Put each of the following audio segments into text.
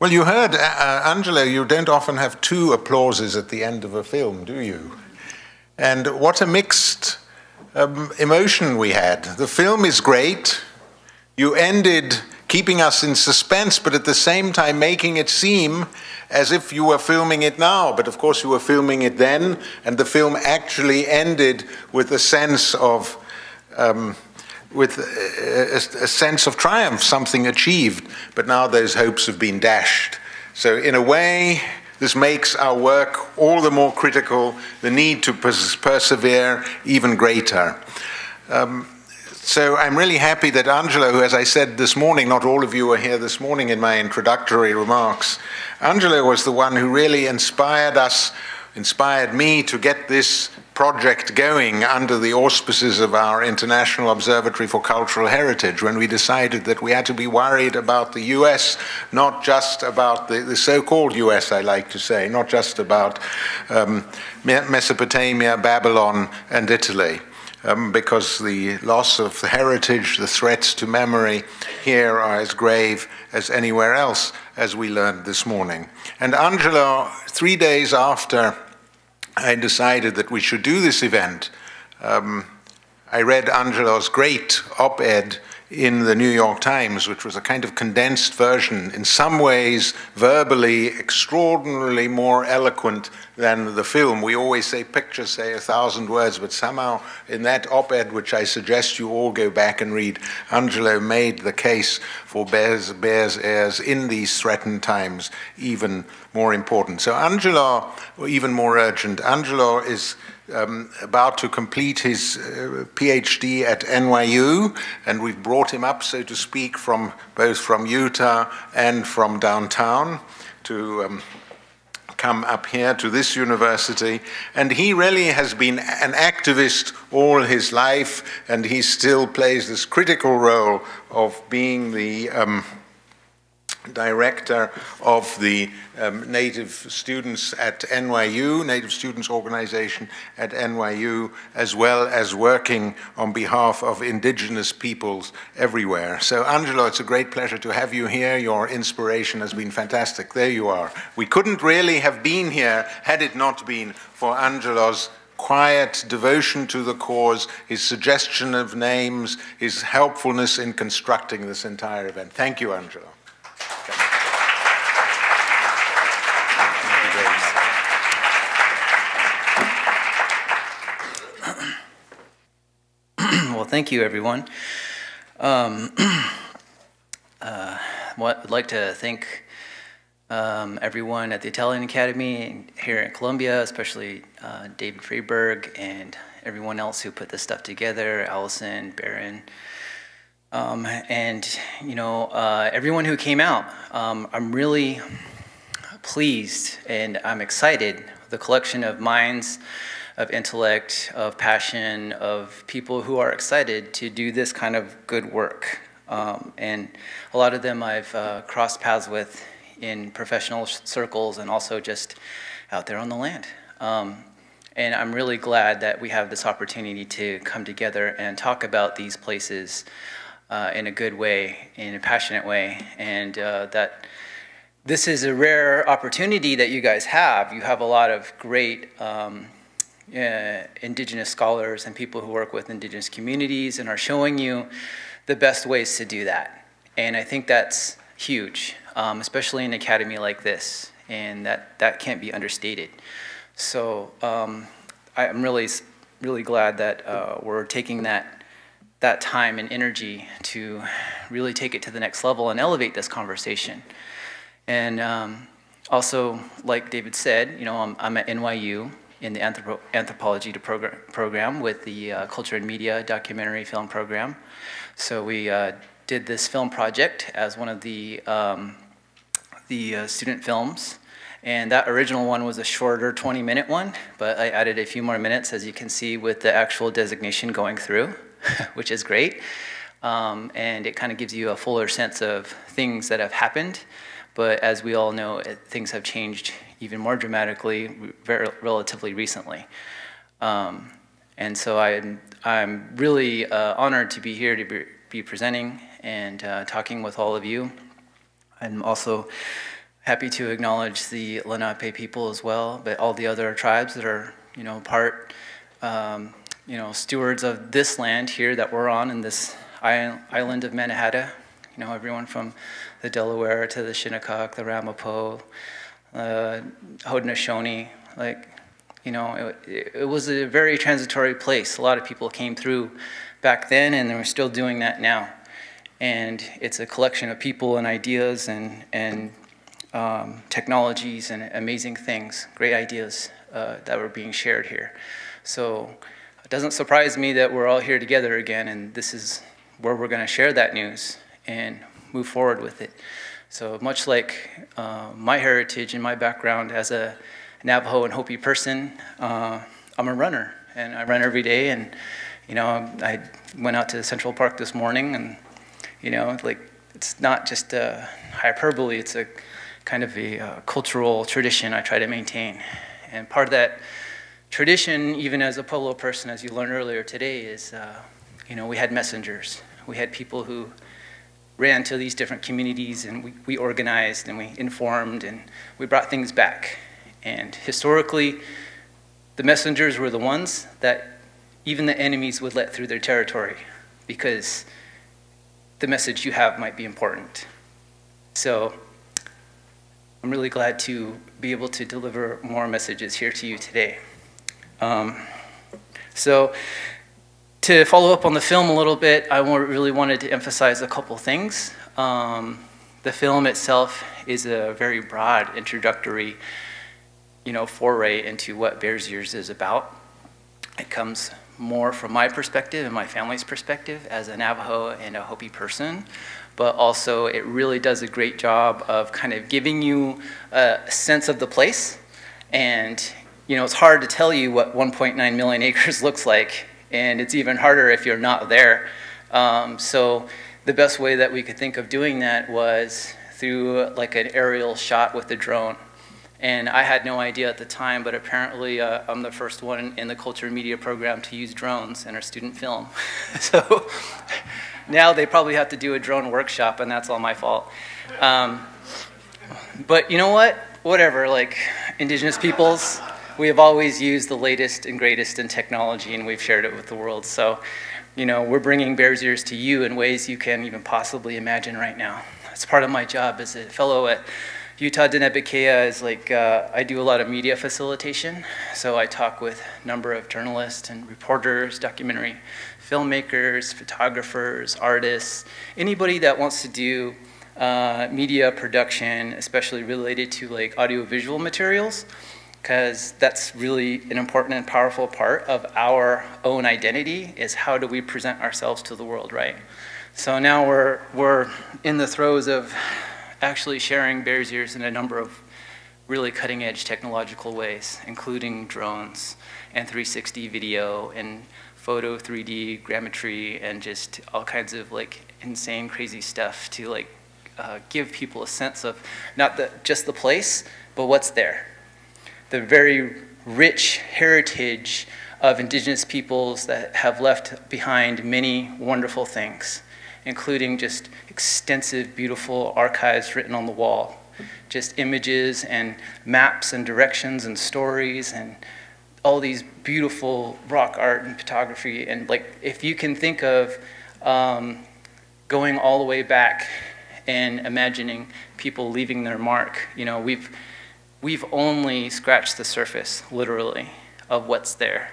Well, you heard, uh, uh, Angelo, you don't often have two applauses at the end of a film, do you? And what a mixed um, emotion we had. The film is great. You ended keeping us in suspense, but at the same time making it seem as if you were filming it now. But of course, you were filming it then, and the film actually ended with a sense of. Um, with a, a, sense of triumph, something achieved, but now those hopes have been dashed. So, in a way, this makes our work all the more critical, the need to pers persevere even greater. Um, so I'm really happy that Angelo, who, as I said this morning, not all of you were here this morning in my introductory remarks, Angelo was the one who really inspired us, inspired me to get this project going under the auspices of our International Observatory for Cultural Heritage when we decided that we had to be worried about the US, not just about the, the so-called US, I like to say, not just about um, Mesopotamia, Babylon, and Italy. Um, because the loss of the heritage, the threats to memory here are as grave as anywhere else, as we learned this morning. And Angelo, three days after I decided that we should do this event, um, I read Angelo's great op ed in the New York Times, which was a kind of condensed version, in some ways verbally extraordinarily more eloquent than the film. We always say pictures say a thousand words, but somehow in that op ed, which I suggest you all go back and read, Angelo made the case for Bears, Bears Ears in these threatened times even more important. So, Angelo, even more urgent, Angelo is um, about to complete his uh, PhD at NYU, and we've brought him up, so to speak, from both from Utah and from downtown to um, come up here to this university. And he really has been an activist all his life, and he still plays this critical role of being the um, director of the um, Native Students at NYU, Native Students Organization at NYU, as well as working on behalf of indigenous peoples everywhere. So, Angelo, it's a great pleasure to have you here. Your inspiration has been fantastic. There you are. We couldn't really have been here had it not been for Angelo's quiet devotion to the cause, his suggestion of names, his helpfulness in constructing this entire event. Thank you, Angelo. Well, thank you, everyone. Um, uh, I'd like to thank um, everyone at the Italian Academy here in Columbia, especially uh, David Freedberg and everyone else who put this stuff together, Allison, Baron, um, and you know uh, everyone who came out. Um, I'm really pleased and I'm excited. The collection of minds of intellect, of passion, of people who are excited to do this kind of good work. Um, and a lot of them I've uh, crossed paths with in professional circles and also just out there on the land. Um, and I'm really glad that we have this opportunity to come together and talk about these places uh, in a good way, in a passionate way, and uh, that this is a rare opportunity that you guys have. You have a lot of great um, uh, indigenous scholars and people who work with indigenous communities and are showing you the best ways to do that. And I think that's huge, um, especially in an academy like this, and that, that can't be understated. So um, I'm really, really glad that uh, we're taking that, that time and energy to really take it to the next level and elevate this conversation. And um, also, like David said, you know, I'm, I'm at NYU, in the anthropo anthropology progr program with the uh, culture and media documentary film program. So we uh, did this film project as one of the, um, the uh, student films. And that original one was a shorter 20 minute one, but I added a few more minutes as you can see with the actual designation going through, which is great. Um, and it kind of gives you a fuller sense of things that have happened. But as we all know, it, things have changed even more dramatically very, relatively recently. Um, and so I'm, I'm really uh, honored to be here to be, be presenting and uh, talking with all of you. I'm also happy to acknowledge the Lenape people as well, but all the other tribes that are, you know, part, um, you know, stewards of this land here that we're on in this island of Manhattan. You know, everyone from the Delaware to the Shinnecock, the Ramapo, uh, Haudenosaunee, like, you know, it, it was a very transitory place. A lot of people came through back then, and they're still doing that now. And it's a collection of people and ideas and, and um, technologies and amazing things, great ideas uh, that were being shared here. So it doesn't surprise me that we're all here together again, and this is where we're going to share that news and move forward with it. So much like uh, my heritage and my background as a Navajo and Hopi person, uh, I'm a runner, and I run every day, and you know, I went out to Central Park this morning and, you know, like, it's not just a hyperbole, it's a kind of a uh, cultural tradition I try to maintain. And part of that tradition, even as a Pueblo person, as you learned earlier today, is, uh, you know, we had messengers. We had people who ran to these different communities and we, we organized and we informed and we brought things back. And historically, the messengers were the ones that even the enemies would let through their territory because the message you have might be important. So I'm really glad to be able to deliver more messages here to you today. Um, so to follow up on the film a little bit, I really wanted to emphasize a couple things. Um, the film itself is a very broad introductory you know, foray into what Bears Ears is about. It comes more from my perspective and my family's perspective as a Navajo and a Hopi person, but also it really does a great job of kind of giving you a sense of the place. And, you know, it's hard to tell you what 1.9 million acres looks like, and it's even harder if you're not there. Um, so the best way that we could think of doing that was through like an aerial shot with a drone. And I had no idea at the time, but apparently uh, I'm the first one in the culture and media program to use drones in our student film. so now they probably have to do a drone workshop, and that's all my fault. Um, but you know what? Whatever, like indigenous peoples, we have always used the latest and greatest in technology, and we've shared it with the world. So, you know, we're bringing Bears Ears to you in ways you can't even possibly imagine right now. It's part of my job as a fellow at Utah Diné Bikéyah is like, uh, I do a lot of media facilitation. So I talk with a number of journalists and reporters, documentary filmmakers, photographers, artists, anybody that wants to do uh, media production, especially related to like audiovisual materials, because that's really an important and powerful part of our own identity is how do we present ourselves to the world, right? So now we're, we're in the throes of actually sharing Bears Ears in a number of really cutting edge technological ways, including drones and 360 video and photo 3D grammetry and just all kinds of like insane crazy stuff to like uh, give people a sense of not the, just the place, but what's there. The very rich heritage of indigenous peoples that have left behind many wonderful things including just extensive, beautiful archives written on the wall. Just images and maps and directions and stories and all these beautiful rock art and photography. And like, if you can think of um, going all the way back and imagining people leaving their mark, you know, we've, we've only scratched the surface, literally, of what's there.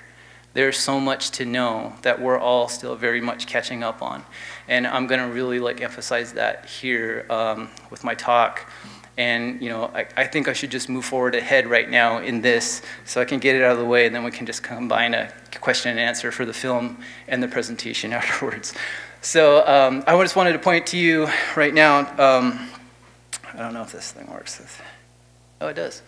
There's so much to know that we're all still very much catching up on. And I'm going to really like emphasize that here um, with my talk. And you know, I, I, think I should just move forward ahead right now in this so I can get it out of the way and then we can just combine a question and answer for the film and the presentation afterwards. So um, I just wanted to point to you right now. Um, I don't know if this thing works. Oh, it does.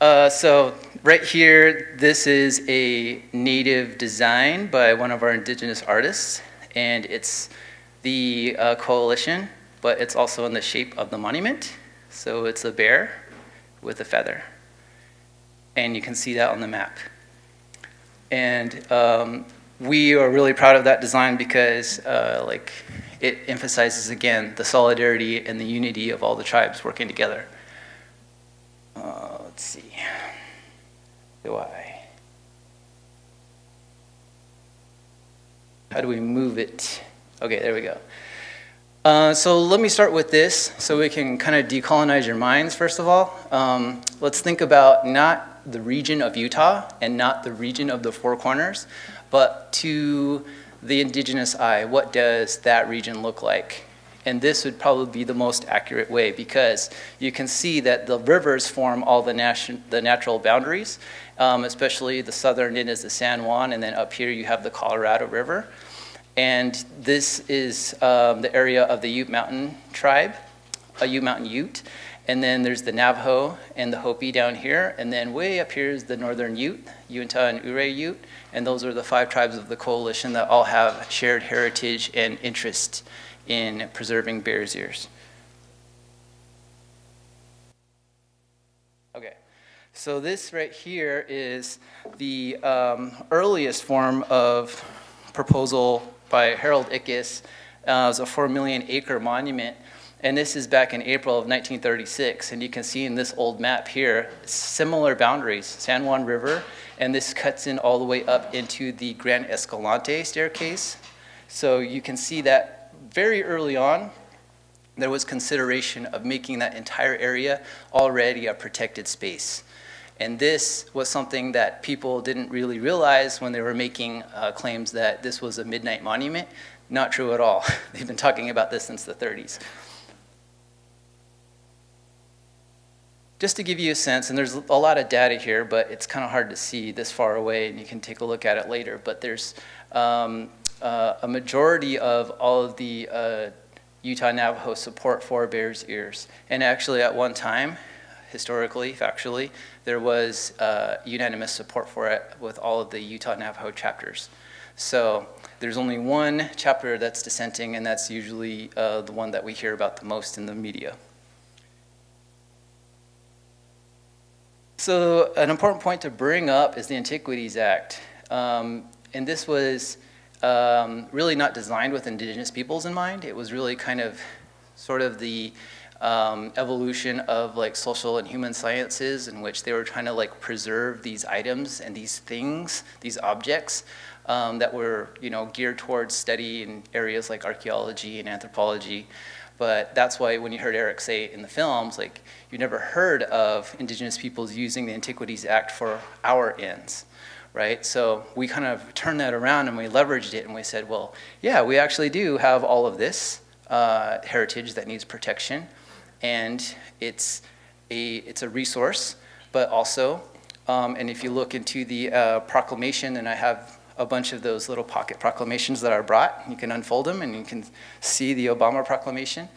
Uh, so right here, this is a native design by one of our indigenous artists, and it's the uh, coalition, but it's also in the shape of the monument. So it's a bear with a feather. And you can see that on the map. And um, we are really proud of that design because uh, like it emphasizes again the solidarity and the unity of all the tribes working together. Let's see. Do I? How do we move it? Okay, there we go. Uh, so let me start with this so we can kind of decolonize your minds first of all. Um, let's think about not the region of Utah and not the region of the Four Corners, but to the indigenous eye, what does that region look like? And this would probably be the most accurate way because you can see that the rivers form all the, natu the natural boundaries, um, especially the southern end is the San Juan, and then up here you have the Colorado River. And this is um, the area of the Ute Mountain tribe, a Ute Mountain Ute. And then there's the Navajo and the Hopi down here. And then way up here is the Northern Ute, Uintah and Ouray Ute. And those are the five tribes of the coalition that all have shared heritage and interest in preserving Bears Ears. Okay, so this right here is the um, earliest form of proposal by Harold Ickes. Uh, it was a four million acre monument. And this is back in April of 1936. And you can see in this old map here, similar boundaries, San Juan River, and this cuts in all the way up into the Grand Escalante staircase. So you can see that very early on, there was consideration of making that entire area already a protected space. And this was something that people didn't really realize when they were making uh, claims that this was a midnight monument. Not true at all. They've been talking about this since the 30s. Just to give you a sense, and there's a lot of data here, but it's kind of hard to see this far away, and you can take a look at it later. But there's um, uh, a majority of all of the uh, Utah Navajo support for Bears Ears. And actually at one time, historically, factually, there was uh, unanimous support for it with all of the Utah Navajo chapters. So there's only one chapter that's dissenting, and that's usually uh, the one that we hear about the most in the media. So an important point to bring up is the Antiquities Act. Um, and this was um, really not designed with indigenous peoples in mind. It was really kind of sort of the um, evolution of like social and human sciences in which they were trying to like preserve these items and these things, these objects um, that were you know geared towards study in areas like archaeology and anthropology. But that's why when you heard Eric say in the films, like you never heard of indigenous peoples using the Antiquities Act for our ends right? So we kind of turned that around and we leveraged it and we said, well, yeah, we actually do have all of this uh, heritage that needs protection, and it's a it's a resource, but also, um, and if you look into the uh, proclamation, and I have a bunch of those little pocket proclamations that are brought, you can unfold them and you can see the Obama proclamation.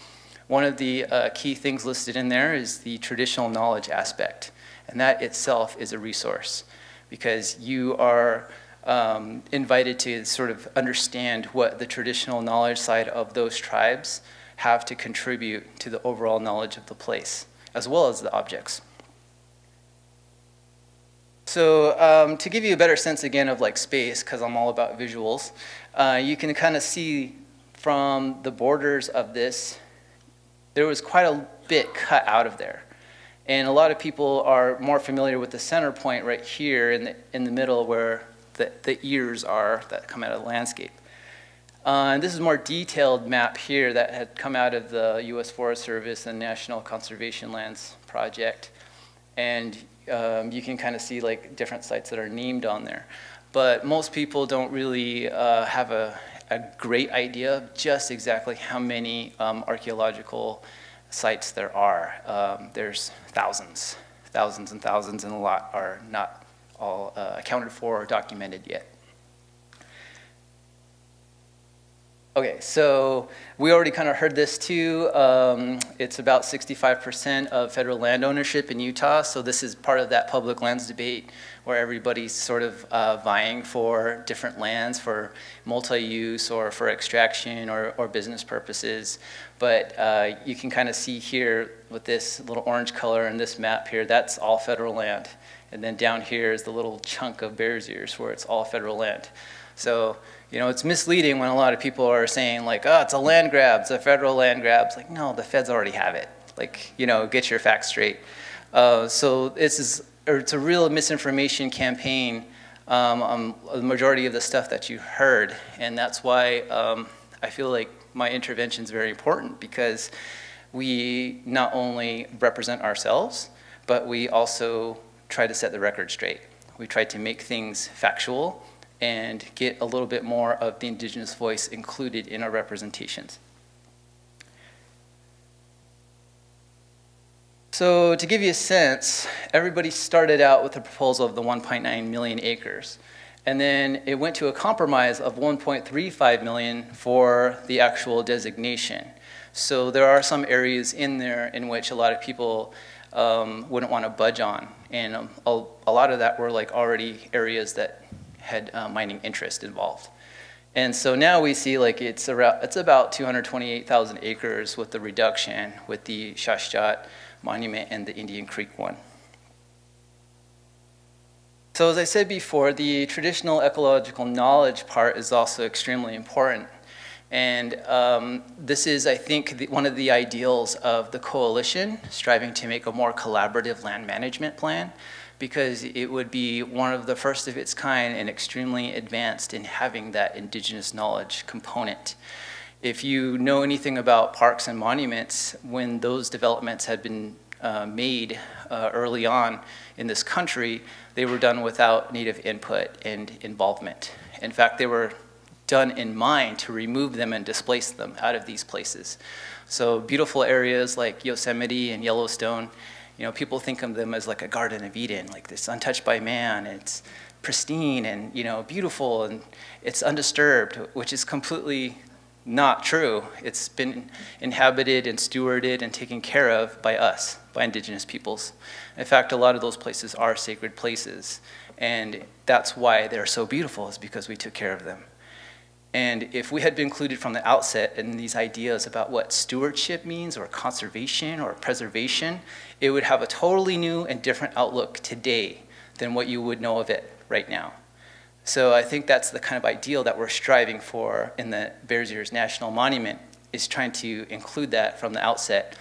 One of the uh, key things listed in there is the traditional knowledge aspect, and that itself is a resource because you are um, invited to sort of understand what the traditional knowledge side of those tribes have to contribute to the overall knowledge of the place, as well as the objects. So um, to give you a better sense again of like space, because I'm all about visuals, uh, you can kind of see from the borders of this, there was quite a bit cut out of there. And a lot of people are more familiar with the center point right here in the, in the middle where the, the ears are that come out of the landscape. Uh, and this is a more detailed map here that had come out of the U.S. Forest Service and National Conservation Lands Project. And um, you can kind of see like different sites that are named on there. But most people don't really uh, have a, a, great idea of just exactly how many um, archaeological sites there are. Um, there's thousands, thousands and thousands, and a lot are not all uh, accounted for or documented yet. Okay, so we already kind of heard this too. Um, it's about 65% of federal land ownership in Utah, so this is part of that public lands debate where everybody's sort of uh, vying for different lands for multi-use or for extraction or, or business purposes. But uh, you can kind of see here with this little orange color and this map here, that's all federal land. And then down here is the little chunk of Bears Ears where it's all federal land. So, you know, it's misleading when a lot of people are saying like, oh, it's a land grab, it's a federal land grab. It's like, no, the feds already have it. Like, you know, get your facts straight. Uh, so this is, it's a real misinformation campaign um, on the majority of the stuff that you heard. And that's why um, I feel like my intervention is very important because we not only represent ourselves, but we also try to set the record straight. We try to make things factual and get a little bit more of the indigenous voice included in our representations. So to give you a sense, everybody started out with a proposal of the 1.9 million acres. And then it went to a compromise of 1.35 million for the actual designation. So there are some areas in there in which a lot of people um, wouldn't want to budge on. And um, a, a, lot of that were like already areas that had uh, mining interest involved. And so now we see like it's, around, it's about 228,000 acres with the reduction with the Shash Jáa monument and the Indian Creek one. So as I said before, the traditional ecological knowledge part is also extremely important. And um, this is, I think, the, one of the ideals of the coalition, striving to make a more collaborative land management plan, because it would be one of the first of its kind and extremely advanced in having that indigenous knowledge component. If you know anything about parks and monuments, when those developments had been uh, made uh, early on in this country, they were done without native input and involvement. In fact, they were done in mind to remove them and displace them out of these places. So beautiful areas like Yosemite and Yellowstone, you know, people think of them as like a Garden of Eden, like this untouched by man. It's pristine and you know beautiful and it's undisturbed, which is completely not true. It's been inhabited and stewarded and taken care of by us, by indigenous peoples. In fact, a lot of those places are sacred places. And that's why they're so beautiful, is because we took care of them. And if we had been included from the outset in these ideas about what stewardship means, or conservation, or preservation, it would have a totally new and different outlook today than what you would know of it right now. So I think that's the kind of ideal that we're striving for in the Bears Ears National Monument, is trying to include that from the outset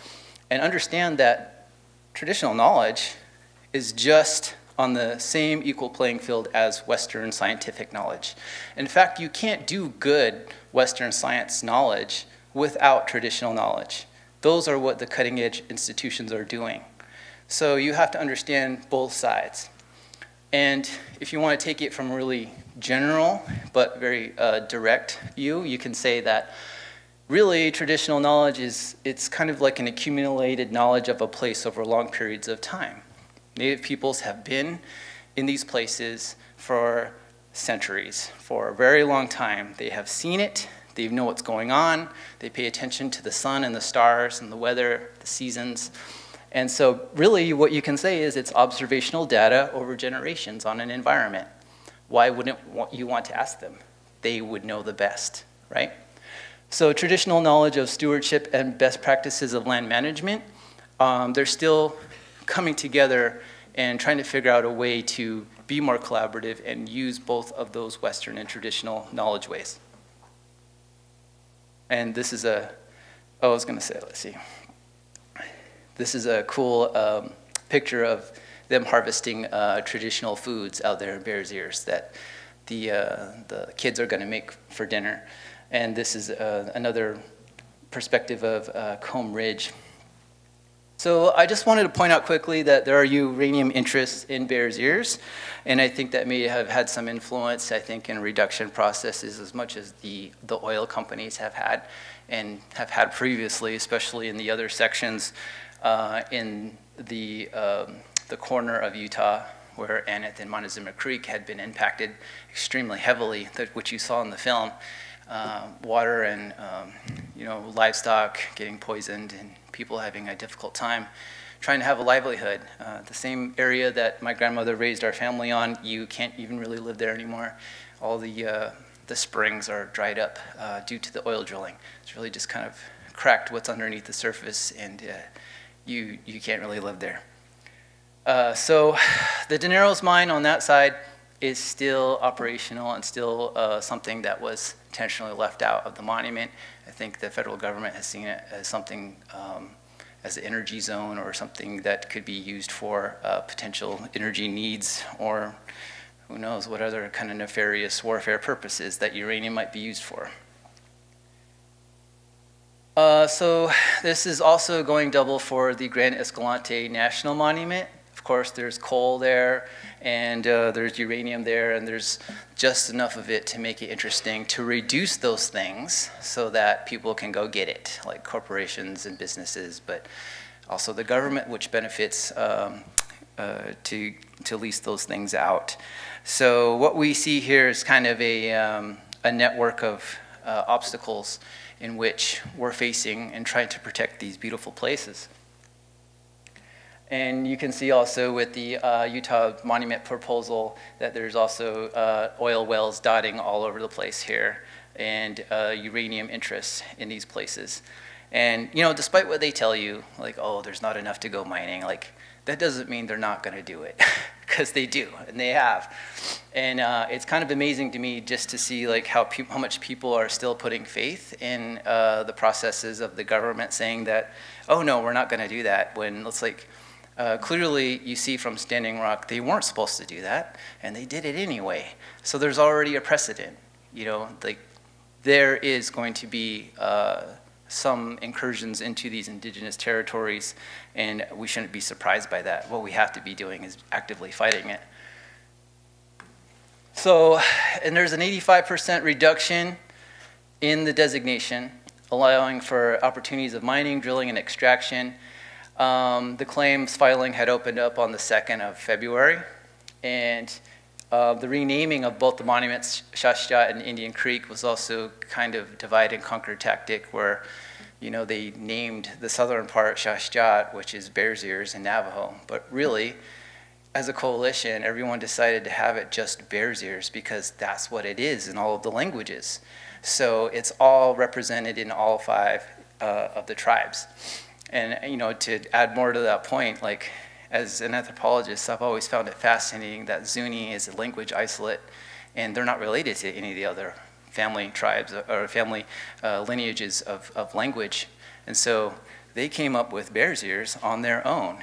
and understand that traditional knowledge is just on the same equal playing field as Western scientific knowledge. In fact, you can't do good Western science knowledge without traditional knowledge. Those are what the cutting edge institutions are doing. So you have to understand both sides. And if you want to take it from a really general but very uh, direct view, you can say that really traditional knowledge is it's kind of like an accumulated knowledge of a place over long periods of time. Native peoples have been in these places for centuries, for a very long time. They have seen it, they know what's going on, they pay attention to the sun and the stars and the weather, the seasons. And so really what you can say is it's observational data over generations on an environment. Why wouldn't you want to ask them? They would know the best, right? So traditional knowledge of stewardship and best practices of land management, um, they're still coming together and trying to figure out a way to be more collaborative and use both of those Western and traditional knowledge ways. And this is a, oh, I was gonna say, let's see. This is a cool um, picture of them harvesting uh, traditional foods out there in Bears Ears that the, uh, the kids are going to make for dinner. And this is uh, another perspective of uh, Comb Ridge. So I just wanted to point out quickly that there are uranium interests in Bears Ears, and I think that may have had some influence, I think, in reduction processes as much as the, the oil companies have had and have had previously, especially in the other sections uh, in the, um, the corner of Utah where Aneth and Montezuma Creek had been impacted extremely heavily, that, which you saw in the film. Uh, water and um, you know livestock getting poisoned and people having a difficult time trying to have a livelihood. Uh, the same area that my grandmother raised our family on, you can't even really live there anymore. All the, uh, the springs are dried up uh, due to the oil drilling. It's really just kind of cracked what's underneath the surface and uh, you, you can't really live there. Uh, so the Daneros mine on that side is still operational and still uh, something that was intentionally left out of the monument. I think the federal government has seen it as something um, as an energy zone or something that could be used for uh, potential energy needs or who knows what other kind of nefarious warfare purposes that uranium might be used for. Uh, so this is also going double for the Grand Escalante National Monument. Course, there's coal there, and uh, there's uranium there, and there's just enough of it to make it interesting to reduce those things so that people can go get it, like corporations and businesses, but also the government, which benefits um, uh, to, to lease those things out. So what we see here is kind of a, um, a network of uh, obstacles in which we're facing and trying to protect these beautiful places. And you can see also with the uh, Utah Monument proposal that there's also uh, oil wells dotting all over the place here and uh, uranium interests in these places. And, you know, despite what they tell you, like, oh, there's not enough to go mining, like, that doesn't mean they're not going to do it because they do and they have and uh, it's kind of amazing to me just to see like how, how much people are still putting faith in uh, the processes of the government saying that oh no we're not going to do that when it's like uh, clearly you see from Standing Rock they weren't supposed to do that, and they did it anyway. So there's already a precedent. You know, like there is going to be uh, some incursions into these indigenous territories, and we shouldn't be surprised by that. What we have to be doing is actively fighting it. So, and there's an 85% reduction in the designation, allowing for opportunities of mining, drilling, and extraction. Um, the claims filing had opened up on the 2nd of February, and uh, the renaming of both the monuments, Shash Jáa and Indian Creek, was also kind of divide and conquer tactic where, you know, they named the southern part Shash Jáa, which is Bears Ears in Navajo, but really, as a coalition, everyone decided to have it just Bears Ears because that's what it is in all of the languages. So it's all represented in all five uh, of the tribes. And you know, to add more to that point, like as an anthropologist, I've always found it fascinating that Zuni is a language isolate, and they're not related to any of the other family tribes or family uh, lineages of, of language. And so they came up with Bears Ears on their own.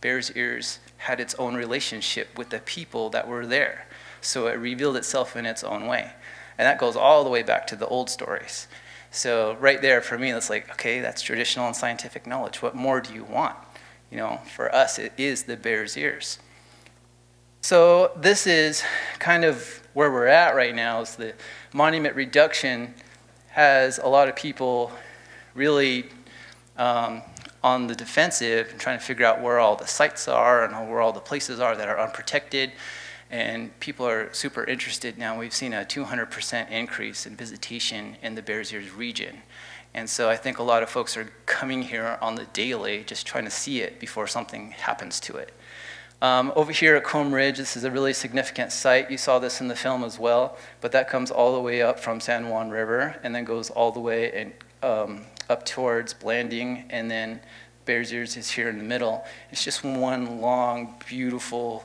Bears Ears had its own relationship with the people that were there. So it revealed itself in its own way. And that goes all the way back to the old stories. So right there for me, it's like, okay, that's traditional and scientific knowledge. What more do you want? You know, for us, it is the Bears Ears. So this is kind of where we're at right now is the monument reduction has a lot of people really um, on the defensive and trying to figure out where all the sites are and where all the places are that are unprotected and people are super interested now. We've seen a 200% increase in visitation in the Bears Ears region. And so I think a lot of folks are coming here on the daily just trying to see it before something happens to it. Um, over here at Comb Ridge, this is a really significant site. You saw this in the film as well, but that comes all the way up from San Juan River and then goes all the way and, um, up towards Blanding and then Bears Ears is here in the middle. It's just one long, beautiful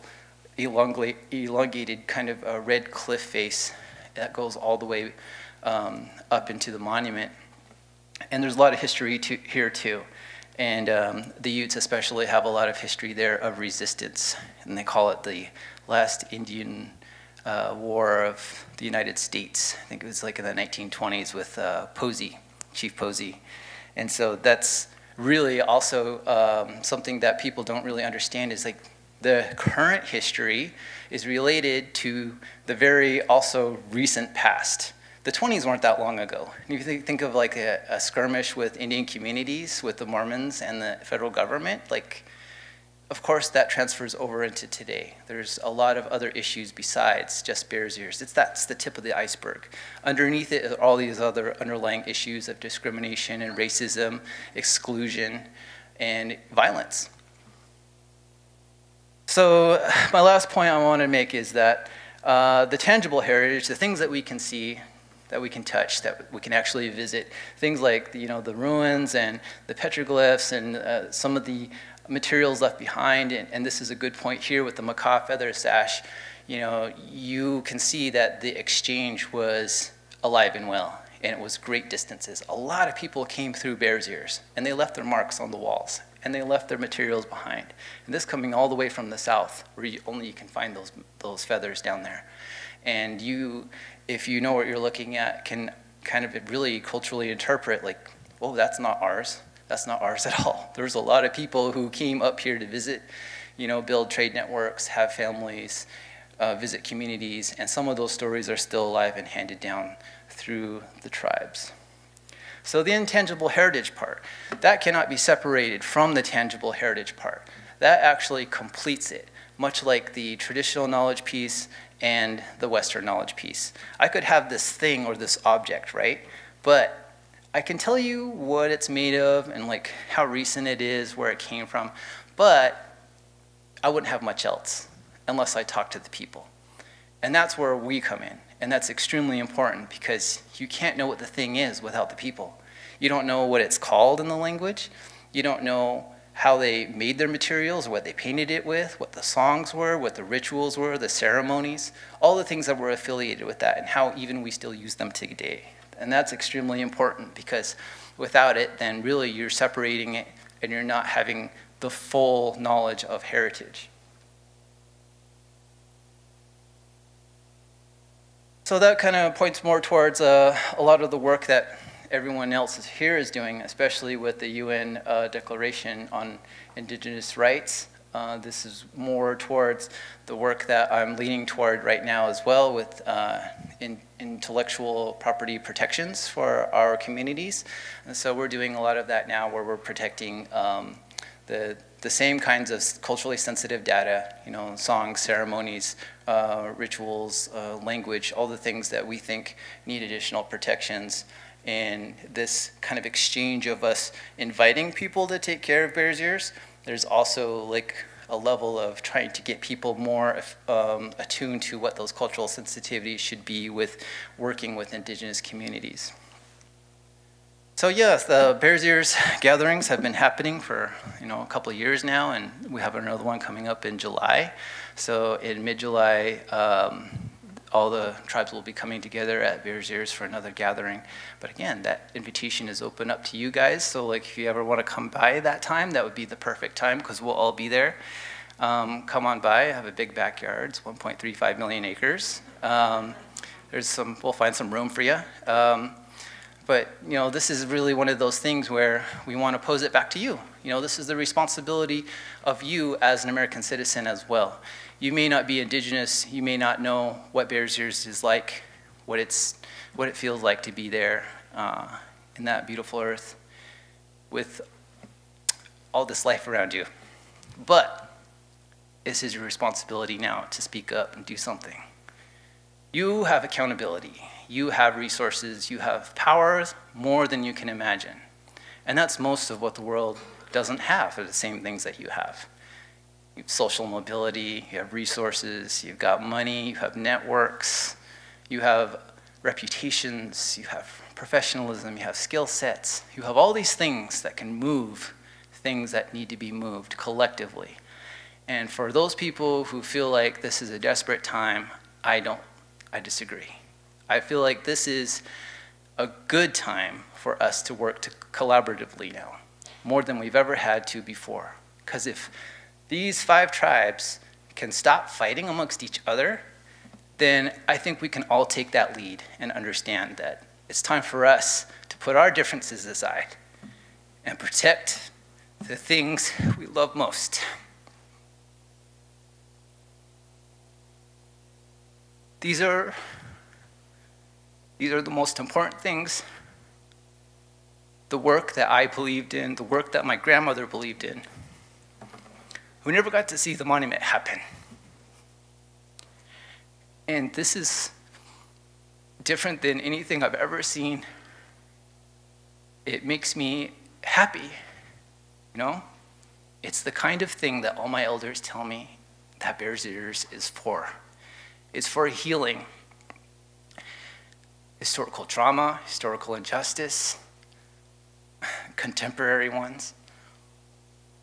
elongated kind of a red cliff face that goes all the way um, up into the monument. And there's a lot of history to, here too. And um, the Utes especially have a lot of history there of resistance. And they call it the last Indian uh, War of the United States. I think it was like in the 1920s with uh, Posey, Chief Posey. And so that's really also um, something that people don't really understand is like the current history is related to the very also recent past. The 20s weren't that long ago. If you think of like a, a, skirmish with Indian communities, with the Mormons and the federal government, like, of course that transfers over into today. There's a lot of other issues besides just Bears Ears. It's, that's the tip of the iceberg. Underneath it are all these other underlying issues of discrimination and racism, exclusion, and violence. So my last point I want to make is that uh, the tangible heritage, the things that we can see, that we can touch, that we can actually visit, things like you know the ruins and the petroglyphs and uh, some of the materials left behind, and, and, this is a good point here with the macaw feather sash, you know, you can see that the exchange was alive and well, and it was great distances. A lot of people came through Bears Ears, and they left their marks on the walls and they left their materials behind. And this coming all the way from the south, where you, only you can find those, those feathers down there. And you, if you know what you're looking at, can kind of really culturally interpret like, oh, that's not ours. That's not ours at all. There's a lot of people who came up here to visit, you know, build trade networks, have families, uh, visit communities, and some of those stories are still alive and handed down through the tribes. So the intangible heritage part, that cannot be separated from the tangible heritage part. That actually completes it, much like the traditional knowledge piece and the Western knowledge piece. I could have this thing or this object, right? But I can tell you what it's made of and like how recent it is, where it came from, but I wouldn't have much else unless I talked to the people. And that's where we come in. And that's extremely important because you can't know what the thing is without the people. You don't know what it's called in the language. You don't know how they made their materials, what they painted it with, what the songs were, what the rituals were, the ceremonies, all the things that were affiliated with that, and how even we still use them today. And that's extremely important because without it, then really you're separating it and you're not having the full knowledge of heritage. So that kind of points more towards uh, a lot of the work that everyone else here is doing, especially with the UN uh, Declaration on Indigenous Rights. Uh, this is more towards the work that I'm leaning toward right now as well with uh, in, intellectual property protections for our communities. And so we're doing a lot of that now where we're protecting um, the, the same kinds of culturally sensitive data, you know, songs, ceremonies, uh, rituals, uh, language, all the things that we think need additional protections. And this kind of exchange of us inviting people to take care of Bears Ears, there's also like a level of trying to get people more um, attuned to what those cultural sensitivities should be with working with indigenous communities. So yes, the Bears Ears gatherings have been happening for you know a couple of years now, and we have another one coming up in July. So in mid-July, um, all the tribes will be coming together at Bears Ears for another gathering. But again, that invitation is open up to you guys. So like if you ever want to come by that time, that would be the perfect time because we'll all be there. Um, come on by. I have a big backyard. It's 1.35 million acres. Um, there's some. We'll find some room for you. But you know, this is really one of those things where we want to pose it back to you. You know, this is the responsibility of you as an American citizen as well. You may not be indigenous, you may not know what Bears Ears is like, what, it's, what it feels like to be there uh, in that beautiful earth with all this life around you. But this is your responsibility now to speak up and do something. You have accountability you have resources, you have powers more than you can imagine. And that's most of what the world doesn't have, are the same things that you have. You have social mobility, you have resources, you've got money, you have networks, you have reputations, you have professionalism, you have skill sets, you have all these things that can move things that need to be moved collectively. And for those people who feel like this is a desperate time, I don't, I disagree. I feel like this is a good time for us to work to collaboratively now, more than we've ever had to before. Because if these five tribes can stop fighting amongst each other, then I think we can all take that lead and understand that it's time for us to put our differences aside and protect the things we love most. These are these are the most important things. The work that I believed in, the work that my grandmother believed in. We never got to see the monument happen. And this is different than anything I've ever seen. It makes me happy, you know? It's the kind of thing that all my elders tell me that Bears Ears is for. It's for healing historical trauma, historical injustice, contemporary ones.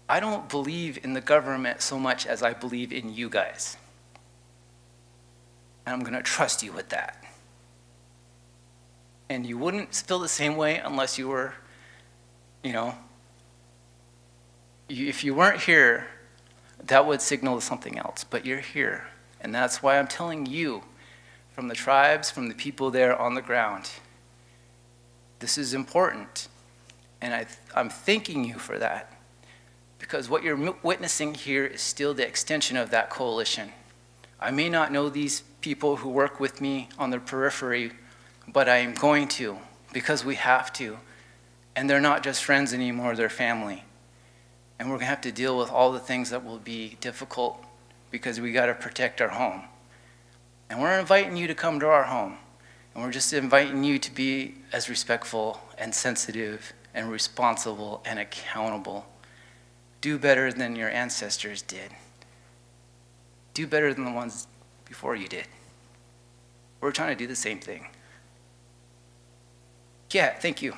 I don't believe in the government so much as I believe in you guys. And I'm going to trust you with that. And you wouldn't feel the same way unless you were, you know, if you weren't here, that would signal something else, but you're here. And that's why I'm telling you, from the tribes, from the people there on the ground, this is important. And I, I'm thanking you for that. Because what you're witnessing here is still the extension of that coalition. I may not know these people who work with me on the periphery, but I am going to because we have to. And they're not just friends anymore, they're family. And we're going to have to deal with all the things that will be difficult because we got to protect our home. And we're inviting you to come to our home. And we're just inviting you to be as respectful and sensitive and responsible and accountable. Do better than your ancestors did. Do better than the ones before you did. We're trying to do the same thing. Yeah, thank you.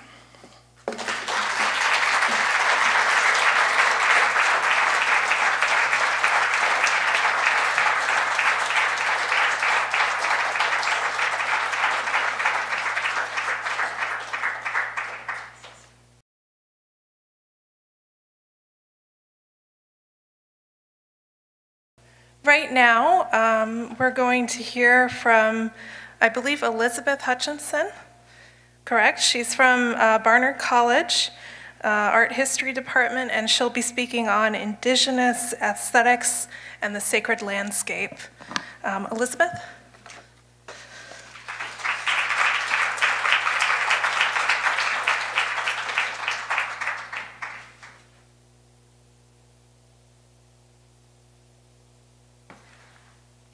Right now, um, we're going to hear from, I believe, Elizabeth Hutchinson. Correct? She's from uh, Barnard College, uh, Art History Department, and she'll be speaking on Indigenous aesthetics and the sacred landscape. Um, Elizabeth?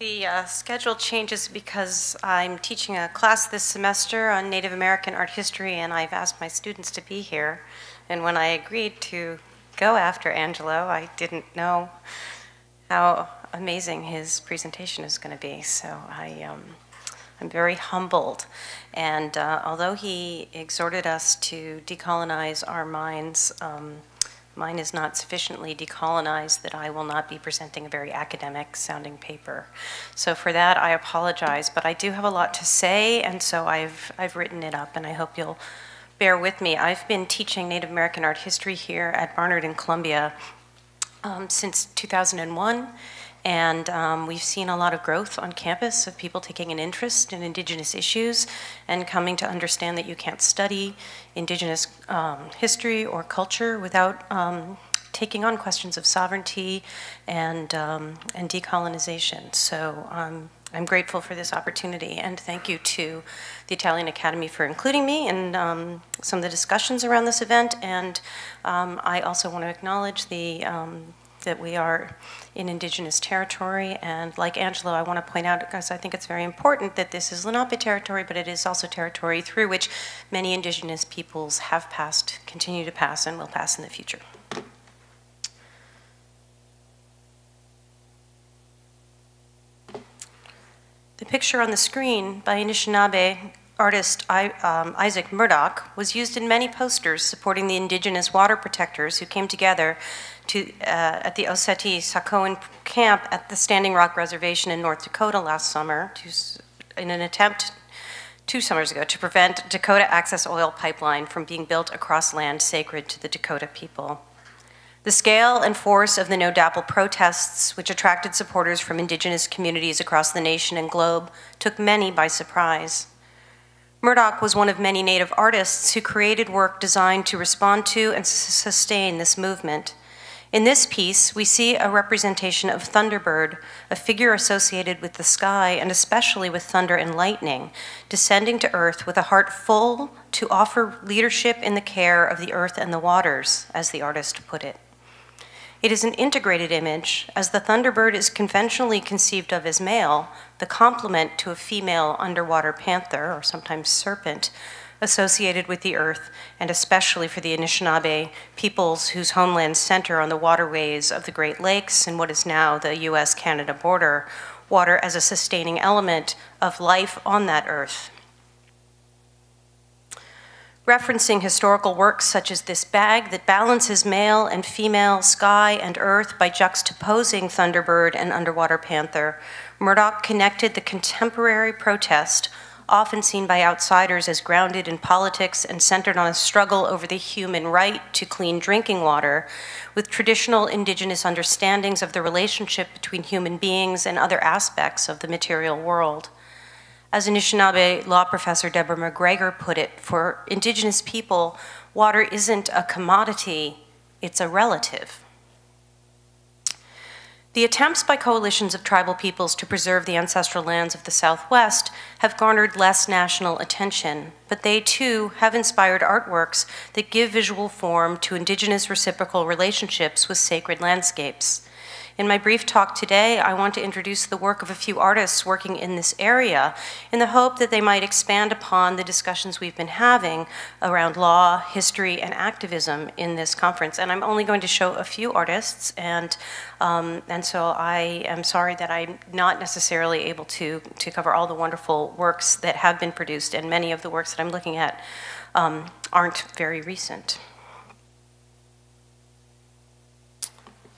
The uh, schedule changes because I'm teaching a class this semester on Native American art history, and I've asked my students to be here. And when I agreed to go after Angelo, I didn't know how amazing his presentation is going to be. So I, um, I'm very humbled. And uh, although he exhorted us to decolonize our minds, um, Mine is not sufficiently decolonized that I will not be presenting a very academic sounding paper. So for that, I apologize, but I do have a lot to say, and so I've, I've written it up, and I hope you'll bear with me. I've been teaching Native American art history here at Barnard in Columbia um, since 2001. And um, we've seen a lot of growth on campus of people taking an interest in Indigenous issues and coming to understand that you can't study Indigenous um, history or culture without um, taking on questions of sovereignty and, um, and decolonization. So um, I'm grateful for this opportunity and thank you to the Italian Academy for including me in um, some of the discussions around this event. And I also want to acknowledge the that we are in indigenous territory. And like Angelo, I want to point out, because I think it's very important, that this is Lenape territory, but it is also territory through which many indigenous peoples have passed, continue to pass, and will pass in the future. The picture on the screen by Anishinaabe artist um, Isaac Murdoch was used in many posters supporting the indigenous water protectors who came together to, uh, at the Oceti Sakowin camp at the Standing Rock Reservation in North Dakota last summer to, in an attempt two summers ago to prevent Dakota Access Oil Pipeline from being built across land sacred to the Dakota people. The scale and force of the No DAPL protests, which attracted supporters from indigenous communities across the nation and globe, took many by surprise. Murdoch was one of many Native artists who created work designed to respond to and sustain this movement. In this piece, we see a representation of Thunderbird, a figure associated with the sky and especially with thunder and lightning, descending to earth with a heart full to offer leadership in the care of the earth and the waters, as the artist put it. It is an integrated image, as the thunderbird is conventionally conceived of as male, the complement to a female underwater panther, or sometimes serpent, associated with the earth, and especially for the Anishinaabe peoples whose homelands center on the waterways of the Great Lakes and what is now the US Canada border, water as a sustaining element of life on that earth. Referencing historical works such as this bag that balances male and female sky and earth by juxtaposing thunderbird and underwater panther, Murdoch connected the contemporary protest often seen by outsiders as grounded in politics and centered on a struggle over the human right to clean drinking water, with traditional indigenous understandings of the relationship between human beings and other aspects of the material world. As Anishinaabe law professor Deborah McGregor put it, for indigenous people, water isn't a commodity, it's a relative. The attempts by coalitions of tribal peoples to preserve the ancestral lands of the Southwest have garnered less national attention, but they too have inspired artworks that give visual form to indigenous reciprocal relationships with sacred landscapes. In my brief talk today, I want to introduce the work of a few artists working in this area in the hope that they might expand upon the discussions we've been having around law, history, and activism in this conference. And I'm only going to show a few artists, and, um, and so I am sorry that I'm not necessarily able to, to cover all the wonderful works that have been produced, and many of the works that I'm looking at um, aren't very recent.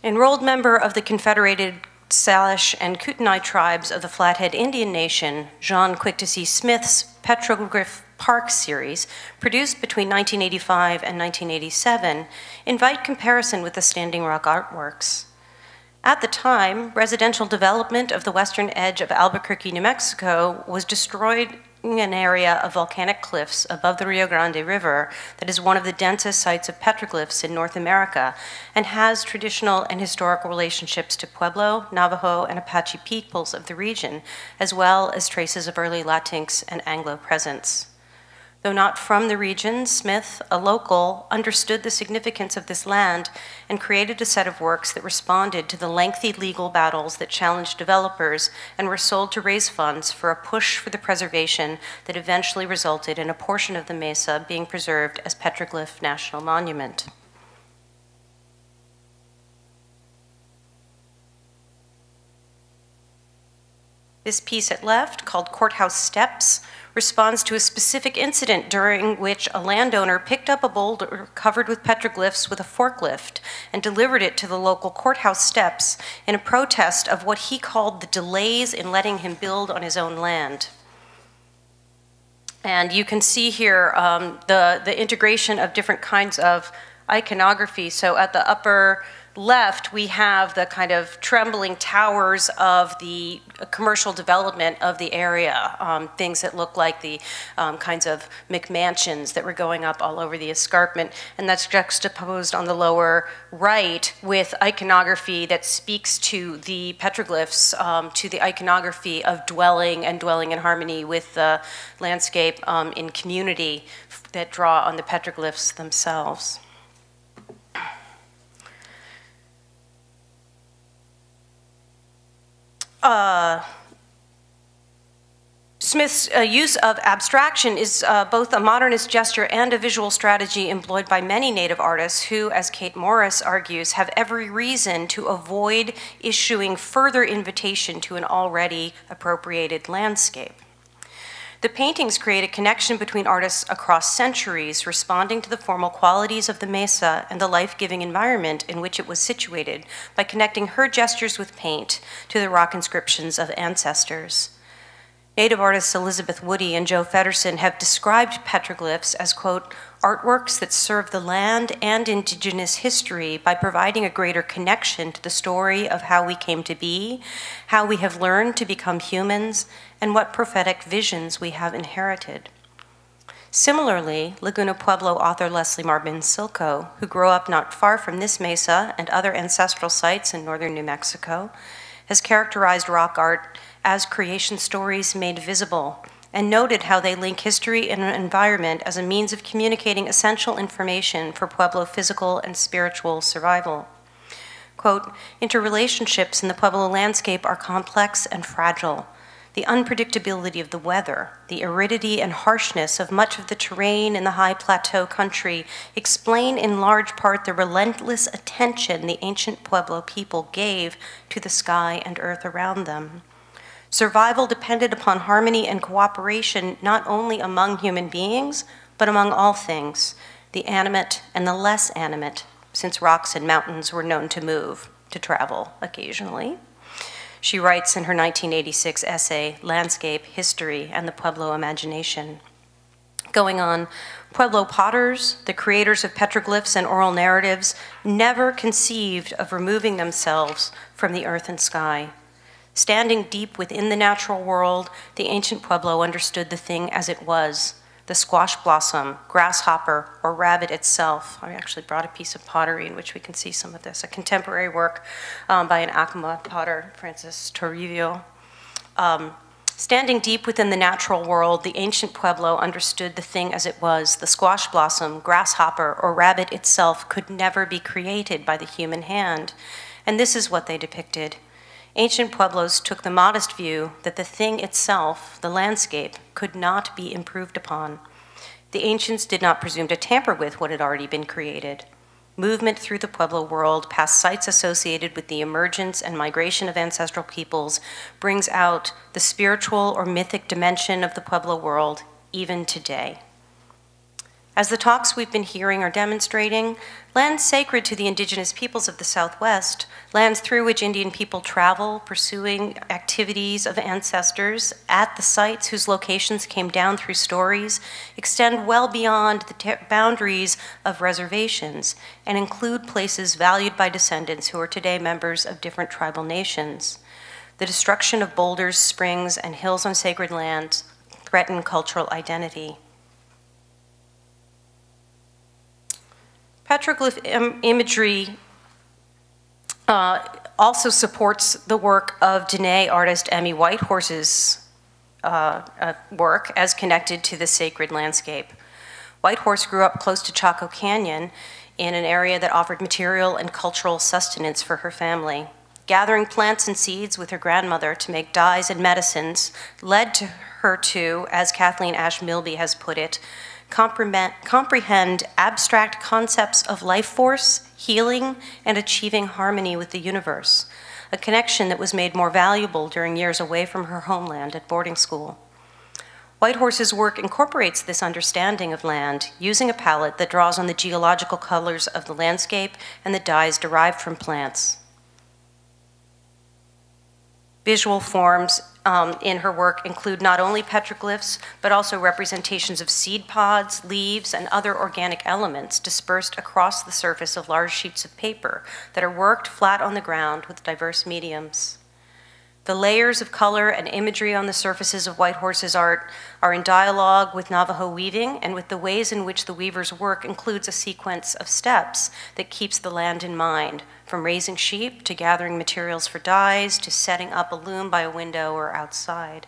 Enrolled member of the Confederated Salish and Kootenai tribes of the Flathead Indian Nation, Jean Quick-to-See Smith's Petroglyph Park series, produced between 1985 and 1987, invite comparison with the Standing Rock artworks. At the time, residential development of the western edge of Albuquerque, New Mexico was destroyed an area of volcanic cliffs above the Rio Grande River that is one of the densest sites of petroglyphs in North America and has traditional and historical relationships to Pueblo, Navajo, and Apache peoples of the region, as well as traces of early Latinx and Anglo presence. Though not from the region, Smith, a local, understood the significance of this land and created a set of works that responded to the lengthy legal battles that challenged developers and were sold to raise funds for a push for the preservation that eventually resulted in a portion of the mesa being preserved as Petroglyph National Monument. This piece at left, called Courthouse Steps, responds to a specific incident during which a landowner picked up a boulder covered with petroglyphs with a forklift and delivered it to the local courthouse steps in a protest of what he called the delays in letting him build on his own land. And you can see here um, the, the integration of different kinds of iconography. So at the upper left, we have the kind of trembling towers of the commercial development of the area, um, things that look like the um, kinds of McMansions that were going up all over the escarpment. And that's juxtaposed on the lower right with iconography that speaks to the petroglyphs, um, to the iconography of dwelling and dwelling in harmony with the landscape um, in community that draw on the petroglyphs themselves. Uh, Smith's uh, use of abstraction is uh, both a modernist gesture and a visual strategy employed by many Native artists who, as Kate Morris argues, have every reason to avoid issuing further invitation to an already appropriated landscape. The paintings create a connection between artists across centuries, responding to the formal qualities of the mesa and the life-giving environment in which it was situated by connecting her gestures with paint to the rock inscriptions of ancestors. Native artists Elizabeth Woody and Joe Feddersen have described petroglyphs as, quote, artworks that serve the land and indigenous history by providing a greater connection to the story of how we came to be, how we have learned to become humans, and what prophetic visions we have inherited. Similarly, Laguna Pueblo author Leslie Marmon Silko, who grew up not far from this mesa and other ancestral sites in northern New Mexico, has characterized rock art as creation stories made visible, and noted how they link history and environment as a means of communicating essential information for Pueblo physical and spiritual survival. Quote, interrelationships in the Pueblo landscape are complex and fragile. The unpredictability of the weather, the aridity and harshness of much of the terrain in the high plateau country explain in large part the relentless attention the ancient Pueblo people gave to the sky and earth around them. Survival depended upon harmony and cooperation not only among human beings, but among all things, the animate and the less animate, since rocks and mountains were known to move, to travel occasionally. She writes in her 1986 essay, Landscape, History, and the Pueblo Imagination. Going on, Pueblo potters, the creators of petroglyphs and oral narratives, never conceived of removing themselves from the earth and sky. Standing deep within the natural world, the ancient Pueblo understood the thing as it was the squash blossom, grasshopper, or rabbit itself. I actually brought a piece of pottery in which we can see some of this, a contemporary work um, by an Acoma potter, Francis Toribio. Um, standing deep within the natural world, the ancient Pueblo understood the thing as it was. The squash blossom, grasshopper, or rabbit itself could never be created by the human hand. And this is what they depicted ancient Pueblos took the modest view that the thing itself, the landscape, could not be improved upon. The ancients did not presume to tamper with what had already been created. Movement through the Pueblo world, past sites associated with the emergence and migration of ancestral peoples, brings out the spiritual or mythic dimension of the Pueblo world even today. As the talks we've been hearing are demonstrating, lands sacred to the indigenous peoples of the Southwest, lands through which Indian people travel, pursuing activities of ancestors at the sites whose locations came down through stories, extend well beyond the boundaries of reservations and include places valued by descendants who are today members of different tribal nations. The destruction of boulders, springs, and hills on sacred lands threaten cultural identity. Petroglyph Im imagery uh, also supports the work of Diné artist Emmi Whitehorse's uh, uh, work as connected to the sacred landscape. Whitehorse grew up close to Chaco Canyon in an area that offered material and cultural sustenance for her family. Gathering plants and seeds with her grandmother to make dyes and medicines led to her to, as Kathleen Ash Milby has put it, comprehend abstract concepts of life force, healing, and achieving harmony with the universe, a connection that was made more valuable during years away from her homeland at boarding school. Whitehorse's work incorporates this understanding of land using a palette that draws on the geological colors of the landscape and the dyes derived from plants. Visual forms um, in her work include not only petroglyphs, but also representations of seed pods, leaves, and other organic elements dispersed across the surface of large sheets of paper that are worked flat on the ground with diverse mediums. The layers of color and imagery on the surfaces of Whitehorse's art are in dialogue with Navajo weaving, and with the ways in which the weaver's work includes a sequence of steps that keeps the land in mind, from raising sheep to gathering materials for dyes to setting up a loom by a window or outside.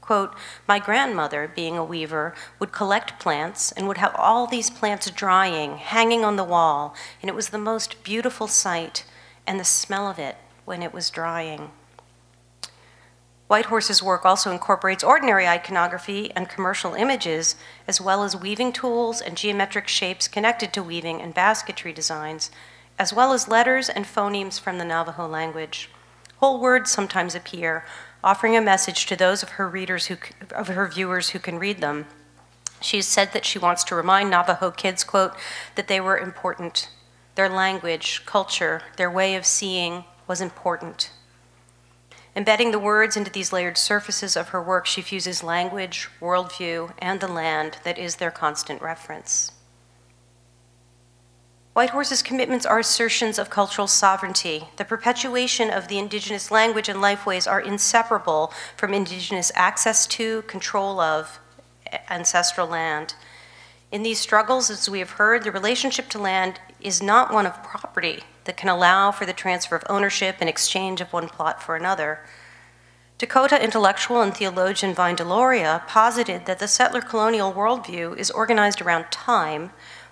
Quote, my grandmother, being a weaver, would collect plants and would have all these plants drying, hanging on the wall, and it was the most beautiful sight, and the smell of it when it was drying. Whitehorse's work also incorporates ordinary iconography and commercial images, as well as weaving tools and geometric shapes connected to weaving and basketry designs, as well as letters and phonemes from the Navajo language. Whole words sometimes appear, offering a message to those of her readers who, of her viewers who can read them. She has said that she wants to remind Navajo kids, quote, that they were important. Their language, culture, their way of seeing was important. Embedding the words into these layered surfaces of her work, she fuses language, worldview, and the land that is their constant reference. Whitehorse's commitments are assertions of cultural sovereignty. The perpetuation of the indigenous language and lifeways are inseparable from indigenous access to, control of ancestral land. In these struggles, as we have heard, the relationship to land is not one of property that can allow for the transfer of ownership and exchange of one plot for another. Dakota intellectual and theologian Vine Deloria posited that the settler colonial worldview is organized around time,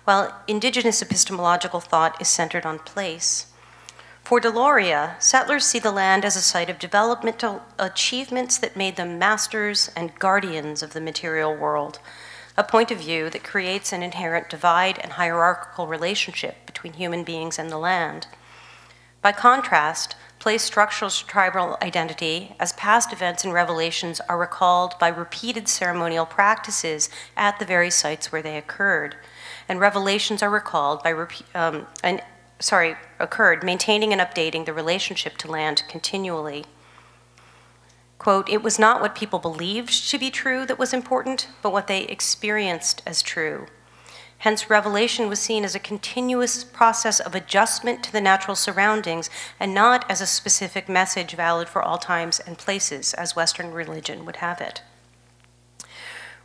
while indigenous epistemological thought is centered on place. For Deloria, settlers see the land as a site of developmental achievements that made them masters and guardians of the material world, a point of view that creates an inherent divide and hierarchical relationship between human beings and the land. By contrast, place structural tribal identity as past events and revelations are recalled by repeated ceremonial practices at the very sites where they occurred. And revelations are recalled by, um, and, sorry, occurred, maintaining and updating the relationship to land continually. Quote, it was not what people believed to be true that was important, but what they experienced as true. Hence, revelation was seen as a continuous process of adjustment to the natural surroundings and not as a specific message valid for all times and places, as Western religion would have it.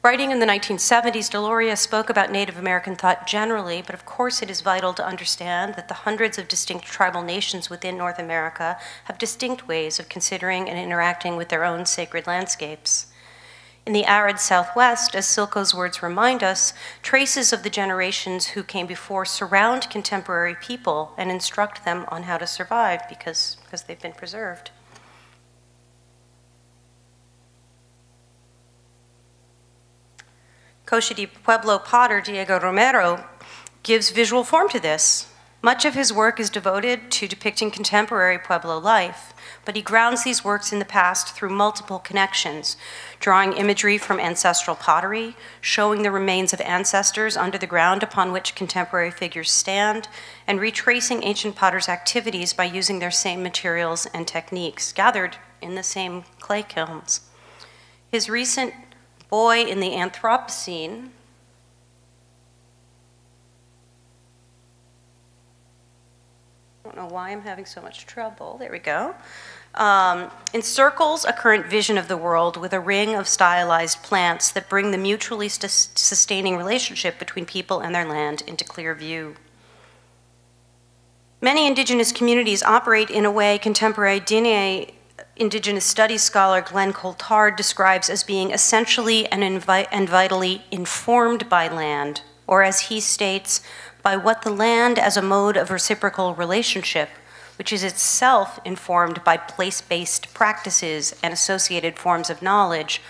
Writing in the 1970s, Deloria spoke about Native American thought generally, but of course it is vital to understand that the hundreds of distinct tribal nations within North America have distinct ways of considering and interacting with their own sacred landscapes. In the arid Southwest, as Silko's words remind us, traces of the generations who came before surround contemporary people and instruct them on how to survive because, because they've been preserved. Cochiti Pueblo potter Diego Romero gives visual form to this. Much of his work is devoted to depicting contemporary Pueblo life but he grounds these works in the past through multiple connections, drawing imagery from ancestral pottery, showing the remains of ancestors under the ground upon which contemporary figures stand, and retracing ancient potters' activities by using their same materials and techniques, gathered in the same clay kilns. His recent Boy in the Anthropocene, I don't know why I'm having so much trouble. There we go um, encircles a current vision of the world with a ring of stylized plants that bring the mutually sustaining relationship between people and their land into clear view. Many indigenous communities operate in a way contemporary Diné indigenous studies scholar Glenn Coulthard describes as being essentially and, and vitally informed by land, or as he states, by what the land as a mode of reciprocal relationship which is itself informed by place based practices and associated forms of knowledge,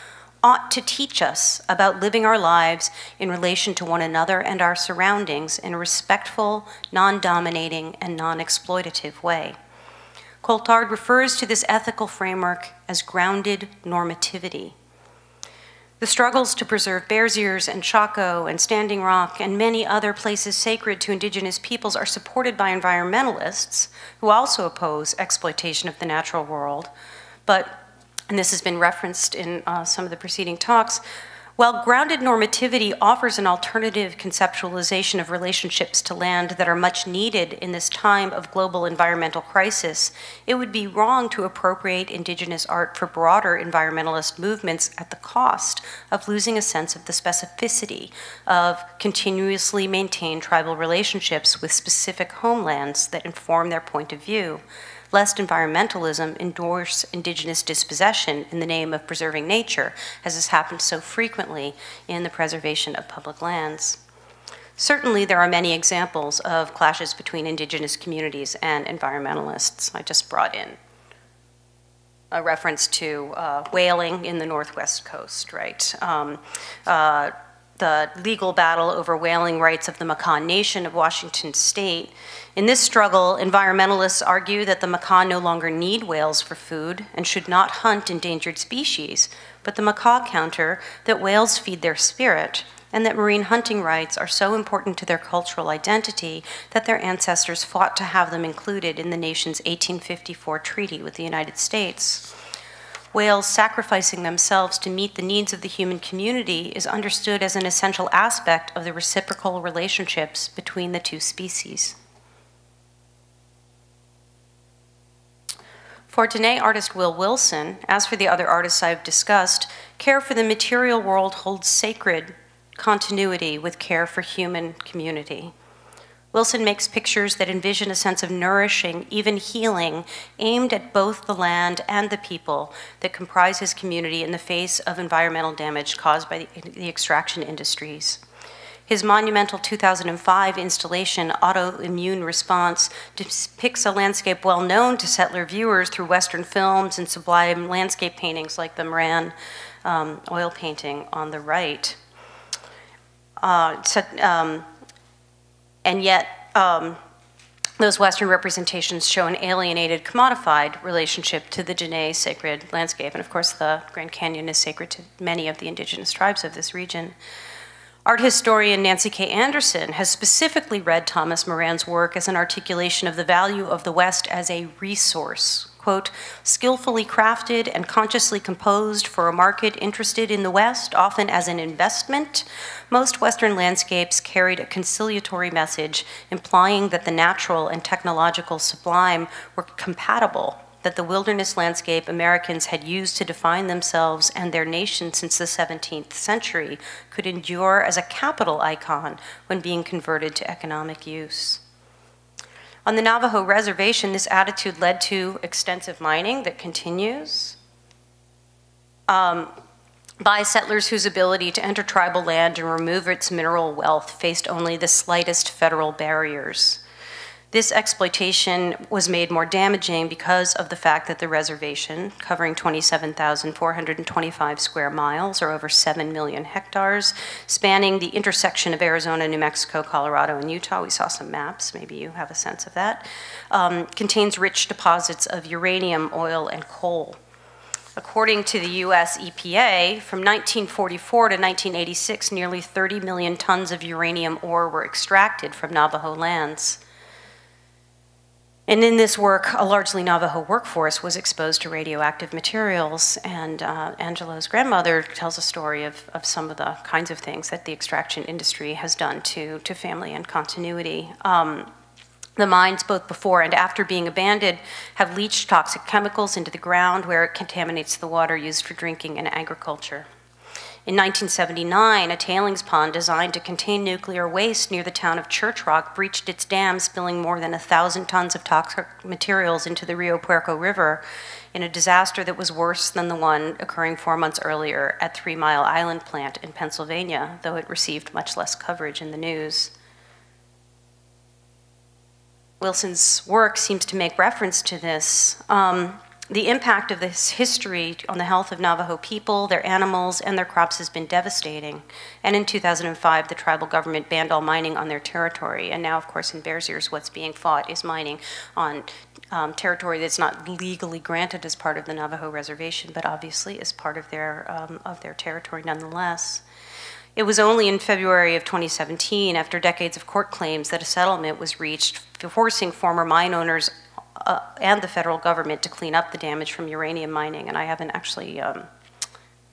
ought to teach us about living our lives in relation to one another and our surroundings in a respectful, non dominating, and non exploitative way. Coulthard refers to this ethical framework as grounded normativity. The struggles to preserve Bears Ears and Chaco and Standing Rock and many other places sacred to indigenous peoples are supported by environmentalists who also oppose exploitation of the natural world. But, and this has been referenced in uh, some of the preceding talks, while grounded normativity offers an alternative conceptualization of relationships to land that are much needed in this time of global environmental crisis, it would be wrong to appropriate indigenous art for broader environmentalist movements at the cost of losing a sense of the specificity of continuously maintained tribal relationships with specific homelands that inform their point of view lest environmentalism endorse indigenous dispossession in the name of preserving nature, as has happened so frequently in the preservation of public lands. Certainly, there are many examples of clashes between indigenous communities and environmentalists. I just brought in a reference to uh, whaling in the northwest coast, right? Um, uh, the legal battle over whaling rights of the Makah Nation of Washington State in this struggle, environmentalists argue that the Makah no longer need whales for food and should not hunt endangered species, but the Makah counter that whales feed their spirit and that marine hunting rights are so important to their cultural identity that their ancestors fought to have them included in the nation's 1854 treaty with the United States. Whales sacrificing themselves to meet the needs of the human community is understood as an essential aspect of the reciprocal relationships between the two species. For Diné artist Will Wilson, as for the other artists I've discussed, care for the material world holds sacred continuity with care for human community. Wilson makes pictures that envision a sense of nourishing, even healing, aimed at both the land and the people that comprise his community in the face of environmental damage caused by the extraction industries. His monumental 2005 installation, Autoimmune Response, depicts a landscape well known to settler viewers through Western films and sublime landscape paintings like the Moran um, oil painting on the right. Uh, um, and yet, um, those Western representations show an alienated, commodified relationship to the Diné sacred landscape. And of course, the Grand Canyon is sacred to many of the indigenous tribes of this region. Art historian Nancy K. Anderson has specifically read Thomas Moran's work as an articulation of the value of the West as a resource, quote, skillfully crafted and consciously composed for a market interested in the West, often as an investment, most Western landscapes carried a conciliatory message implying that the natural and technological sublime were compatible that the wilderness landscape Americans had used to define themselves and their nation since the 17th century could endure as a capital icon when being converted to economic use. On the Navajo reservation, this attitude led to extensive mining that continues um, by settlers whose ability to enter tribal land and remove its mineral wealth faced only the slightest federal barriers. This exploitation was made more damaging because of the fact that the reservation, covering 27,425 square miles or over 7 million hectares, spanning the intersection of Arizona, New Mexico, Colorado, and Utah, we saw some maps, maybe you have a sense of that, um, contains rich deposits of uranium, oil, and coal. According to the US EPA, from 1944 to 1986, nearly 30 million tons of uranium ore were extracted from Navajo lands. And in this work, a largely Navajo workforce was exposed to radioactive materials, and uh, Angelo's grandmother tells a story of, of some of the kinds of things that the extraction industry has done to, to family and continuity. Um, the mines, both before and after being abandoned, have leached toxic chemicals into the ground where it contaminates the water used for drinking and agriculture. In 1979, a tailings pond designed to contain nuclear waste near the town of Church Rock breached its dam, spilling more than 1,000 tons of toxic materials into the Rio Puerco River in a disaster that was worse than the one occurring four months earlier at Three Mile Island plant in Pennsylvania, though it received much less coverage in the news. Wilson's work seems to make reference to this. Um, the impact of this history on the health of Navajo people, their animals, and their crops has been devastating. And in 2005, the tribal government banned all mining on their territory. And now, of course, in Bears Ears, what's being fought is mining on um, territory that's not legally granted as part of the Navajo reservation, but obviously is part of their, um, of their territory nonetheless. It was only in February of 2017, after decades of court claims, that a settlement was reached forcing former mine owners uh, and the federal government to clean up the damage from uranium mining, and I haven't actually um,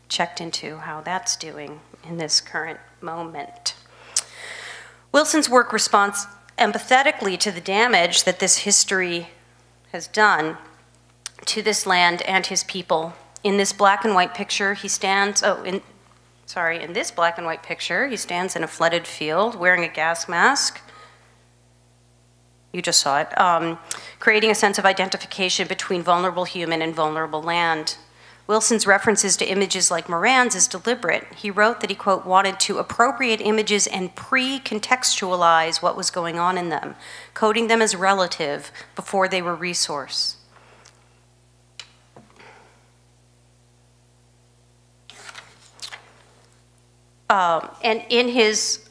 checked into how that's doing in this current moment. Wilson's work responds empathetically to the damage that this history has done to this land and his people. In this black and white picture, he stands, oh, in, sorry, in this black and white picture, he stands in a flooded field wearing a gas mask you just saw it, um, creating a sense of identification between vulnerable human and vulnerable land. Wilson's references to images like Moran's is deliberate. He wrote that he, quote, wanted to appropriate images and pre-contextualize what was going on in them, coding them as relative before they were resource. Um, and in his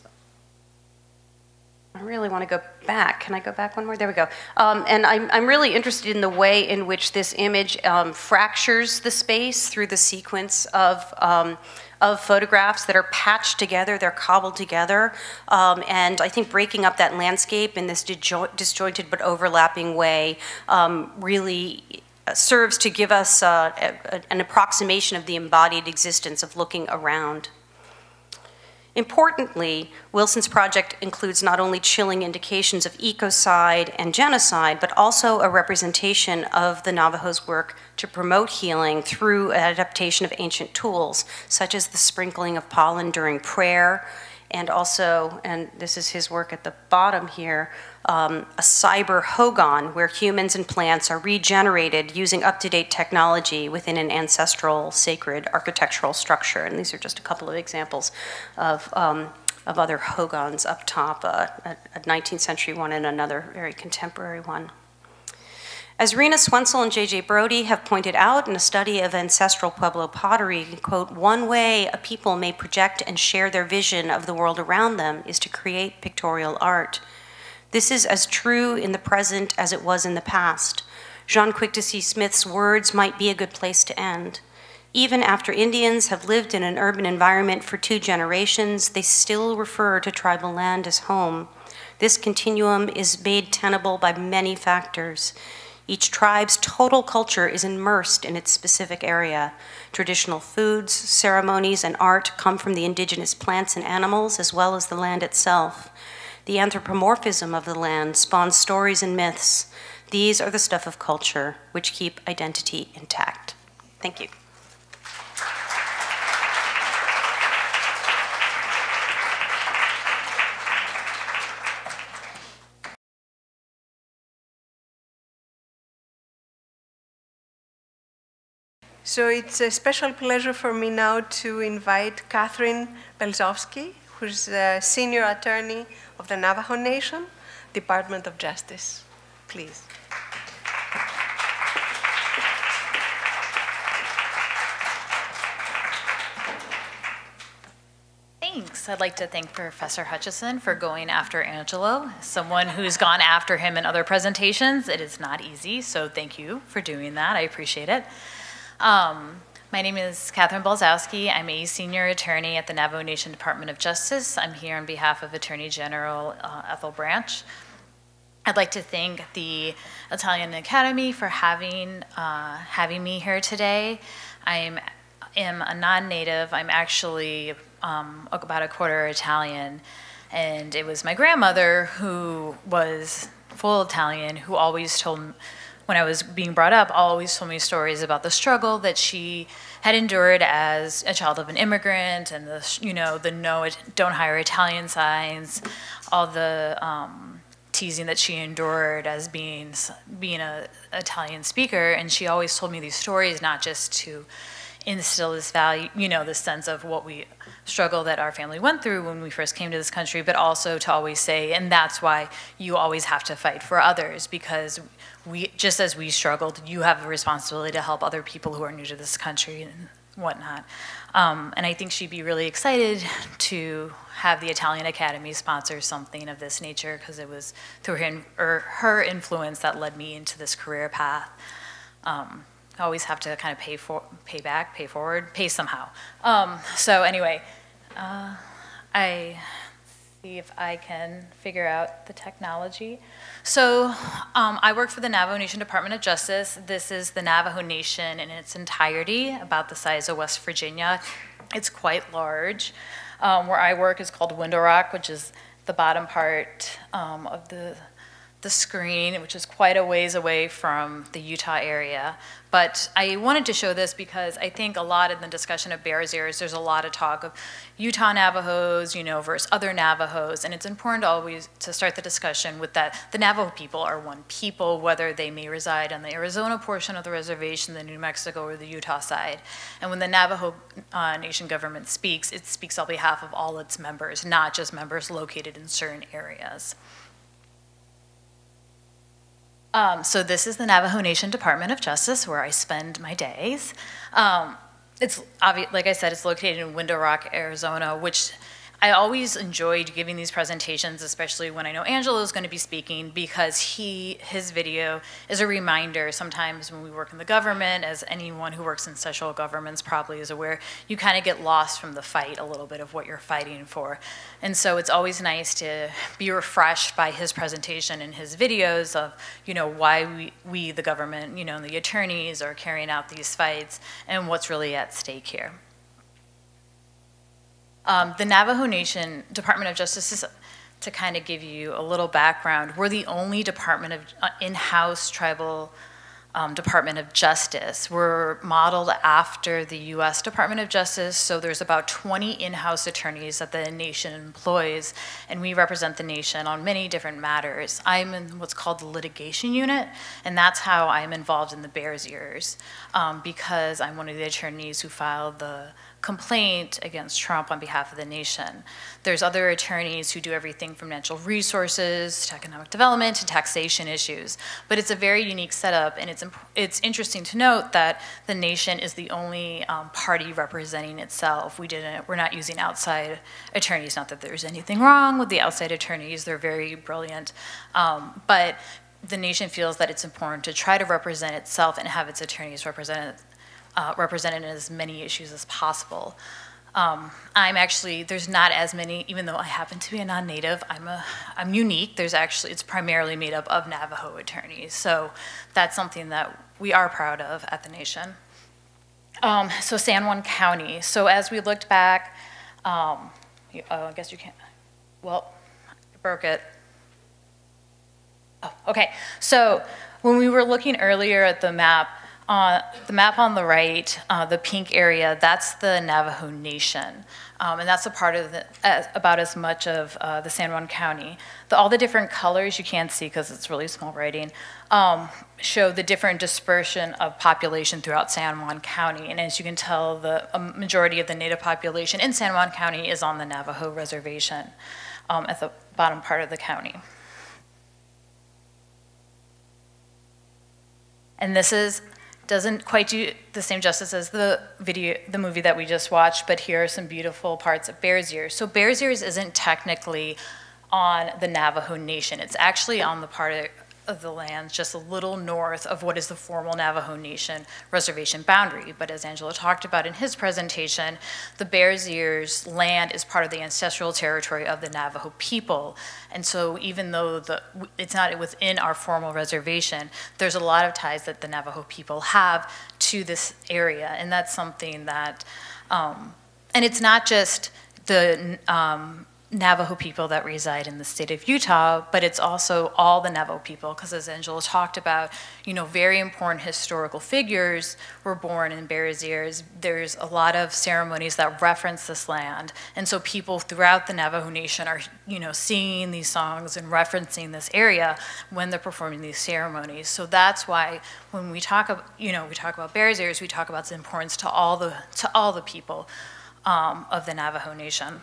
I really want to go back. Can I go back one more? There we go. Um, and I'm, I'm really interested in the way in which this image um, fractures the space through the sequence of, um, of photographs that are patched together, they're cobbled together. Um, and I think breaking up that landscape in this disjointed but overlapping way um, really serves to give us uh, a, an approximation of the embodied existence of looking around. Importantly, Wilson's project includes not only chilling indications of ecocide and genocide, but also a representation of the Navajo's work to promote healing through adaptation of ancient tools, such as the sprinkling of pollen during prayer, and also, and this is his work at the bottom here, um, a cyber hogan where humans and plants are regenerated using up-to-date technology within an ancestral sacred architectural structure. And these are just a couple of examples of, um, of other hogans up top, uh, a, a 19th century one and another very contemporary one. As Rina Swentzell and J.J. Brody have pointed out in a study of ancestral Pueblo pottery, quote, one way a people may project and share their vision of the world around them is to create pictorial art. This is as true in the present as it was in the past. Jean Quick-to-See Smith's words might be a good place to end. Even after Indians have lived in an urban environment for two generations, they still refer to tribal land as home. This continuum is made tenable by many factors. Each tribe's total culture is immersed in its specific area. Traditional foods, ceremonies, and art come from the indigenous plants and animals as well as the land itself. The anthropomorphism of the land spawns stories and myths. These are the stuff of culture which keep identity intact. Thank you. So it's a special pleasure for me now to invite Katherine Belzowski, who's the senior attorney of the Navajo Nation, Department of Justice. Please. Thanks. I'd like to thank Professor Hutchinson for going after Angelo, someone who's gone after him in other presentations. It is not easy, so thank you for doing that. I appreciate it. Um, my name is Katherine Belzowski. I'm a senior attorney at the Navajo Nation Department of Justice. I'm here on behalf of Attorney General uh, Ethel Branch. I'd like to thank the Italian Academy for having, uh, having me here today. I am a non-native. I'm actually um, about a quarter Italian. And it was my grandmother who was full Italian who always told when I was being brought up, always told me stories about the struggle that she had endured as a child of an immigrant and the, you know, the no, don't hire Italian signs, all the um, teasing that she endured as being, being a Italian speaker. And she always told me these stories, not just to instill this value, you know, this sense of what we struggle that our family went through when we first came to this country, but also to always say, and that's why you always have to fight for others because we, just as we struggled, you have a responsibility to help other people who are new to this country and whatnot. Um, and I think she'd be really excited to have the Italian Academy sponsor something of this nature because it was through her, her influence that led me into this career path. Um, I always have to kind of pay for, pay back, pay forward, pay somehow. Um, so anyway, uh, I see if I can figure out the technology. So um, I work for the Navajo Nation Department of Justice. This is the Navajo Nation in its entirety, about the size of West Virginia. It's quite large. Um, where I work is called Window Rock, which is the bottom part um, of the the screen, which is quite a ways away from the Utah area. But I wanted to show this because I think a lot in the discussion of Bears Ears, there's a lot of talk of Utah Navajos, you know, versus other Navajos, and it's important always to start the discussion with that the Navajo people are one people, whether they may reside on the Arizona portion of the reservation, the New Mexico, or the Utah side. And when the Navajo uh, Nation government speaks, it speaks on behalf of all its members, not just members located in certain areas. Um, so this is the Navajo Nation Department of Justice where I spend my days. Um, it's like I said, it's located in Window Rock, Arizona, which I always enjoyed giving these presentations, especially when I know Angelo is going to be speaking, because he his video is a reminder. Sometimes when we work in the government, as anyone who works in special governments probably is aware, you kind of get lost from the fight a little bit of what you're fighting for, and so it's always nice to be refreshed by his presentation and his videos of you know why we we the government, you know, the attorneys are carrying out these fights and what's really at stake here. Um, the Navajo Nation Department of Justice is to kind of give you a little background. We're the only department of uh, in-house tribal um, Department of Justice. We're modeled after the U.S. Department of Justice, so there's about 20 in-house attorneys that the nation employs, and we represent the nation on many different matters. I'm in what's called the litigation unit, and that's how I'm involved in the Bears Ears, um, because I'm one of the attorneys who filed the complaint against Trump on behalf of the nation. There's other attorneys who do everything from natural resources to economic development to taxation issues. But it's a very unique setup, and it's, it's interesting to note that the nation is the only um, party representing itself. We didn't, we're not using outside attorneys, not that there's anything wrong with the outside attorneys, they're very brilliant. Um, but the nation feels that it's important to try to represent itself and have its attorneys represent uh, represented in as many issues as possible. Um, I'm actually, there's not as many, even though I happen to be a non-native, I'm a, I'm unique. There's actually, it's primarily made up of Navajo attorneys. So that's something that we are proud of at the nation. Um, so San Juan County. So as we looked back, um, you, oh, I guess you can't, well, I broke it. Oh, okay. So when we were looking earlier at the map, uh, the map on the right, uh, the pink area, that's the Navajo Nation. Um, and that's a part of the, uh, about as much of uh, the San Juan County. The, all the different colors you can't see because it's really small writing um, show the different dispersion of population throughout San Juan County. And as you can tell, the majority of the native population in San Juan County is on the Navajo reservation um, at the bottom part of the county. And this is doesn't quite do the same justice as the video, the movie that we just watched, but here are some beautiful parts of Bears Ears. So Bears Ears isn't technically on the Navajo Nation. It's actually on the part of the lands just a little north of what is the formal Navajo Nation reservation boundary. But as Angelo talked about in his presentation, the Bears Ears land is part of the ancestral territory of the Navajo people. And so even though the, it's not within our formal reservation, there's a lot of ties that the Navajo people have to this area. And that's something that, um, and it's not just the um, Navajo people that reside in the state of Utah, but it's also all the Navajo people, because as Angelo talked about, you know, very important historical figures were born in Bears Ears. There's a lot of ceremonies that reference this land, and so people throughout the Navajo Nation are, you know, singing these songs and referencing this area when they're performing these ceremonies. So that's why when we talk about, you know, we talk about Bears Ears, we talk about its importance to all the to all the people um, of the Navajo Nation.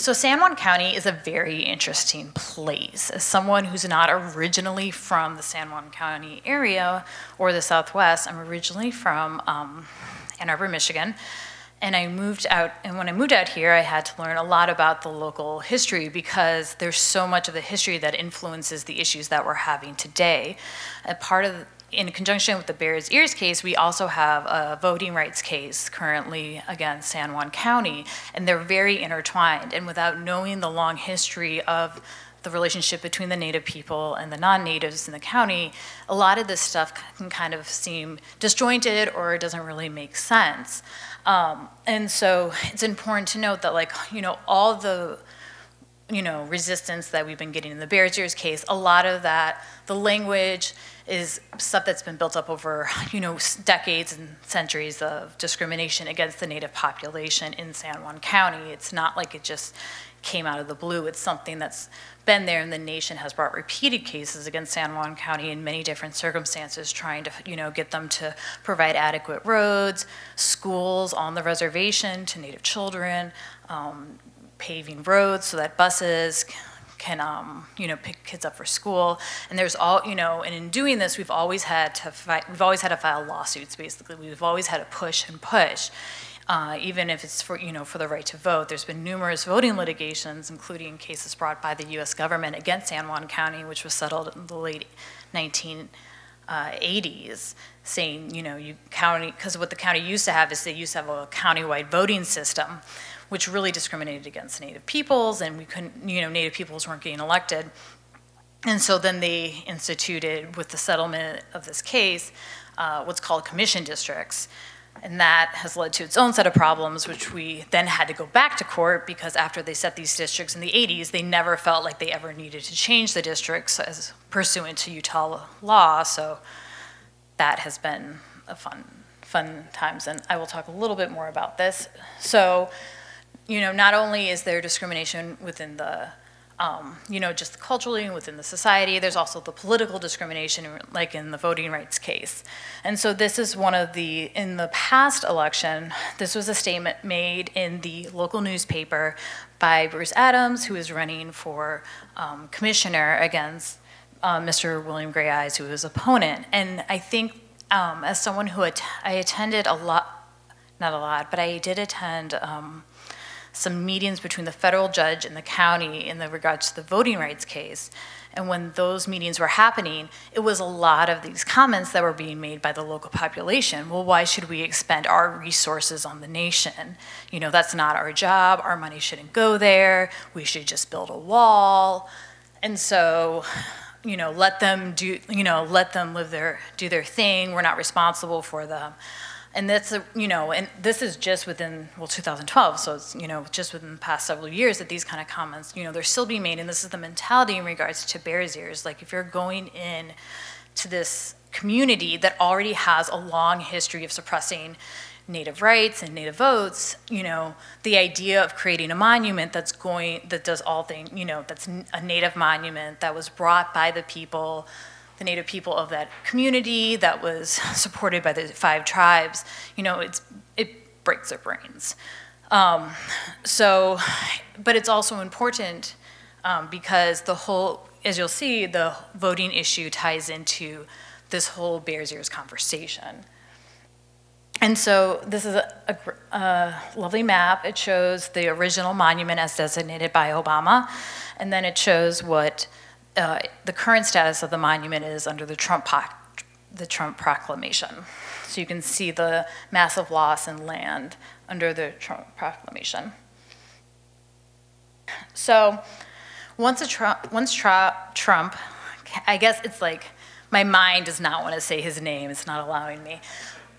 So San Juan County is a very interesting place. As someone who's not originally from the San Juan County area or the Southwest, I'm originally from um, Ann Arbor, Michigan. And I moved out, and when I moved out here, I had to learn a lot about the local history because there's so much of the history that influences the issues that we're having today. A part of in conjunction with the Bears Ears case, we also have a voting rights case currently against San Juan County, and they're very intertwined. And without knowing the long history of the relationship between the native people and the non-natives in the county, a lot of this stuff can kind of seem disjointed or it doesn't really make sense. Um, and so it's important to note that like, you know, all the you know, resistance that we've been getting in the Bears Ears case, a lot of that, the language is stuff that's been built up over, you know, decades and centuries of discrimination against the native population in San Juan County. It's not like it just came out of the blue. It's something that's been there and the nation has brought repeated cases against San Juan County in many different circumstances trying to, you know, get them to provide adequate roads, schools on the reservation to native children, um, paving roads so that buses can um, you know pick kids up for school. And there's all you know and in doing this we've always had to fight we've always had to file lawsuits basically. We've always had to push and push uh, even if it's for you know for the right to vote. There's been numerous voting litigations including cases brought by the US government against San Juan County which was settled in the late 1980s uh, saying you know you county because what the county used to have is they used to have a countywide voting system which really discriminated against Native peoples, and we couldn't, you know, Native peoples weren't getting elected. And so then they instituted, with the settlement of this case, uh, what's called commission districts. And that has led to its own set of problems, which we then had to go back to court because after they set these districts in the 80s, they never felt like they ever needed to change the districts as pursuant to Utah law. So that has been a fun, fun times. And I will talk a little bit more about this. So you know, not only is there discrimination within the, um, you know, just culturally and within the society, there's also the political discrimination, like in the voting rights case. And so this is one of the, in the past election, this was a statement made in the local newspaper by Bruce Adams, who is running for um, commissioner against uh, Mr. William Grayeyes, who was opponent. And I think um, as someone who at I attended a lot, not a lot, but I did attend um, some meetings between the federal judge and the county in the regards to the voting rights case. And when those meetings were happening, it was a lot of these comments that were being made by the local population. Well, why should we expend our resources on the nation? You know, that's not our job. Our money shouldn't go there. We should just build a wall. And so, you know, let them do, you know, let them live their, do their thing. We're not responsible for them. And that's, a, you know, and this is just within, well, 2012, so it's, you know, just within the past several years that these kind of comments, you know, they're still being made, and this is the mentality in regards to Bears Ears. Like, if you're going in to this community that already has a long history of suppressing Native rights and Native votes, you know, the idea of creating a monument that's going, that does all things, you know, that's a Native monument that was brought by the people the native people of that community that was supported by the five tribes, you know, it's, it breaks their brains. Um, so, but it's also important um, because the whole, as you'll see, the voting issue ties into this whole Bears Ears conversation. And so this is a, a, a, lovely map. It shows the original monument as designated by Obama, and then it shows what uh, the current status of the monument is under the Trump, the Trump proclamation. So you can see the massive loss in land under the Trump proclamation. So once, Trump, once Trump, I guess it's like my mind does not want to say his name, it's not allowing me.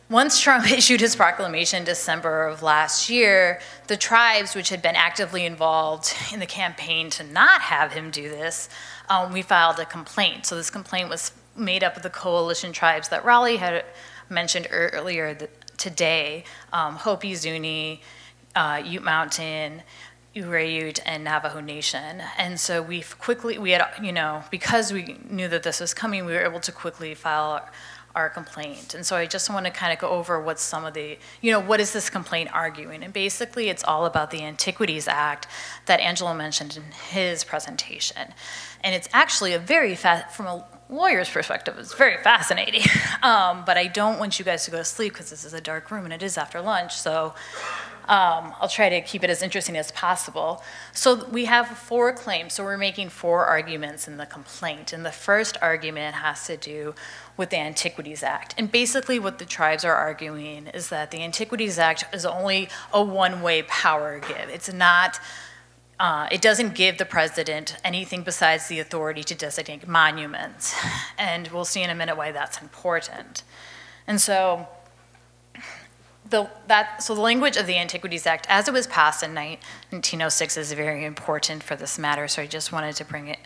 Once Trump issued his proclamation in December of last year, the tribes, which had been actively involved in the campaign to not have him do this, um, we filed a complaint. So this complaint was made up of the coalition tribes that Raleigh had mentioned earlier today, um, Hopi, Zuni, uh, Ute Mountain, Ute, and Navajo Nation. And so we quickly, we had, you know, because we knew that this was coming, we were able to quickly file our complaint. And so I just want to kind of go over what some of the, you know, what is this complaint arguing? And basically it's all about the Antiquities Act that Angelo mentioned in his presentation. And it's actually a very fast, from a lawyer's perspective, it's very fascinating. Um, but I don't want you guys to go to sleep because this is a dark room and it is after lunch. So um, I'll try to keep it as interesting as possible. So we have four claims, so we're making four arguments in the complaint. And the first argument has to do with the Antiquities Act. And basically what the tribes are arguing is that the Antiquities Act is only a one-way power give. It's not uh, it doesn't give the president anything besides the authority to designate monuments. And we'll see in a minute why that's important. And so the, that, so the language of the Antiquities Act, as it was passed in 1906, is very important for this matter, so I just wanted to bring it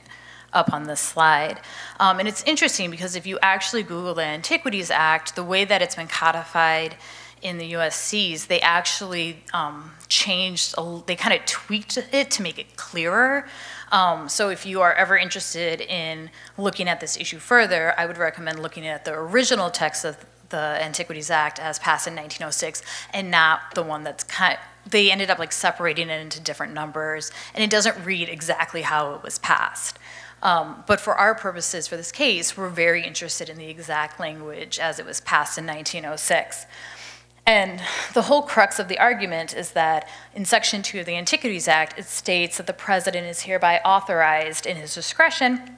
up on this slide. Um, and it's interesting because if you actually Google the Antiquities Act, the way that it's been codified in the USCs, they actually um, changed, they kind of tweaked it to make it clearer. Um, so if you are ever interested in looking at this issue further, I would recommend looking at the original text of the Antiquities Act as passed in 1906 and not the one that's kind of, they ended up like separating it into different numbers and it doesn't read exactly how it was passed. Um, but for our purposes for this case, we're very interested in the exact language as it was passed in 1906. And the whole crux of the argument is that in Section 2 of the Antiquities Act, it states that the president is hereby authorized in his discretion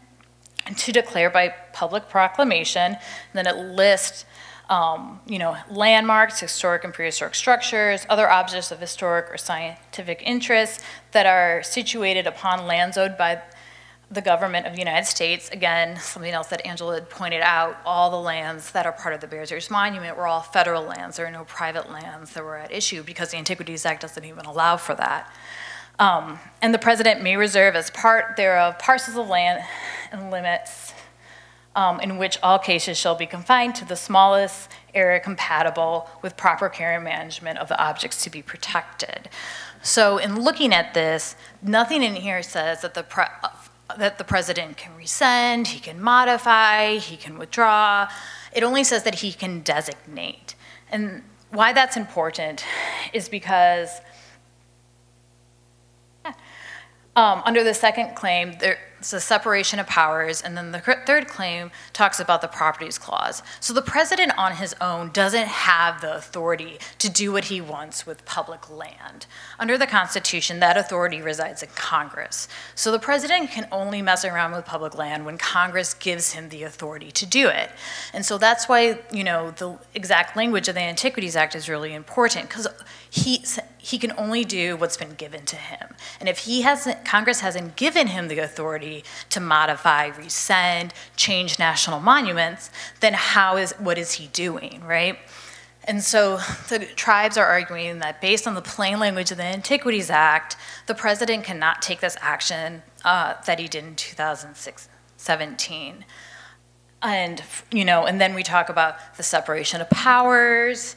to declare by public proclamation, then it lists um, you know, landmarks, historic and prehistoric structures, other objects of historic or scientific interest that are situated upon lands owned by the government of the United States, again, something else that Angelo had pointed out, all the lands that are part of the Bears Ears Monument were all federal lands. There are no private lands that were at issue because the Antiquities Act doesn't even allow for that. Um, and the president may reserve as part thereof parcels of land and limits um, in which all cases shall be confined to the smallest area compatible with proper care and management of the objects to be protected. So in looking at this, nothing in here says that the that the president can rescind, he can modify, he can withdraw. It only says that he can designate. And why that's important is because um, under the second claim, there, a separation of powers, and then the third claim talks about the properties clause. So the president on his own doesn't have the authority to do what he wants with public land. Under the Constitution, that authority resides in Congress. So the president can only mess around with public land when Congress gives him the authority to do it. And so that's why, you know, the exact language of the Antiquities Act is really important because he, he can only do what's been given to him. And if he hasn't, Congress hasn't given him the authority to modify, rescind, change national monuments, then how is, what is he doing, right? And so the tribes are arguing that based on the plain language of the Antiquities Act, the president cannot take this action uh, that he did in 2017. And, you know, and then we talk about the separation of powers,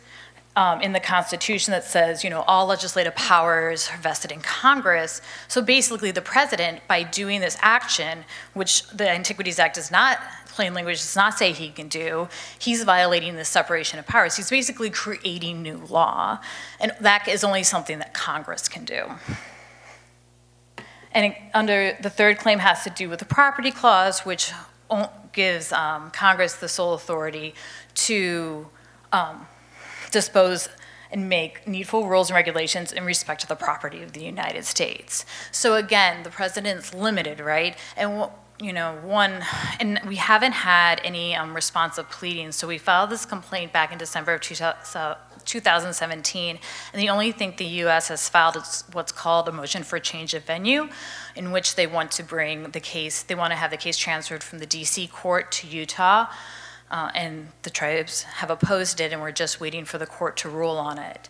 um, in the Constitution that says, you know, all legislative powers are vested in Congress. So basically, the president, by doing this action, which the Antiquities Act does not, plain language does not say he can do, he's violating the separation of powers. He's basically creating new law, and that is only something that Congress can do. And under the third claim has to do with the property clause, which gives um, Congress the sole authority to um, dispose and make needful rules and regulations in respect to the property of the United States. So again, the president's limited, right? And you know, one, and we haven't had any um, responsive pleadings. So we filed this complaint back in December of 2017, and the only thing the U.S. has filed is what's called a motion for change of venue, in which they want to bring the case, they want to have the case transferred from the D.C. court to Utah uh, and the tribes have opposed it, and we're just waiting for the court to rule on it.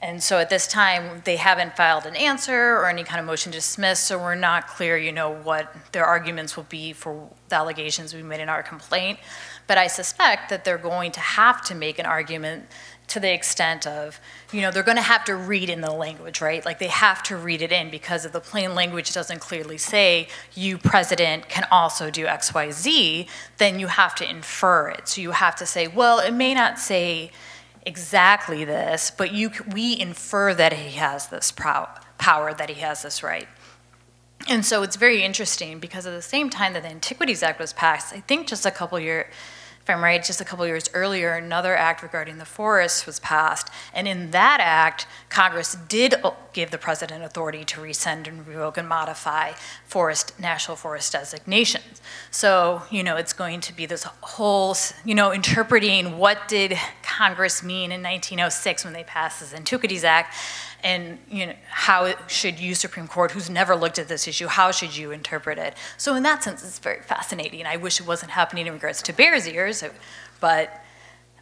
And so at this time, they haven't filed an answer or any kind of motion to dismiss, so we're not clear, you know, what their arguments will be for the allegations we made in our complaint. But I suspect that they're going to have to make an argument to the extent of, you know, they're going to have to read in the language, right? Like they have to read it in because if the plain language doesn't clearly say you, president, can also do X, Y, Z, then you have to infer it. So you have to say, well, it may not say exactly this, but you, we infer that he has this power, that he has this right. And so it's very interesting because at the same time that the Antiquities Act was passed, I think just a couple years, if I'm right, just a couple years earlier, another act regarding the forests was passed. And in that act, Congress did give the president authority to rescind and revoke and modify forest, national forest designations. So, you know, it's going to be this whole, you know, interpreting what did Congress mean in 1906 when they passed this Antiquities Act and you know how should you supreme court who's never looked at this issue how should you interpret it? So in that sense it's very fascinating. I wish it wasn't happening in regards to bears ears but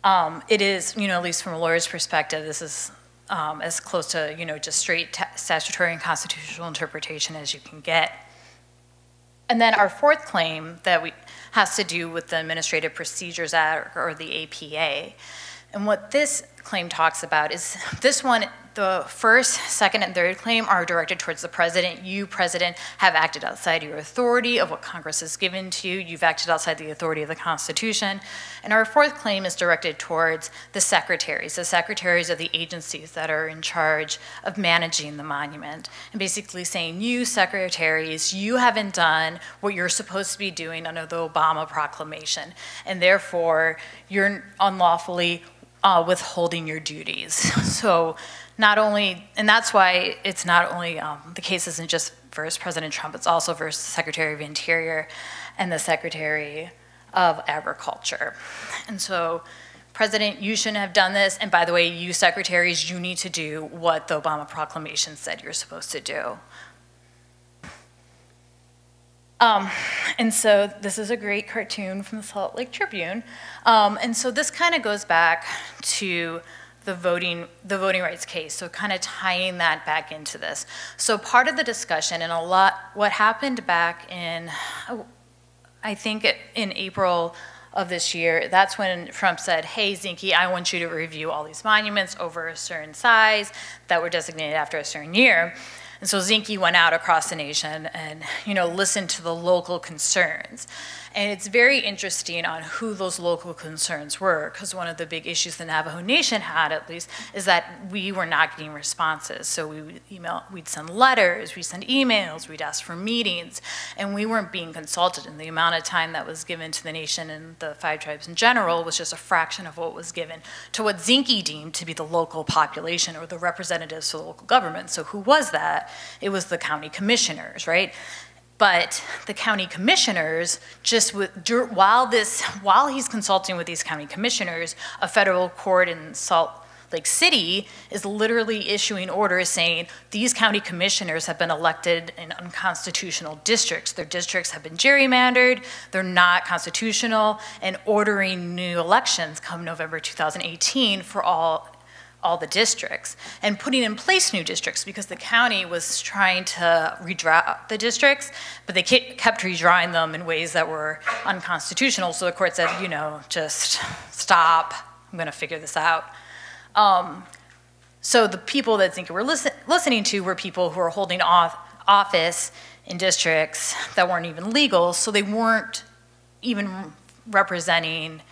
um, it is you know at least from a lawyer's perspective this is um, as close to you know just straight statutory and constitutional interpretation as you can get. And then our fourth claim that we has to do with the administrative procedures act or the apa and what this claim talks about is this one the first, second, and third claim are directed towards the president. You, president, have acted outside your authority of what Congress has given to you. You've acted outside the authority of the Constitution. And our fourth claim is directed towards the secretaries, the secretaries of the agencies that are in charge of managing the monument. And basically saying, you secretaries, you haven't done what you're supposed to be doing under the Obama proclamation. And therefore, you're unlawfully uh, withholding your duties. So not only, and that's why it's not only, um, the case isn't just versus President Trump, it's also versus the Secretary of Interior and the Secretary of Agriculture. And so, President, you shouldn't have done this, and by the way, you secretaries, you need to do what the Obama proclamation said you're supposed to do. Um, and so this is a great cartoon from the Salt Lake Tribune. Um, and so this kind of goes back to the voting, the voting rights case, so kind of tying that back into this. So part of the discussion and a lot, what happened back in, I think in April of this year, that's when Trump said, hey, Zinke, I want you to review all these monuments over a certain size that were designated after a certain year. And so Zinke went out across the nation and, you know, listened to the local concerns. And it's very interesting on who those local concerns were, because one of the big issues the Navajo Nation had, at least, is that we were not getting responses. So we would email, we'd send letters, we'd send emails, we'd ask for meetings, and we weren't being consulted. And the amount of time that was given to the nation and the five tribes in general was just a fraction of what was given to what Zinke deemed to be the local population or the representatives of the local government. So who was that? It was the county commissioners, right? But the county commissioners, just with, while this, while he's consulting with these county commissioners, a federal court in Salt Lake City is literally issuing orders saying these county commissioners have been elected in unconstitutional districts. Their districts have been gerrymandered, they're not constitutional, and ordering new elections come November 2018 for all all the districts and putting in place new districts because the county was trying to redraw the districts, but they kept redrawing them in ways that were unconstitutional. So the court said, you know, just stop. I'm going to figure this out. Um, so the people that Zinke were listen, listening to were people who were holding off, office in districts that weren't even legal, so they weren't even representing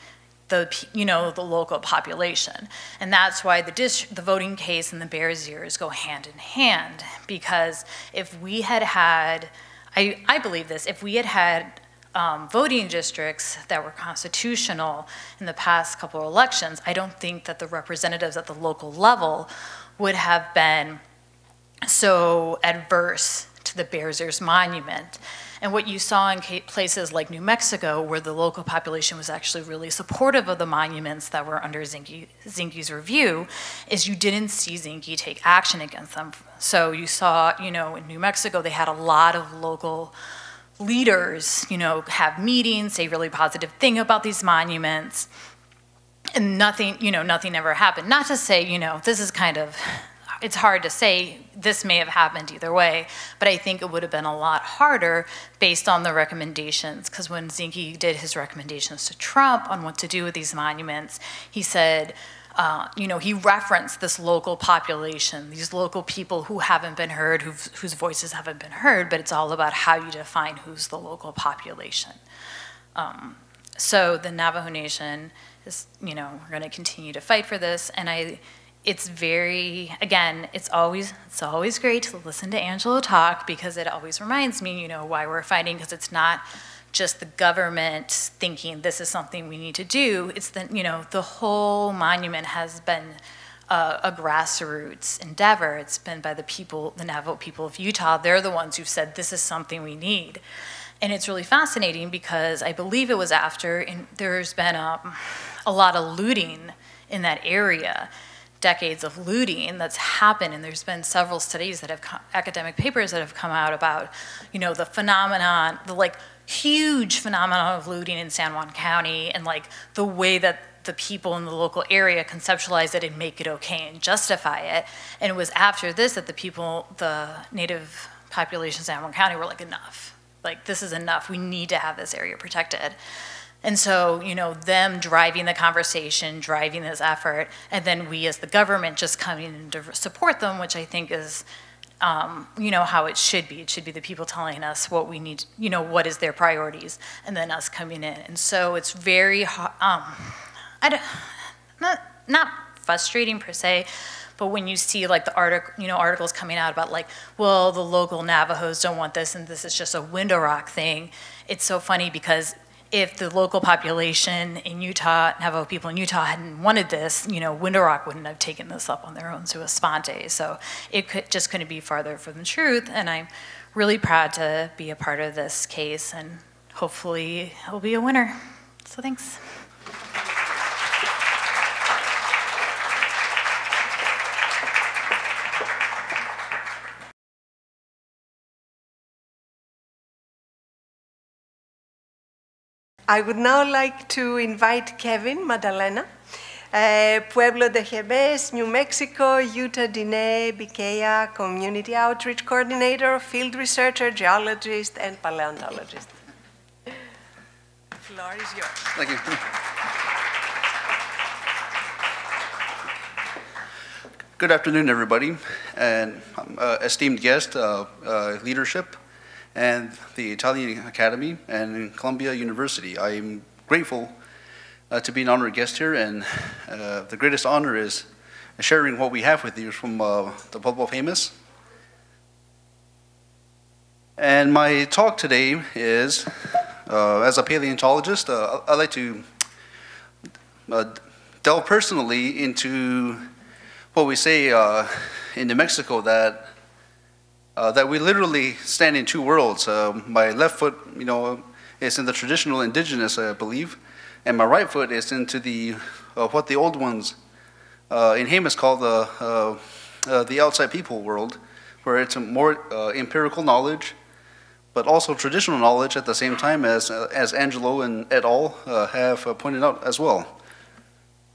the you know the local population, and that's why the the voting case and the Bears Ears go hand in hand because if we had had, I I believe this, if we had had um, voting districts that were constitutional in the past couple of elections, I don't think that the representatives at the local level would have been so adverse to the Bears Ears Monument. And what you saw in places like New Mexico, where the local population was actually really supportive of the monuments that were under Zinke, Zinke's review, is you didn't see Zinke take action against them. So you saw, you know, in New Mexico, they had a lot of local leaders, you know, have meetings, say really positive thing about these monuments, and nothing, you know, nothing ever happened. Not to say, you know, this is kind of it's hard to say this may have happened either way, but I think it would have been a lot harder based on the recommendations. Because when Zinke did his recommendations to Trump on what to do with these monuments, he said, uh, you know, he referenced this local population, these local people who haven't been heard, whose voices haven't been heard, but it's all about how you define who's the local population. Um, so the Navajo Nation is, you know, we're going to continue to fight for this, and I it's very again it's always it's always great to listen to angelo talk because it always reminds me you know why we're fighting because it's not just the government thinking this is something we need to do. It's the you know the whole monument has been a, a grassroots endeavor. It's been by the people the navajo people of utah. They're the ones who've said this is something we need. And it's really fascinating because i believe it was after and there's been a, um, a lot of looting in that area decades of looting that's happened, and there's been several studies that have academic papers that have come out about, you know, the phenomenon, the like huge phenomenon of looting in San Juan County, and like the way that the people in the local area conceptualize it and make it okay and justify it. And it was after this that the people, the native population in San Juan County were like, enough. Like, this is enough. We need to have this area protected. And so, you know, them driving the conversation, driving this effort, and then we as the government just coming in to support them, which I think is, um, you know, how it should be. It should be the people telling us what we need, you know, what is their priorities, and then us coming in. And so it's very, um, I don't, not, not frustrating per se, but when you see like the article, you know, articles coming out about like, well, the local Navajos don't want this, and this is just a window rock thing. It's so funny because if the local population in Utah, Navajo people in Utah hadn't wanted this, you know, Window Rock wouldn't have taken this up on their own sua sponte. So it could, just couldn't be farther from the truth. And I'm really proud to be a part of this case and hopefully it'll be a winner. So thanks. I would now like to invite Kevin Madalena, uh, Pueblo de Jemez, New Mexico, Utah Diné Bikéyah Community Outreach Coordinator, Field Researcher, Geologist, and Paleontologist. The floor is yours. Thank you. Good afternoon, everybody. and um, uh, esteemed guest, uh, uh, leadership, and the Italian Academy and Columbia University. I am grateful uh, to be an honored guest here, and uh, the greatest honor is sharing what we have with you from uh, the Pueblo Famous. And my talk today is, uh, as a paleontologist, uh, I'd like to uh, delve personally into what we say in New Mexico that uh, that we literally stand in two worlds. Uh, my left foot, you know, is in the traditional indigenous, I believe, and my right foot is into the uh, what the old ones uh, in Jemez call the uh, uh, the outside people world, where it's a more empirical knowledge, but also traditional knowledge at the same time as as Angelo and et al. Have pointed out as well.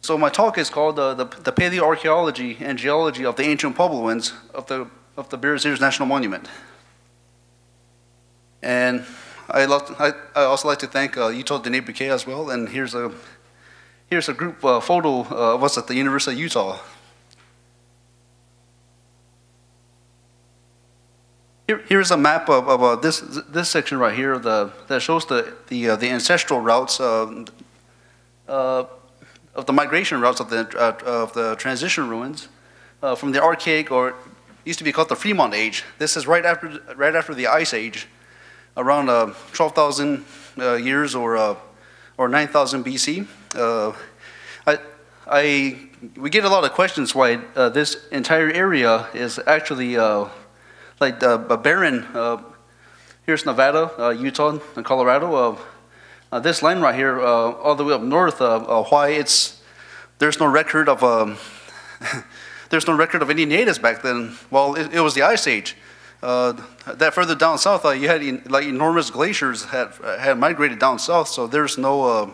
So my talk is called the, the Paleoarchaeology and Geology of the Ancient Puebloans of the, of the Bears Ears National Monument. And I, I, I also like to thank uh, Utah Diné Bikéyah as well, and here's a, here's a group uh, photo uh, of us at the University of Utah. Here, here's a map of, of uh, this, this section right here the, that shows the, the, uh, the ancestral routes uh, uh, of the migration routes of the, of the transition ruins from the archaic or used to be called the Fremont Age. This is right after, right after the Ice Age, around uh, 12,000 uh, years or, uh, or 9,000 BC. Uh, I, I, we get a lot of questions why uh, this entire area is actually uh, like a barren. Here's Nevada, Utah, and Colorado. This line right here, all the way up north, why it's there's no record of um, there's no record of any natives back then. Well, it, it was the Ice Age. Uh, that further down south, uh, you had en- like enormous glaciers had had migrated down south, so there's no. Uh,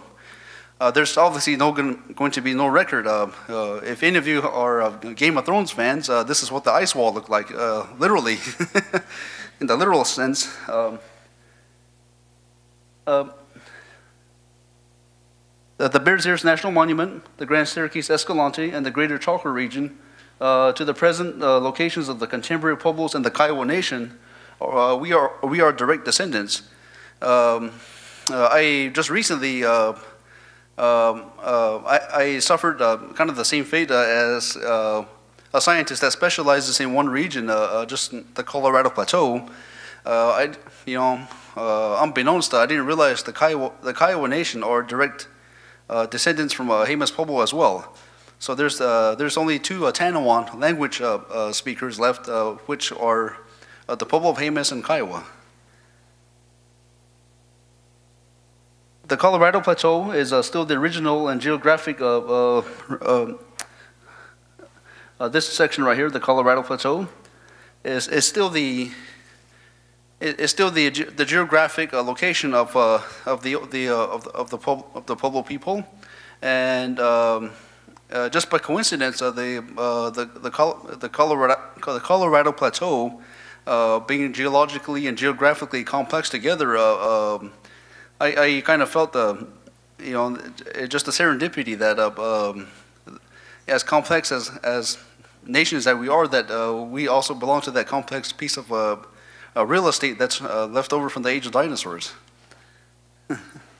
uh, there's obviously no going to be no record. Uh, uh, if any of you are uh, Game of Thrones fans, uh, this is what the ice wall looked like, uh, literally, in the literal sense. Um, uh, the, the Bears Ears National Monument, the Grand Staircase Escalante, and the Greater Chaco region uh, to the present uh, locations of the contemporary Pueblos and the Kiowa Nation, uh, we, are, we are direct descendants. Um, uh, I just recently, uh, um, uh, I, I suffered kind of the same fate as a scientist that specializes in one region, just the Colorado Plateau. I, you know, unbeknownst, I didn't realize the Kiowa, the Kiowa Nation are direct descendants from uh, Jemez Pueblo as well. So there's uh, there's only two uh, Tanawan language uh, uh, speakers left, uh, which are uh, the Pueblo of Jemez and Kiowa. The Colorado Plateau is still the original and geographic of this section right here, the Colorado Plateau, is, is still the it's still the, the geographic location of, of the, the, of the, of the Pueblo, of the Pueblo people. And um, uh, just by coincidence, uh, the, uh, the, the, Col- the Colorado, the Colorado Plateau, uh, being geologically and geographically complex together, um, I, I kind of felt the, you know, just a serendipity that um, as complex as, as nations that we are, that we also belong to that complex piece of real estate that's left over from the age of dinosaurs.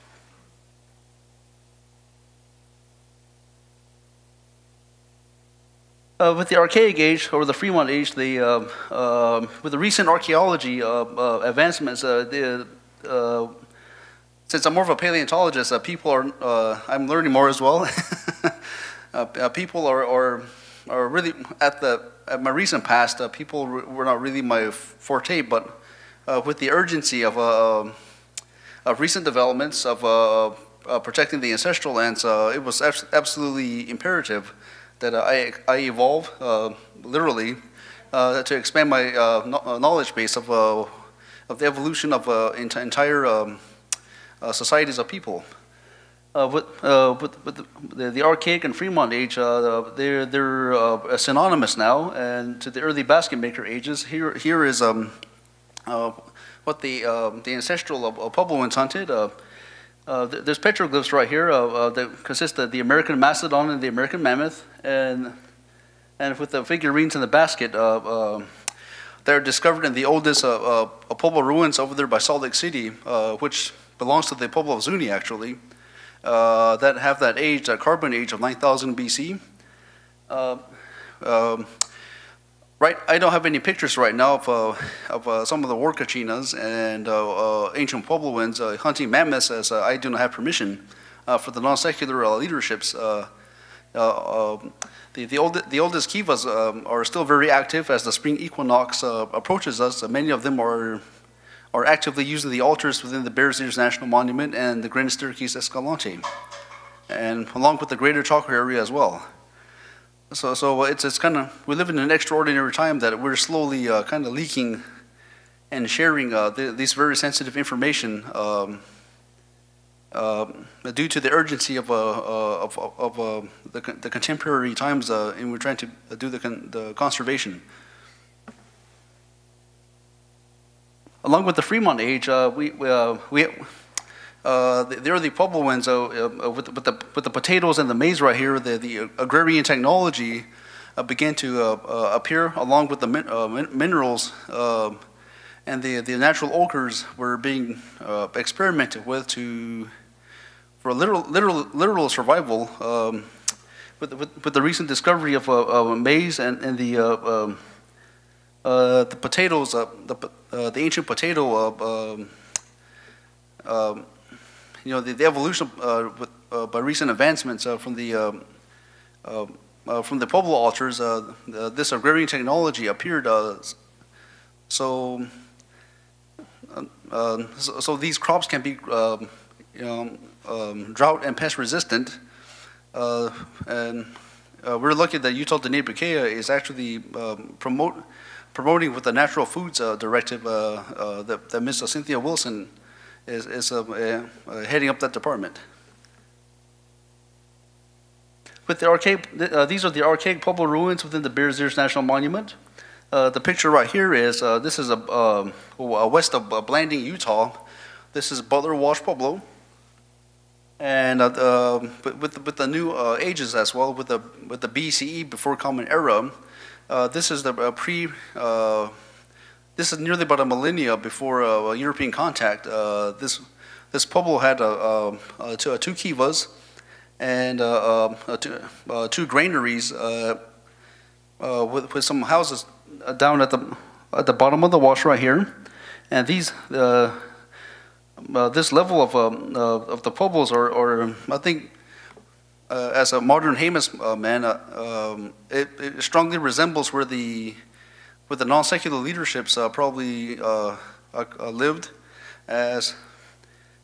Uh, with the Archaic Age or the Fremont Age, the, uh, um with the recent archaeology uh, uh, advancements, uh, the, uh, since I'm more of a paleontologist, uh, people are, uh, I'm learning more as well. uh, uh, people are, are, are really, at, the, at my recent past, uh, people were not really my forte, but uh, with the urgency of, uh, of recent developments of uh, uh, protecting the ancestral lands, uh, it was abs- absolutely imperative that I, I evolve, uh, literally, uh, to expand my uh, knowledge base of, of the evolution of ent- entire um, societies of people. With, with, with the, the, archaic and Fremont age, they're, they're synonymous now, and to the early basket maker ages, here, here is um, what the, um, the ancestral Puebloans hunted. Uh, th- there's petroglyphs right here uh, uh, that consist of the American mastodon and the American mammoth, and And with the figurines in the basket, uh, uh, they're discovered in the oldest Pueblo ruins over there by Salt Lake City, which belongs to the Pueblo of Zuni, actually, that have that age, that carbon age of 9,000 BC. Um, right, I don't have any pictures right now of, uh, of uh, some of the Huarcachinas and uh, uh, ancient Puebloans uh, hunting mammoths, as uh, I do not have permission for the non-secular leaderships. Um, the, the, old, the oldest kivas um, are still very active as the spring equinox approaches us. Many of them are, are actively using the altars within the Bears Ears National Monument and the Grand Staircase Escalante, and along with the Greater Chaco area as well. So, so it's, it's kind of, we live in an extraordinary time that we're slowly uh, kind of leaking and sharing uh, th- this very sensitive information um, uh, due to the urgency of, uh, uh, of, of uh, the, the contemporary times and we're trying to do the, con- the conservation. Along with the Fremont age, we, we, we uh, there are the Puebloans uh, uh, with, with, the, with the potatoes and the maize right here, the, the agrarian technology uh, began to uh, uh, appear along with the min- uh, min- minerals uh, and the, the natural ochres were being uh, experimented with to for literal, literal, literal survival um, with, with, with the recent discovery of uh, uh, maize and, and the, uh, um, uh, the potatoes, uh, the, uh, the ancient potato, uh, um, um, you know, the, the evolution uh, with, uh, by recent advancements uh, from the from the Pueblo altars, uh, this agrarian technology appeared. So, so, so these crops can be, um, you know, um, drought and pest resistant. And uh, we're lucky that Utah Diné Bikéyah is actually um, promote, promoting with the Natural Foods uh, Directive uh, that, that Ms. Cynthia Wilson is, is uh, uh, heading up that department. With the archaic, uh, these are the archaic Pueblo ruins within the Bears Ears National Monument. The picture right here is this is a, um, west of Blanding, Utah. This is Butler Wash Pueblo. And uh, uh, with, the, with the new uh, ages as well, with the with the BCE before Common Era, this is the pre. This is nearly about a millennia before uh, European contact. Uh, this this pueblo had uh, two, kivas and uh, um, two, uh, two granaries uh, with, with some houses down at the at the bottom of the wash right here, and these this level of um, uh, of the pueblos are, are I think. As a modern Jemez man, um, it, it strongly resembles where the where the non-secular leaderships uh, probably uh, uh, uh, lived, as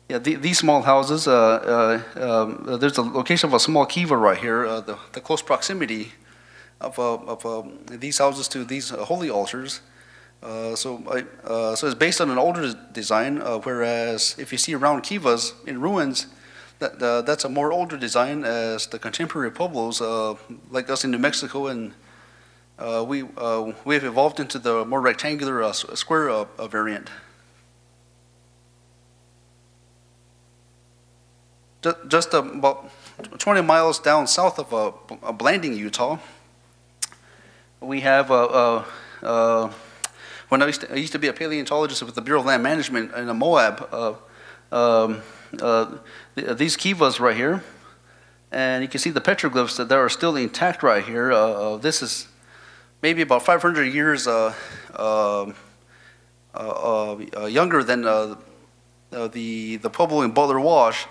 yeah, the, these small houses. Uh, um, there's a location of a small kiva right here. The, the close proximity of, of um, these houses to these holy altars. So, I, so it's based on an older design. Whereas if you see around kivas in ruins, that that's a more older design. As the contemporary pueblos, like us in New Mexico, and uh, we uh, we have evolved into the more rectangular uh, square uh, uh, variant. Just about 20 miles down south of Blanding, Utah, we have, when I used, to, I used to be a paleontologist with the Bureau of Land Management in Moab, um, uh, th- these kivas right here, and you can see the petroglyphs that are still intact right here. Uh, this is maybe about 500 years uh, um, uh, uh, younger than the, the Pueblo in Butler Wash.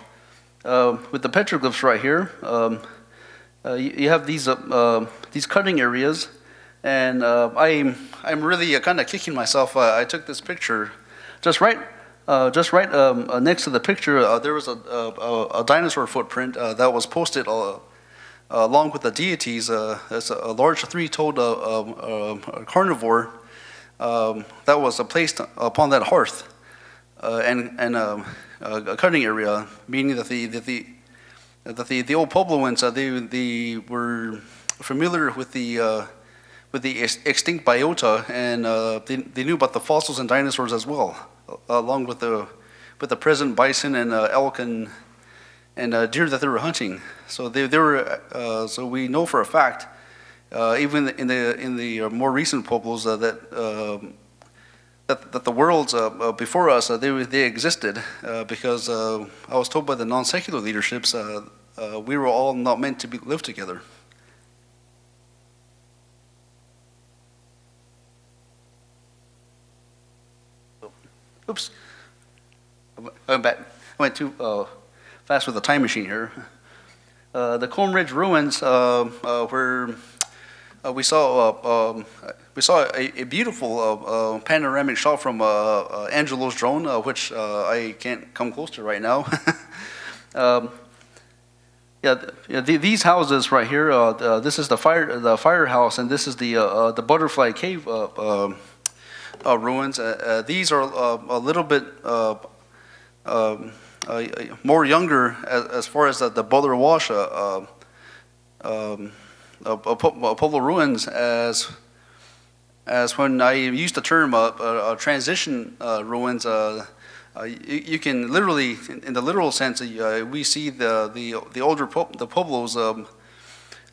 Uh, with the petroglyphs right here, um, you, you have these, uh, these cutting areas, and I'm, I'm really kind of kicking myself. I took this picture just right, uh, just right um, uh, next to the picture. Uh, there was a, a, a dinosaur footprint that was posted along with the deities. Uh, it's a, large three-toed uh, uh, uh, carnivore um, that was placed upon that hearth and, and um, a cutting area, meaning that the, that the, that the, the old Puebloans, they, they were familiar with the, with the ex- extinct biota, and uh, they, they knew about the fossils and dinosaurs as well, along with the, with the present bison and uh, elk and, and uh, deer that they were hunting. So they, they were, uh, so we know for a fact uh, even in the in the uh, more recent pueblos uh, that, um, that that the worlds uh, before us they they existed because I was told by the non secular leaderships we were all not meant to be live together. Oops. I went back. I went too fast with the time machine here. Uh, the Comb Ridge ruins, uh, uh, where uh, we saw uh, um, we saw a, a beautiful uh, panoramic shot from Angelo's drone, which I can't come close to right now. um, yeah, yeah the, these houses right here. Uh, this is the fire the firehouse, and this is the the butterfly cave uh, ruins. These are a little bit um, more younger as, as far as the, Butler Wash uh, uh, um, uh, uh, Pu- uh, Pueblo ruins as as when I used the term uh, uh, uh, transition uh, ruins. Uh, uh, you, you can literally, in, in the literal sense, uh, we see the the, the older the pueblos. Um,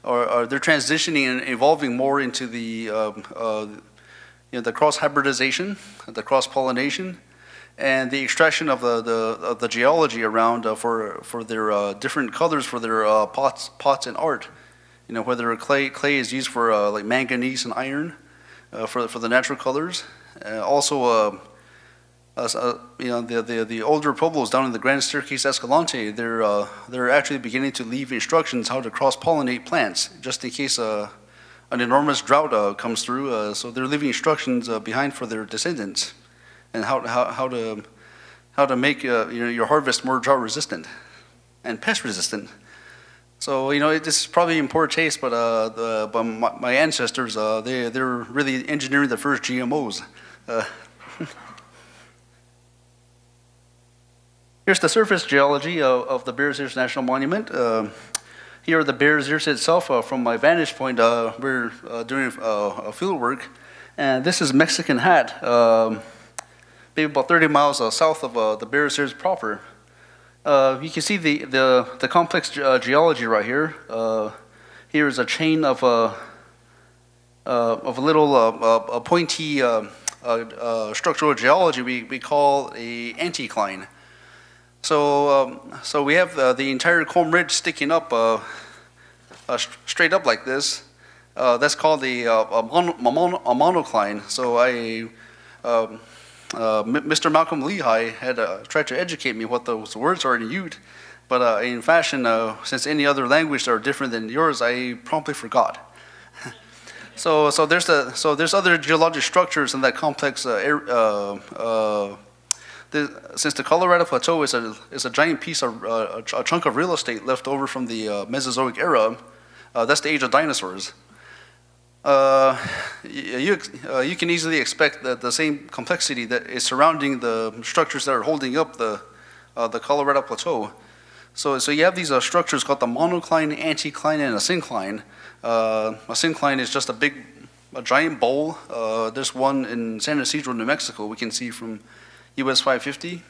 are, are they're transitioning and evolving more into the um, uh, you know, the cross hybridization, the cross pollination, and the extraction of the, the, of the geology around uh, for, for their uh, different colors for their uh, pots, pots and art. You know, whether clay, clay is used for uh, like manganese and iron uh, for, for the natural colors. Uh, also, you know, the, the, the older pueblos down in the Grand Staircase Escalante, they're, they're actually beginning to leave instructions how to cross-pollinate plants, just in case an enormous drought comes through. So they're leaving instructions behind for their descendants, and how how, how to how to make uh, your, your harvest more drought resistant and pest resistant. So you know it, this is probably in poor taste, but uh, the, but my, my ancestors uh, they they're really engineering the first GMOs. Uh, here's the surface geology of, of the Bears Ears National Monument. Uh, here are the Bears Ears itself. Uh, from my vantage point, uh, we're doing field work, and this is Mexican Hat, um, maybe about 30 miles uh, south of uh, the Bears Ears proper. Uh, you can see the, the, the complex ge- uh, geology right here. Uh, here is a chain of a, uh, of a little uh, uh, a pointy uh, uh, uh, structural geology we, we call a anticline. So, um, so we have uh, the entire comb ridge sticking up uh, uh, st- straight up like this. Uh, that's called the uh, a, mono, a, mono, a monocline. So I, um, uh, Mr. Malcolm Lehi had uh, tried to educate me what those words are in Ute, but uh, in fashion, uh, since any other language are different than yours, I promptly forgot. so, so there's the so there's other geologic structures in that complex uh, uh, the, since the Colorado Plateau is a, is a giant piece of a, a chunk of real estate left over from the Mesozoic era, that's the age of dinosaurs. Uh, you, uh, you can easily expect that the same complexity that is surrounding the structures that are holding up the, uh, the Colorado Plateau. So, so you have these uh, structures called the monocline, anticline, and a syncline. Uh, a syncline is just a big, a giant bowl. There's one in San Ysidro, New Mexico. We can see from US 550.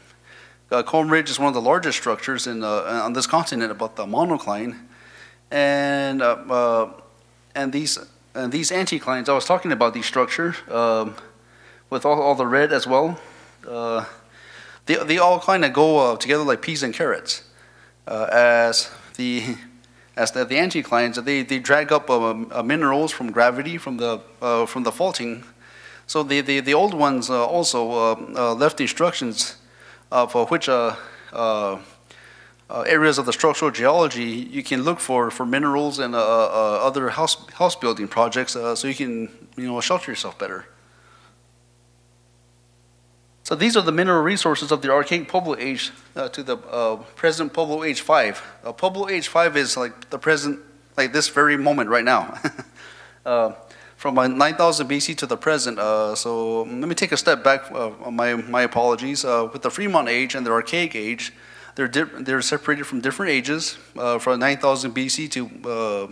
Uh, Comb Ridge is one of the largest structures in, on this continent about the monocline. And, and these, and these anticlines, I was talking about these structures um, with all, all the red as well. Uh, they, they all kind of go uh, together like peas and carrots. Uh, as the as the, the anticlines, they, they drag up uh, uh, minerals from gravity from the uh, from the faulting so the, the, the old ones uh, also left instructions for which uh, areas of the structural geology you can look for, for minerals and uh, uh, other house, house building projects uh, so you can you know, shelter yourself better. So these are the mineral resources of the archaic Pueblo age uh, to the uh, present Pueblo age 5. Uh, Pueblo age 5 is like the present, like this very moment right now. from uh, 9000 BC to the present. So let me take a step back. My, my apologies. With the Fremont age and the Archaic age, they're, they're separated from different ages, uh, from 9000 BC to, uh,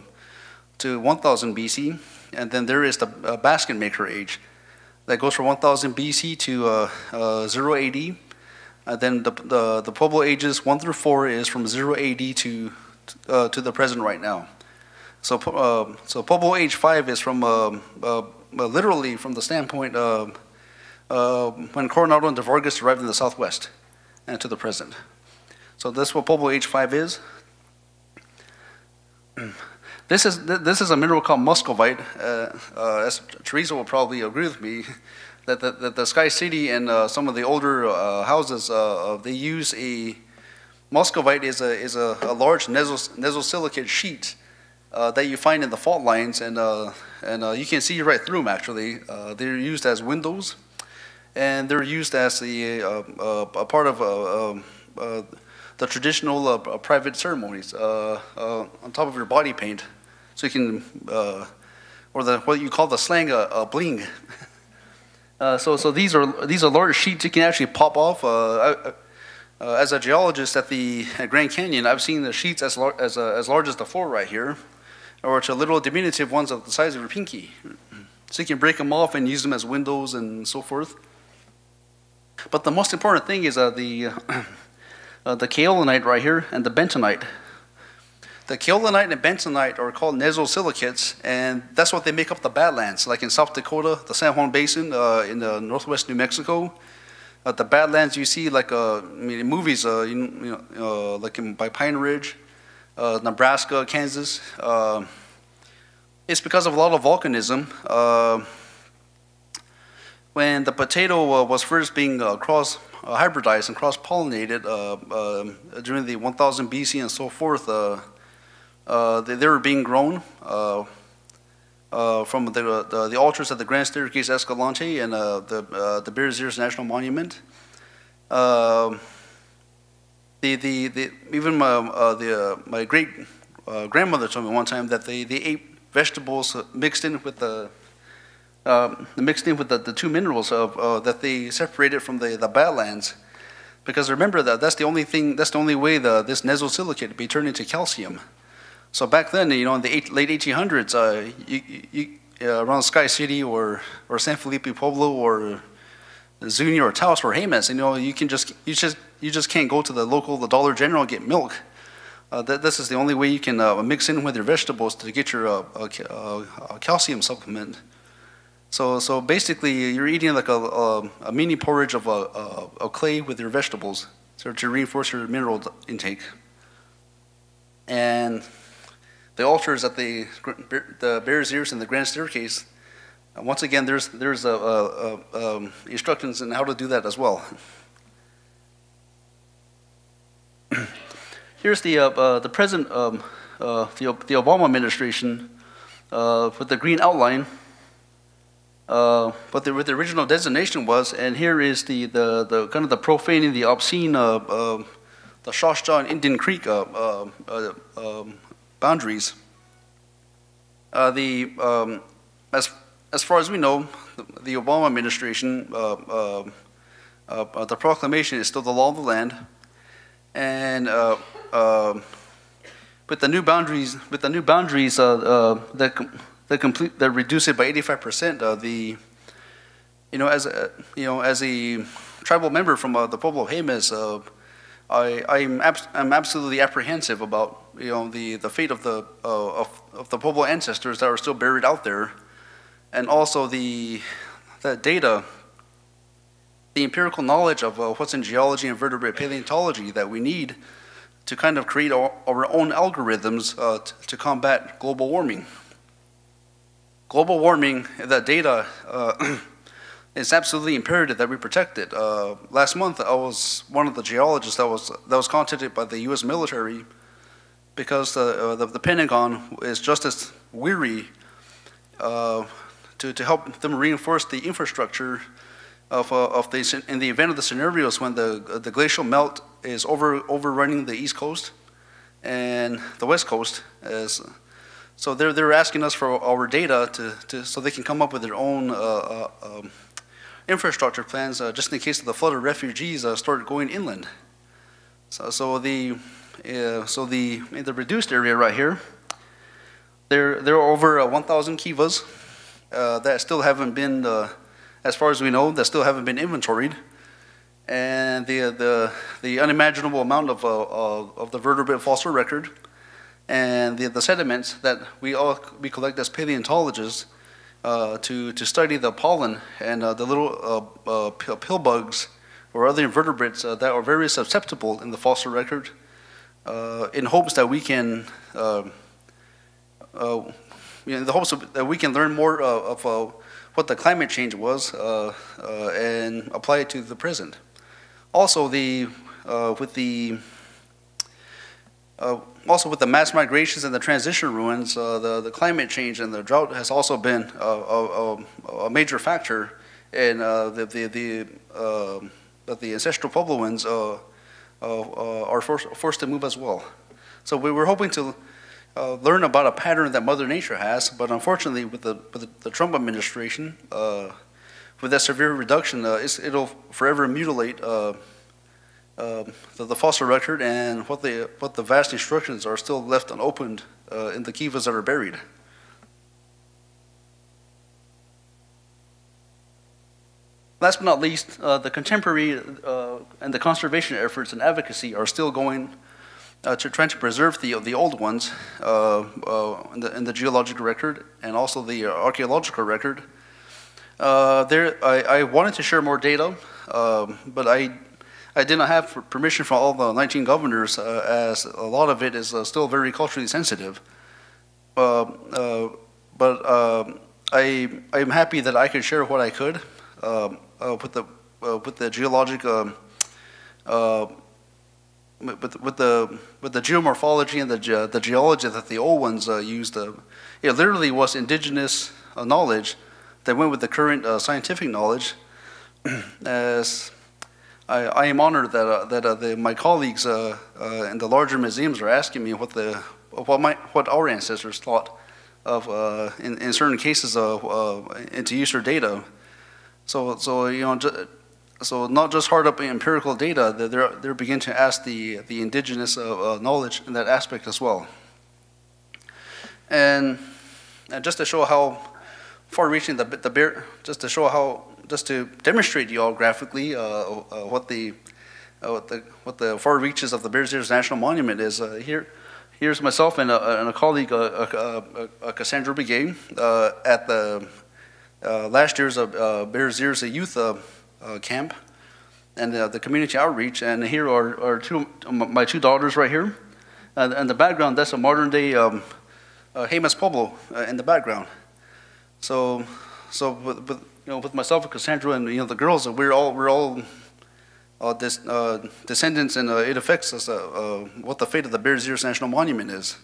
to 1000 BC. And then there is the uh, basket maker age that goes from 1000 BC to uh, uh, 0 AD. And then the, the, the Pueblo ages 1 through 4 is from 0 AD to, uh, to the present right now. So, so Pueblo age 5 is from literally from the standpoint of uh, when Coronado and de Vargas arrived in the Southwest and to the present. So this is what Pueblo age 5 is. This is this is a mineral called muscovite. Uh, uh, as Teresa will probably agree with me, that the, that the Sky City and uh, some of the older uh, houses uh, they use a muscovite is a is a, a large nesos, nesosilicate sheet uh, that you find in the fault lines, and and you can see right through them. Actually, they're used as windows, and they're used as the a part of um, the traditional private ceremonies on top of your body paint so you can, uh, or the what you call the slang a, bling. uh, so so these are these are large sheets you can actually pop off. Uh, I, uh, as a geologist at the at Grand Canyon, I've seen the sheets as lar- as uh, as large as the floor right here, or to little diminutive ones of the size of your pinky. So you can break them off and use them as windows and so forth. But the most important thing is uh, the uh, the kaolinite right here and the bentonite. The kaolinite and bentonite are called nesosilicates, and that's what they make up the Badlands. Like in South Dakota, the San Juan Basin, uh, in the northwest New Mexico, uh, the Badlands you see like uh, I mean, in movies, uh, you, you know, uh, like in, by Pine Ridge, uh, Nebraska, Kansas. Uh, it's because of a lot of volcanism. when the potato was first being cross Uh, hybridized and cross pollinated uh, uh, during the 1000 BC and so forth uh, they, they, were being grown uh, uh, from the, the, the, altars at the Grand Staircase Escalante and the, the Bears Ears National Monument. Um, the, the, the, even my, the, my great grandmother told me one time that they, they ate vegetables mixed in with the um, mixed in with the, the two minerals of, uh, that they separated from the, the badlands. Because remember that that's the only thing, that's the only way the, this nesosilicate be turned into calcium. So back then, you know, in the eight, late 1800s, uh, you, you, uh, around Sky City or, or San Felipe Pueblo or Zuni or Taos or Jemez, you know, you can just you just you just can't go to the local the Dollar General and get milk. Uh, th this is the only way you can uh, mix in with your vegetables to get your uh, uh, calcium supplement. So so basically, you're eating like a, a, a mini porridge of a, a, clay with your vegetables, so to reinforce your mineral intake. And the altars at the, the Bears Ears and the Grand Staircase, uh, once again, there's, there's a, a, a, um, instructions on how to do that as well. Here's the, uh, uh, the present, um, uh, the, the Obama administration uh, with the green outline, uh, what, the, what the original designation was, and here is the, the, the kind of the profaning, the obscene, the Shash Jáa and Indian Creek um, boundaries. Uh, the, um, as, as far as we know, the, the Obama administration, uh, uh, uh the proclamation is still the law of the land. And uh, uh, with the new boundaries, with the new boundaries that, that complete, reduce it by 85%, uh, the, you know, as a, you know, as a tribal member from the Pueblo Jemez, I, I'm, abs I'm absolutely apprehensive about you know the, the fate of the uh, of, of the Pueblo ancestors that are still buried out there, and also the the data, the empirical knowledge of uh, what's in geology and vertebrate paleontology that we need to kind of create our, our own algorithms uh, to combat global warming. Global warming, the data. Uh, it's absolutely imperative that we protect it. Uh, last month, I was one of the geologists that was that was contacted by the U.S. military because the uh, the, the, Pentagon is just as weary uh, to to help them reinforce the infrastructure of uh, of the in the event of the scenarios when the the glacial melt is over overrunning the East Coast and the West Coast as. So they're, they're asking us for our data to, to, so they can come up with their own uh, uh, um, infrastructure plans uh, just in case the flood of refugees uh, started going inland. So, so the uh, so the in the reduced area right here, there there are over uh, 1,000 kivas uh, that still haven't been, uh, as far as we know, that still haven't been inventoried, and the the the unimaginable amount of of the vertebrate fossil record. And the, the sediments that we all we collect as paleontologists uh, to to study the pollen and uh, the little uh, uh, pill bugs or other invertebrates uh, that are very susceptible in the fossil record, uh, in hopes that we can. Uh, uh, in the hopes of, that we can learn more of what the climate change was and apply it to the present. Also, the with the uh, also with the mass migrations and the transition ruins, uh, the the climate change and the drought has also been a, a, a major factor in uh, the the the uh, the ancestral Puebloans uh, uh, are forced, forced to move as well. So we were hoping to learn about a pattern that Mother Nature has, but unfortunately, with the, with the, Trump administration, with that severe reduction, it'll forever mutilate uh, uh, the, the, fossil record and what the, what the vast instructions are still left unopened uh, in the kivas that are buried. Last but not least, the contemporary and the conservation efforts and advocacy are still going uh, to trying to preserve the the old ones uh, uh, in, the, in the geological record and also the archaeological record. Uh, there, I, I, wanted to share more data, um, but I I did not have permission from all the 19 governors, uh, as a lot of it is uh, still very culturally sensitive. but um, I I'm happy that I could share what I could um, with the with the geologic. Um, with, with the with the geomorphology and the ge the geology that the old ones uh, used, uh, it literally was indigenous uh, knowledge that went with the current uh, scientific knowledge. As I, I, am honored that uh, that uh, the, my colleagues in the larger museums are asking me what the what my what our ancestors thought of in, in certain cases of into user data. So so you know so not just hard up empirical data, they're, they're beginning to ask the, the indigenous uh, uh, knowledge in that aspect as well. And, and just to show how far-reaching the, the bear, just to show how, just to demonstrate to you all graphically uh, uh what the uh, what the what the far reaches of the Bears Ears National Monument is. Here, here's myself and a, and a colleague, Cassandra Begay, at the last year's Bears Ears Youth camp and uh, the community outreach. And here are, are two, my two daughters right here. And in the background, that's a modern day um, uh, Jemez Pueblo uh, in the background. So, so with, with, you know, with myself and Cassandra and you know the girls, we're all we're all uh, uh, descendants, and uh, it affects us uh, what the fate of the Bears Ears National Monument is.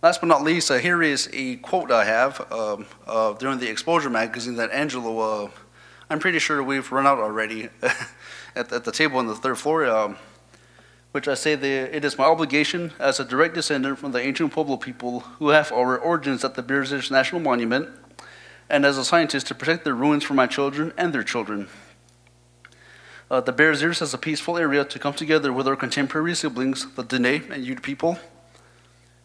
Last but not least, uh, here is a quote I have um, uh, during the Exposure magazine that Angelo, uh, I'm pretty sure we've run out already at, at, the table on the third floor, um, which I say that it is my obligation as a direct descendant from the ancient Pueblo people who have our origins at the Bears Ears National Monument, and as a scientist to protect the ruins for my children and their children. Uh, the Bears Ears is a peaceful area to come together with our contemporary siblings, the Diné and Ute people,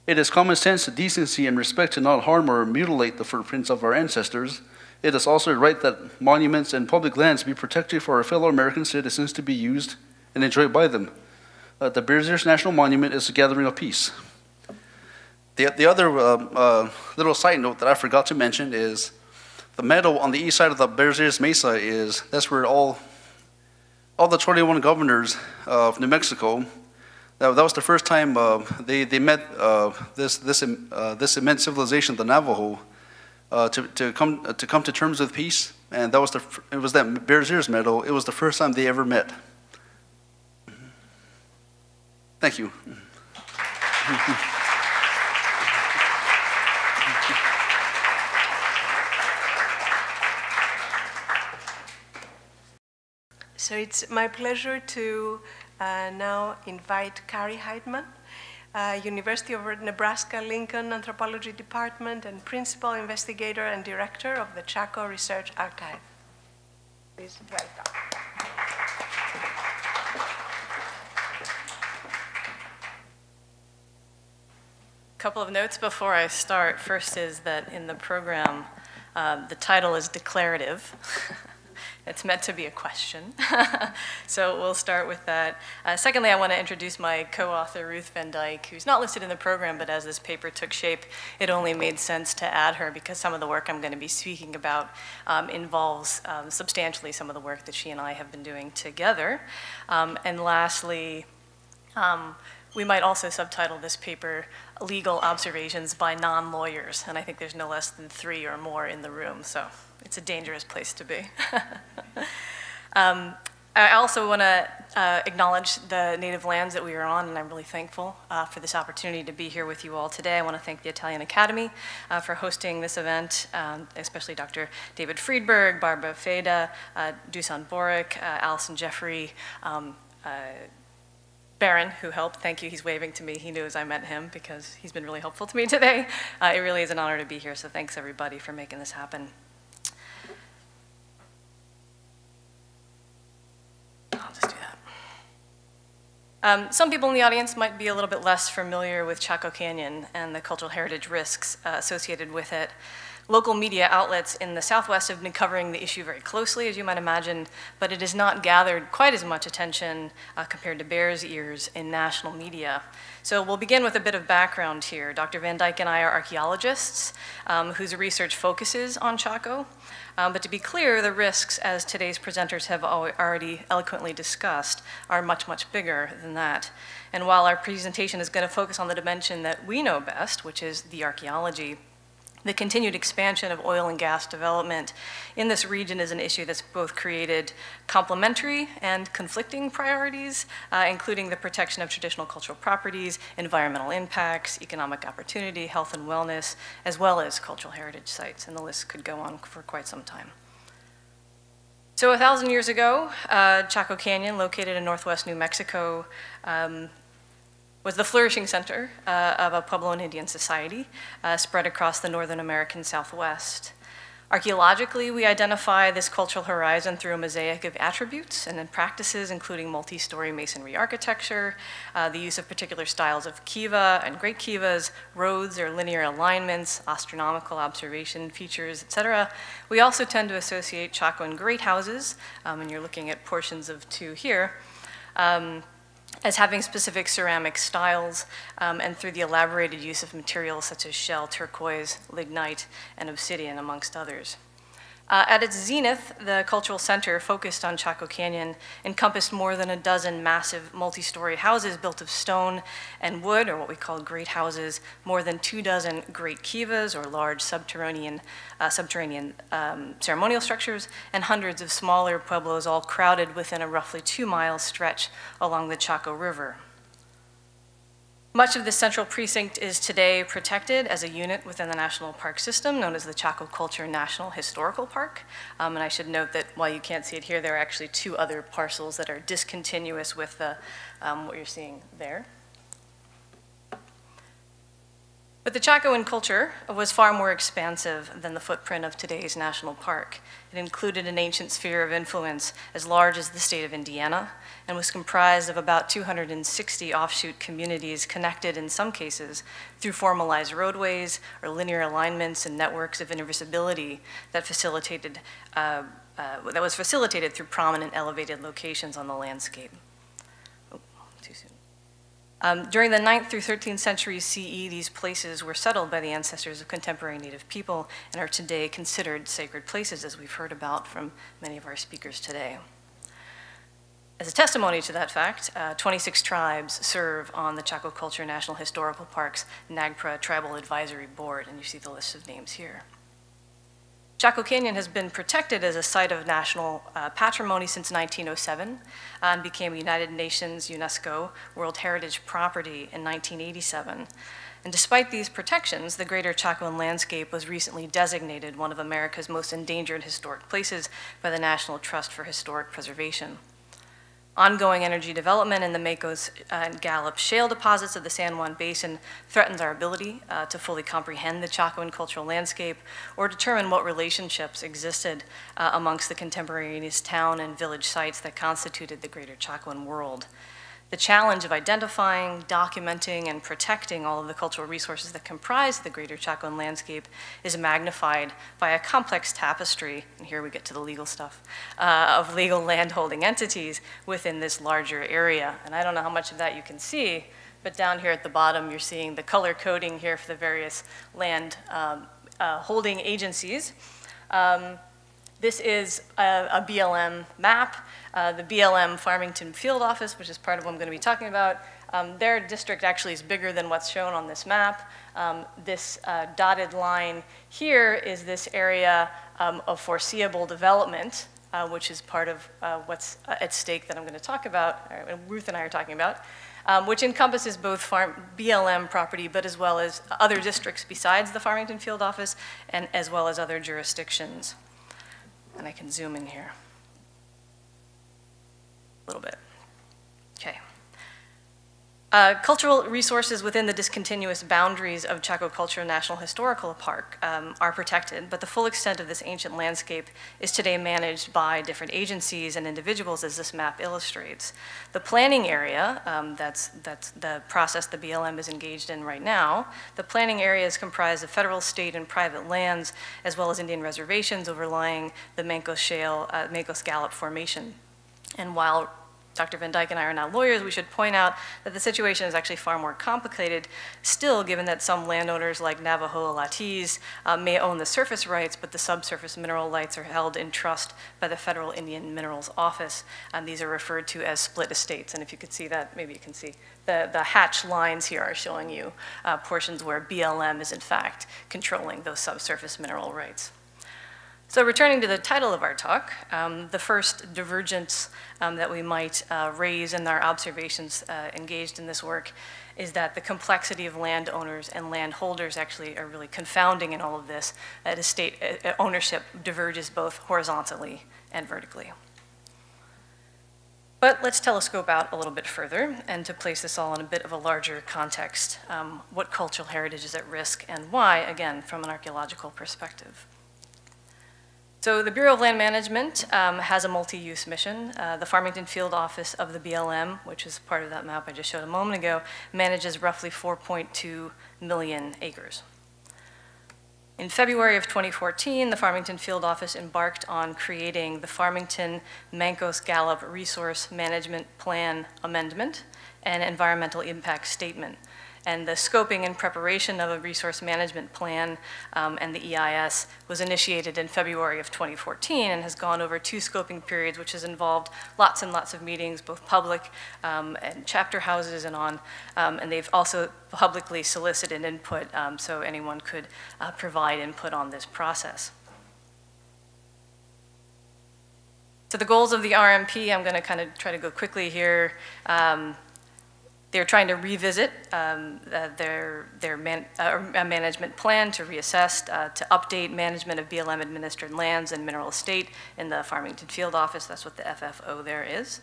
it is common sense, decency, and respect to not harm or mutilate the footprints of our ancestors. It is also right that monuments and public lands be protected for our fellow American citizens to be used and enjoyed by them. Uh, the Bears Ears National Monument is a gathering of peace. The, the other uh, uh, little side note that I forgot to mention is the meadow on the east side of the Bears Ears Mesa is that's where all all the 21 governors of New Mexico that, that was the first time uh, they, they met uh, this, this, uh, this immense civilization, the Navajo, uh, to, to, come, to come to terms with peace. And that was the, it was that Bears Ears medal. It was the first time they ever met. Thank you. So it's my pleasure to uh, now invite Carrie Heitman, uh, University of Nebraska Lincoln Anthropology Department and Principal Investigator and Director of the Chaco Research Archive. Please welcome. Couple of notes before I start. First is that in the program, uh, the title is declarative. It's meant to be a question. so we'll start with that. Uh, secondly, I want to introduce my co-author, Ruth Van Dyke, who's not listed in the program, but as this paper took shape, it only made sense to add her because some of the work I'm going to be speaking about um, involves um, substantially some of the work that she and I have been doing together. Um, and lastly, um, we might also subtitle this paper Legal Observations by Non-Lawyers, and I think there's no less than three or more in the room, so it's a dangerous place to be. um, I also want to uh, acknowledge the native lands that we are on, and I'm really thankful uh, for this opportunity to be here with you all today. I want to thank the Italian Academy uh, for hosting this event, um, especially Dr. David Freedberg, Barbara Faedda, uh, Dusan Boric, uh, Allison Jeffrey, um, uh, Baron, who helped, thank you, he's waving to me. He knows I meant him because he's been really helpful to me today. Uh, it really is an honor to be here, so thanks everybody for making this happen. I'll just do that. Um, some people in the audience might be a little bit less familiar with Chaco Canyon and the cultural heritage risks uh, associated with it. Local media outlets in the Southwest have been covering the issue very closely, as you might imagine, but it has not gathered quite as much attention uh, compared to Bears Ears in national media. So we'll begin with a bit of background here. Dr. Van Dyke and I are archaeologists um, whose research focuses on Chaco. Um, but to be clear, the risks, as today's presenters have already eloquently discussed, are much, much bigger than that. And while our presentation is going to focus on the dimension that we know best, which is the archaeology, the continued expansion of oil and gas development in this region is an issue that's both created complementary and conflicting priorities, uh, including the protection of traditional cultural properties, environmental impacts, economic opportunity, health and wellness, as well as cultural heritage sites, and the list could go on for quite some time. So a thousand years ago, uh, Chaco Canyon, located in northwest New Mexico, um, was the flourishing center uh, of a Puebloan Indian society uh, spread across the Northern American Southwest. Archaeologically, we identify this cultural horizon through a mosaic of attributes and practices, including multi-story masonry architecture, uh, the use of particular styles of kiva and great kivas, roads or linear alignments, astronomical observation features, etc. We also tend to associate Chaco and great houses, um, and you're looking at portions of two here, um, as having specific ceramic styles um, and through the elaborated use of materials such as shell, turquoise, lignite, and obsidian, amongst others. Uh, at its zenith, the cultural center focused on Chaco Canyon encompassed more than a dozen massive multi-story houses built of stone and wood, or what we call great houses, more than two dozen great kivas, or large subterranean, uh, subterranean um, ceremonial structures, and hundreds of smaller pueblos all crowded within a roughly two-mile stretch along the Chaco River. Much of the central precinct is today protected as a unit within the national park system known as the Chaco Culture National Historical Park. Um, and I should note that while you can't see it here, there are actually two other parcels that are discontinuous with the, um, what you're seeing there. But the Chacoan culture was far more expansive than the footprint of today's national park. It included an ancient sphere of influence as large as the state of Indiana and was comprised of about 260 offshoot communities connected in some cases through formalized roadways or linear alignments and networks of intervisibility that facilitated uh, uh, that was facilitated through prominent elevated locations on the landscape. Um, during the 9th through 13th centuries CE, these places were settled by the ancestors of contemporary native people and are today considered sacred places, as we've heard about from many of our speakers today. As a testimony to that fact, uh, 26 tribes serve on the Chaco Culture National Historical Park's NAGPRA Tribal Advisory Board, and you see the list of names here. Chaco Canyon has been protected as a site of national uh, patrimony since 1907 and became a United Nations UNESCO World Heritage Property in 1987. And despite these protections, the greater Chacoan landscape was recently designated one of America's most endangered historic places by the National Trust for Historic Preservation. Ongoing energy development in the Mancos uh, and Gallup shale deposits of the San Juan Basin threatens our ability uh, to fully comprehend the Chacoan cultural landscape or determine what relationships existed uh, amongst the contemporaneous town and village sites that constituted the greater Chacoan world. The challenge of identifying, documenting, and protecting all of the cultural resources that comprise the greater Chacoan landscape is magnified by a complex tapestry, and here we get to the legal stuff, uh, of legal landholding entities within this larger area. And I don't know how much of that you can see, but down here at the bottom, you're seeing the color coding here for the various land um, uh, holding agencies. Um, this is a, a BLM map. Uh, the BLM Farmington Field Office, which is part of what I'm going to be talking about, um, their district actually is bigger than what's shown on this map. Um, this uh, dotted line here is this area um, of foreseeable development, uh, which is part of uh, what's uh, at stake that I'm going to talk about, Ruth and I are talking about, um, which encompasses both farm, BLM property, but as well as other districts besides the Farmington Field Office, and as well as other jurisdictions. And I can zoom in here little bit. Okay. Uh, cultural resources within the discontinuous boundaries of Chaco Culture National Historical Park um, are protected, but the full extent of this ancient landscape is today managed by different agencies and individuals, as this map illustrates. The planning area, um, that's, that's the process the BLM is engaged in right now, the planning area is comprised of federal, state, and private lands, as well as Indian reservations overlying the Mancos Shale, uh, Mancos Gallup Formation. And while Dr. Van Dyke and I are not lawyers, we should point out that the situation is actually far more complicated still, given that some landowners like Navajo allottees uh, may own the surface rights, but the subsurface mineral rights are held in trust by the Federal Indian Minerals Office. And these are referred to as split estates. And if you could see that, maybe you can see the, the hatch lines here are showing you uh, portions where BLM is in fact controlling those subsurface mineral rights. So returning to the title of our talk, um, the first divergence um, that we might uh, raise in our observations uh, engaged in this work is that the complexity of landowners and landholders actually are really confounding in all of this. That estate uh, ownership diverges both horizontally and vertically. But let's telescope out a little bit further and to place this all in a bit of a larger context. Um, what cultural heritage is at risk and why, again, from an archaeological perspective. So the Bureau of Land Management um, has a multi-use mission. Uh, the Farmington Field Office of the BLM, which is part of that map I just showed a moment ago, manages roughly 4.2 million acres. In February of 2014, the Farmington Field Office embarked on creating the Farmington Mancos Gallup Resource Management Plan Amendment and Environmental Impact Statement and the scoping and preparation of a resource management plan um, and the EIS was initiated in February of 2014 and has gone over two scoping periods, which has involved lots and lots of meetings, both public um, and chapter houses and on. Um, and they've also publicly solicited input um, so anyone could uh, provide input on this process. So the goals of the RMP, I'm going to kind of try to go quickly here. Um, they're trying to revisit um, uh, their, their man, uh, management plan to reassess, uh, to update management of BLM administered lands and mineral estate in the Farmington Field Office. That's what the FFO there is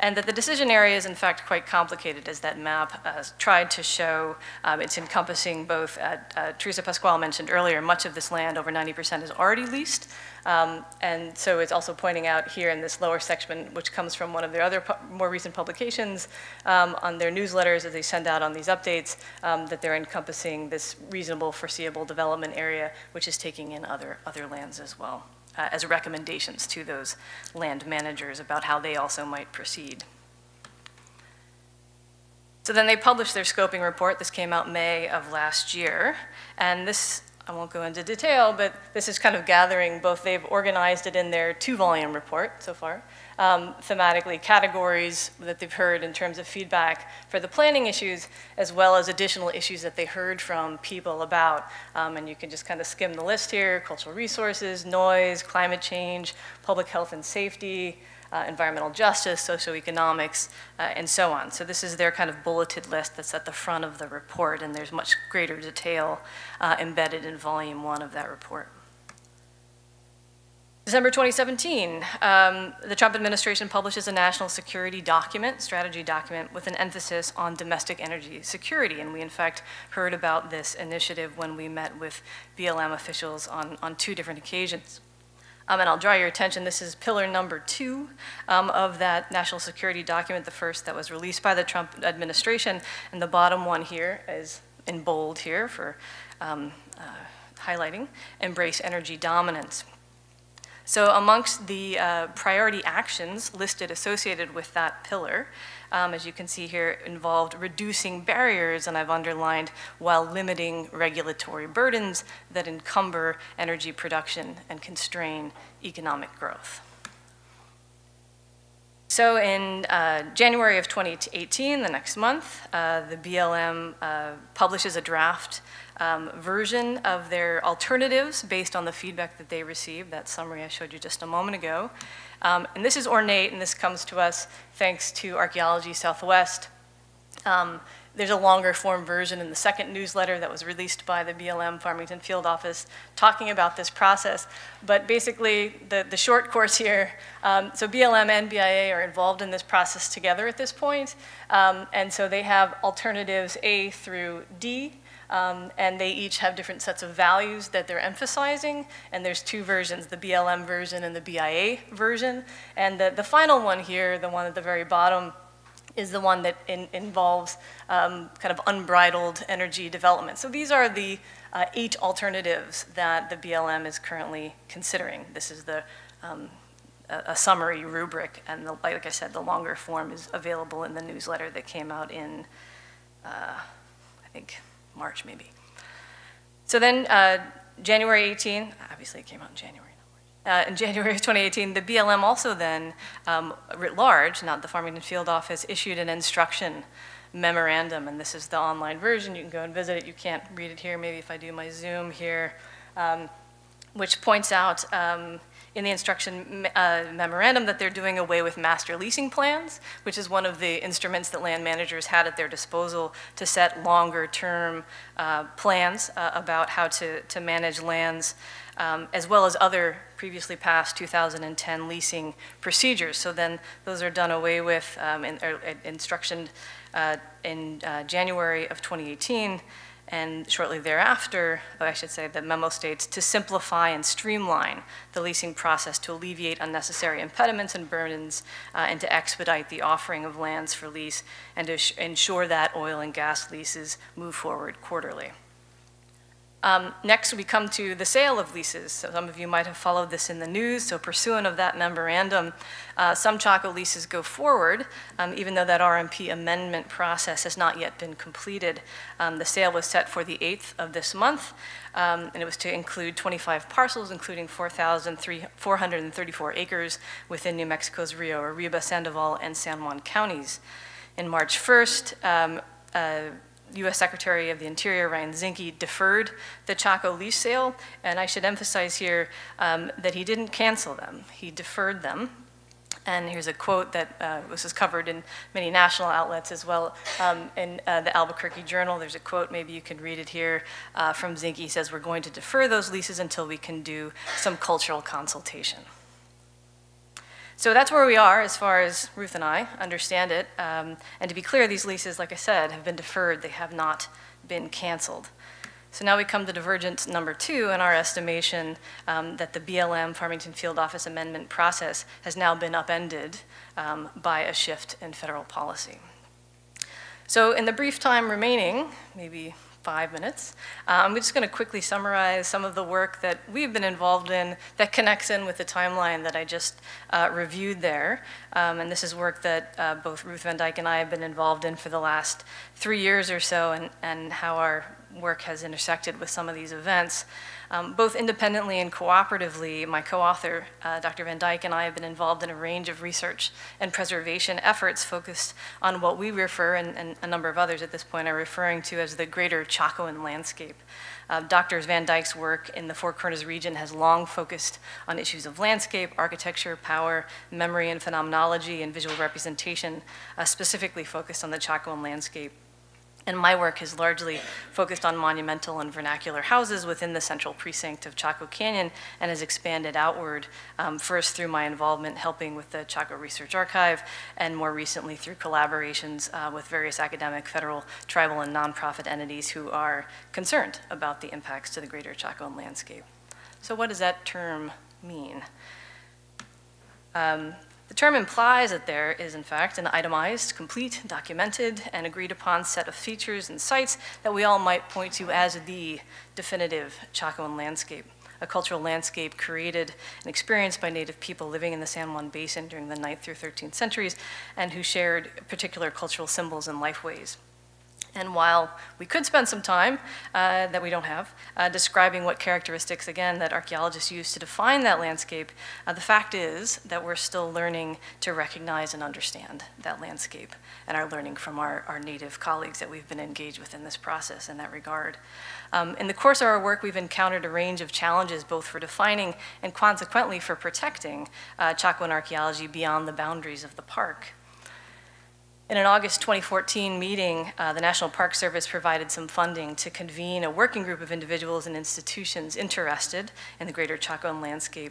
and that the decision area is in fact quite complicated as that map uh, tried to show. Um, it's encompassing both, uh, uh, Teresa Pasqual mentioned earlier, much of this land, over 90% is already leased. Um, and so it's also pointing out here in this lower section, which comes from one of their other more recent publications um, on their newsletters that they send out on these updates, um, that they're encompassing this reasonable foreseeable development area, which is taking in other, other lands as well uh, as recommendations to those land managers about how they also might proceed. So then they published their scoping report. This came out May of last year. And this, I won't go into detail, but this is kind of gathering both, they've organized it in their two volume report so far, um, thematically categories that they've heard in terms of feedback for the planning issues, as well as additional issues that they heard from people about. Um, and you can just kind of skim the list here, cultural resources, noise, climate change, public health and safety, uh, environmental justice, socioeconomics, uh, and so on. So this is their kind of bulleted list that's at the front of the report, and there's much greater detail uh, embedded in volume one of that report. December 2017, um, the Trump administration publishes a national security document, strategy document, with an emphasis on domestic energy security. And we, in fact, heard about this initiative when we met with BLM officials on, on two different occasions. Um, and I'll draw your attention, this is pillar number two um, of that national security document, the first that was released by the Trump administration. And the bottom one here is in bold here for um, uh, highlighting, embrace energy dominance. So amongst the uh, priority actions listed associated with that pillar, um, as you can see here, involved reducing barriers, and I've underlined, while limiting regulatory burdens that encumber energy production and constrain economic growth. So in uh, January of 2018, the next month, uh, the BLM uh, publishes a draft um, version of their alternatives based on the feedback that they received, that summary I showed you just a moment ago. Um, and this is ornate, and this comes to us thanks to Archaeology Southwest. Um, there's a longer form version in the second newsletter that was released by the BLM Farmington Field Office talking about this process. But basically, the, the short course here, um, so BLM and BIA are involved in this process together at this point. Um, and so they have alternatives A through D. Um, and they each have different sets of values that they're emphasizing. And there's two versions, the BLM version and the BIA version. And the, the final one here, the one at the very bottom, is the one that in, involves um, kind of unbridled energy development. So these are the uh, eight alternatives that the BLM is currently considering. This is the um, a, summary rubric, and the, like I said, the longer form is available in the newsletter that came out in, uh, I think, March maybe. So then uh, January 18, obviously it came out in January. Uh, in January of 2018, the BLM also then, um, writ large, not the Farmington Field Office, issued an instruction memorandum, and this is the online version. You can go and visit it. You can't read it here. Maybe if I do my Zoom here, um, which points out um, in the instruction uh, memorandum that they're doing away with master leasing plans, which is one of the instruments that land managers had at their disposal to set longer term uh, plans uh, about how to, to manage lands, um, as well as other previously passed 2010 leasing procedures. So then those are done away with um, in, er, instruction uh, in uh, January of 2018. And shortly thereafter, I should say, the memo states to simplify and streamline the leasing process to alleviate unnecessary impediments and burdens uh, and to expedite the offering of lands for lease and to ensure that oil and gas leases move forward quarterly. Um, next, we come to the sale of leases. So some of you might have followed this in the news. So pursuant of that memorandum, uh, some Chaco leases go forward, um, even though that RMP amendment process has not yet been completed. Um, the sale was set for the 8th of this month, um, and it was to include 25 parcels, including 4,434 acres within New Mexico's Rio Arriba, Sandoval, and San Juan counties. In March 1st, um, uh, U.S. Secretary of the Interior Ryan Zinke deferred the Chaco lease sale, and I should emphasize here um, that he didn't cancel them. He deferred them. And here's a quote that uh, was covered in many national outlets as well. Um, in uh, the Albuquerque Journal, there's a quote, maybe you can read it here, uh, from Zinke. He says, we're going to defer those leases until we can do some cultural consultation. So that's where we are as far as Ruth and I understand it. Um, and to be clear, these leases, like I said, have been deferred. They have not been canceled. So now we come to divergence number two in our estimation um, that the BLM Farmington Field Office amendment process has now been upended um, by a shift in federal policy. So in the brief time remaining, maybe five minutes. Uh, I'm just going to quickly summarize some of the work that we've been involved in that connects in with the timeline that I just uh, reviewed there. Um, and this is work that uh, both Ruth Van Dyke and I have been involved in for the last three years or so, and, and how our work has intersected with some of these events. Um, both independently and cooperatively, my co-author, uh, Dr. Van Dyke, and I have been involved in a range of research and preservation efforts focused on what we refer, and, and a number of others at this point are referring to as the greater Chacoan landscape. Uh, Dr. Van Dyke's work in the Four Corners region has long focused on issues of landscape, architecture, power, memory and phenomenology, and visual representation, uh, specifically focused on the Chacoan landscape. And my work has largely focused on monumental and vernacular houses within the central precinct of Chaco Canyon and has expanded outward, um, first through my involvement helping with the Chaco Research Archive, and more recently through collaborations uh, with various academic, federal, tribal, and nonprofit entities who are concerned about the impacts to the greater Chaco landscape. So what does that term mean? Um, the term implies that there is, in fact, an itemized, complete, documented, and agreed upon set of features and sites that we all might point to as the definitive Chacoan landscape, a cultural landscape created and experienced by native people living in the San Juan Basin during the 9th through 13th centuries and who shared particular cultural symbols and lifeways. And while we could spend some time uh, that we don't have uh, describing what characteristics, again, that archaeologists use to define that landscape, uh, the fact is that we're still learning to recognize and understand that landscape and are learning from our, our native colleagues that we've been engaged with in this process in that regard. Um, in the course of our work, we've encountered a range of challenges both for defining and consequently for protecting uh, Chacoan archaeology beyond the boundaries of the park. In an August 2014 meeting, uh, the National Park Service provided some funding to convene a working group of individuals and institutions interested in the greater Chacoan landscape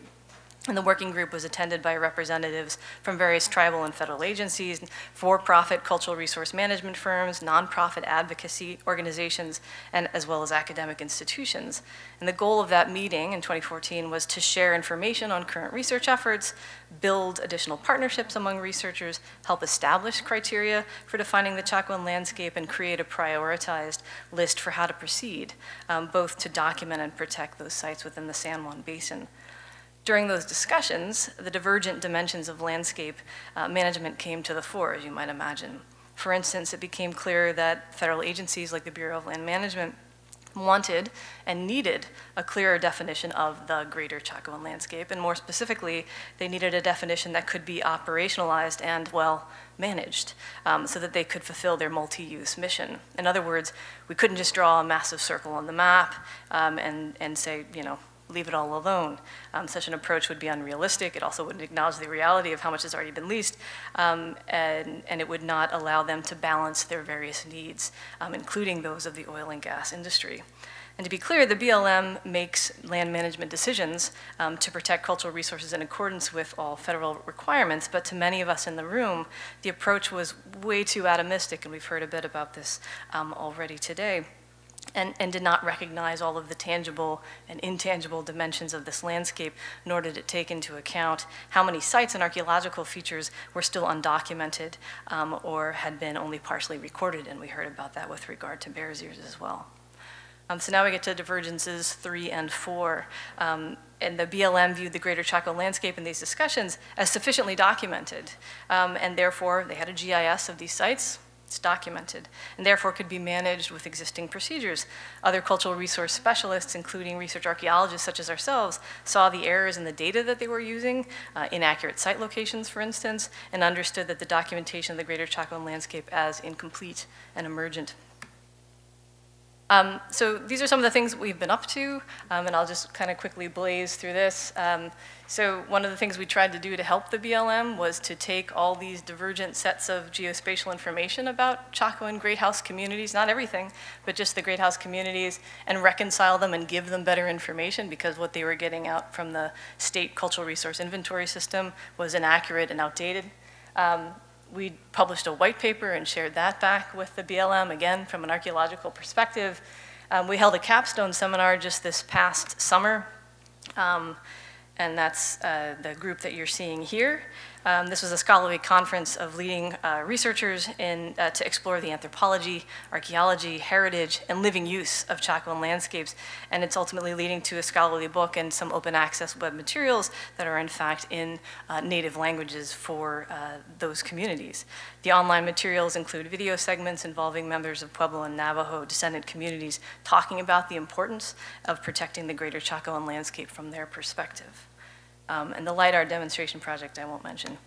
and the working group was attended by representatives from various tribal and federal agencies, for-profit cultural resource management firms, nonprofit advocacy organizations, and as well as academic institutions. And the goal of that meeting in 2014 was to share information on current research efforts, build additional partnerships among researchers, help establish criteria for defining the Chacoan landscape, and create a prioritized list for how to proceed, um, both to document and protect those sites within the San Juan Basin. During those discussions, the divergent dimensions of landscape uh, management came to the fore, as you might imagine. For instance, it became clear that federal agencies like the Bureau of Land Management wanted and needed a clearer definition of the greater Chacoan landscape, and more specifically, they needed a definition that could be operationalized and, well, managed um, so that they could fulfill their multi-use mission. In other words, we couldn't just draw a massive circle on the map um, and, and say, you know, leave it all alone. Um, such an approach would be unrealistic. It also wouldn't acknowledge the reality of how much has already been leased, um, and, and, it would not allow them to balance their various needs, um, including those of the oil and gas industry. And to be clear, the BLM makes land management decisions um, to protect cultural resources in accordance with all federal requirements, but to many of us in the room, the approach was way too atomistic, and we've heard a bit about this um, already today and, and did not recognize all of the tangible and intangible dimensions of this landscape, nor did it take into account how many sites and archaeological features were still undocumented um, or had been only partially recorded, and we heard about that with regard to Bears Ears as well. Um, so now we get to divergences three and four. Um, and the BLM viewed the greater Chaco landscape in these discussions as sufficiently documented. Um, and therefore, they had a GIS of these sites, it's documented and therefore could be managed with existing procedures. Other cultural resource specialists, including research archaeologists such as ourselves, saw the errors in the data that they were using, uh, inaccurate site locations, for instance, and understood that the documentation of the greater Chacoan landscape as incomplete and emergent. Um, so these are some of the things we've been up to, um, and I'll just kind of quickly blaze through this. Um, so one of the things we tried to do to help the BLM was to take all these divergent sets of geospatial information about Chaco and Great House communities, not everything, but just the Great House communities, and reconcile them and give them better information because what they were getting out from the state cultural resource inventory system was inaccurate and outdated. Um, we published a white paper and shared that back with the BLM, again, from an archaeological perspective. Um, we held a capstone seminar just this past summer, um, and that's uh, the group that you're seeing here. Um, this was a scholarly conference of leading uh, researchers in, uh, to explore the anthropology, archaeology, heritage, and living use of Chacoan landscapes. And it's ultimately leading to a scholarly book and some open access web materials that are in fact in uh, native languages for uh, those communities. The online materials include video segments involving members of Pueblo and Navajo descendant communities talking about the importance of protecting the greater Chacoan landscape from their perspective. Um, and the LIDAR demonstration project I won't mention.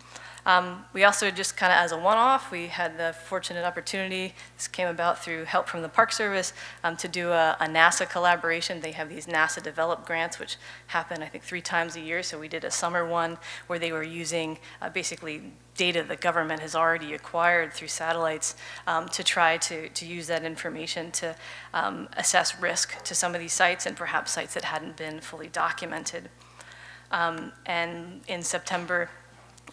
Um, we also just kind of as a one-off, we had the fortunate opportunity, this came about through help from the Park Service, um, to do a, a, NASA collaboration. They have these NASA developed grants, which happen, I think, three times a year. So we did a summer one where they were using uh, basically data the government has already acquired through satellites um, to try to, to use that information to um, assess risk to some of these sites and perhaps sites that hadn't been fully documented. Um, and in September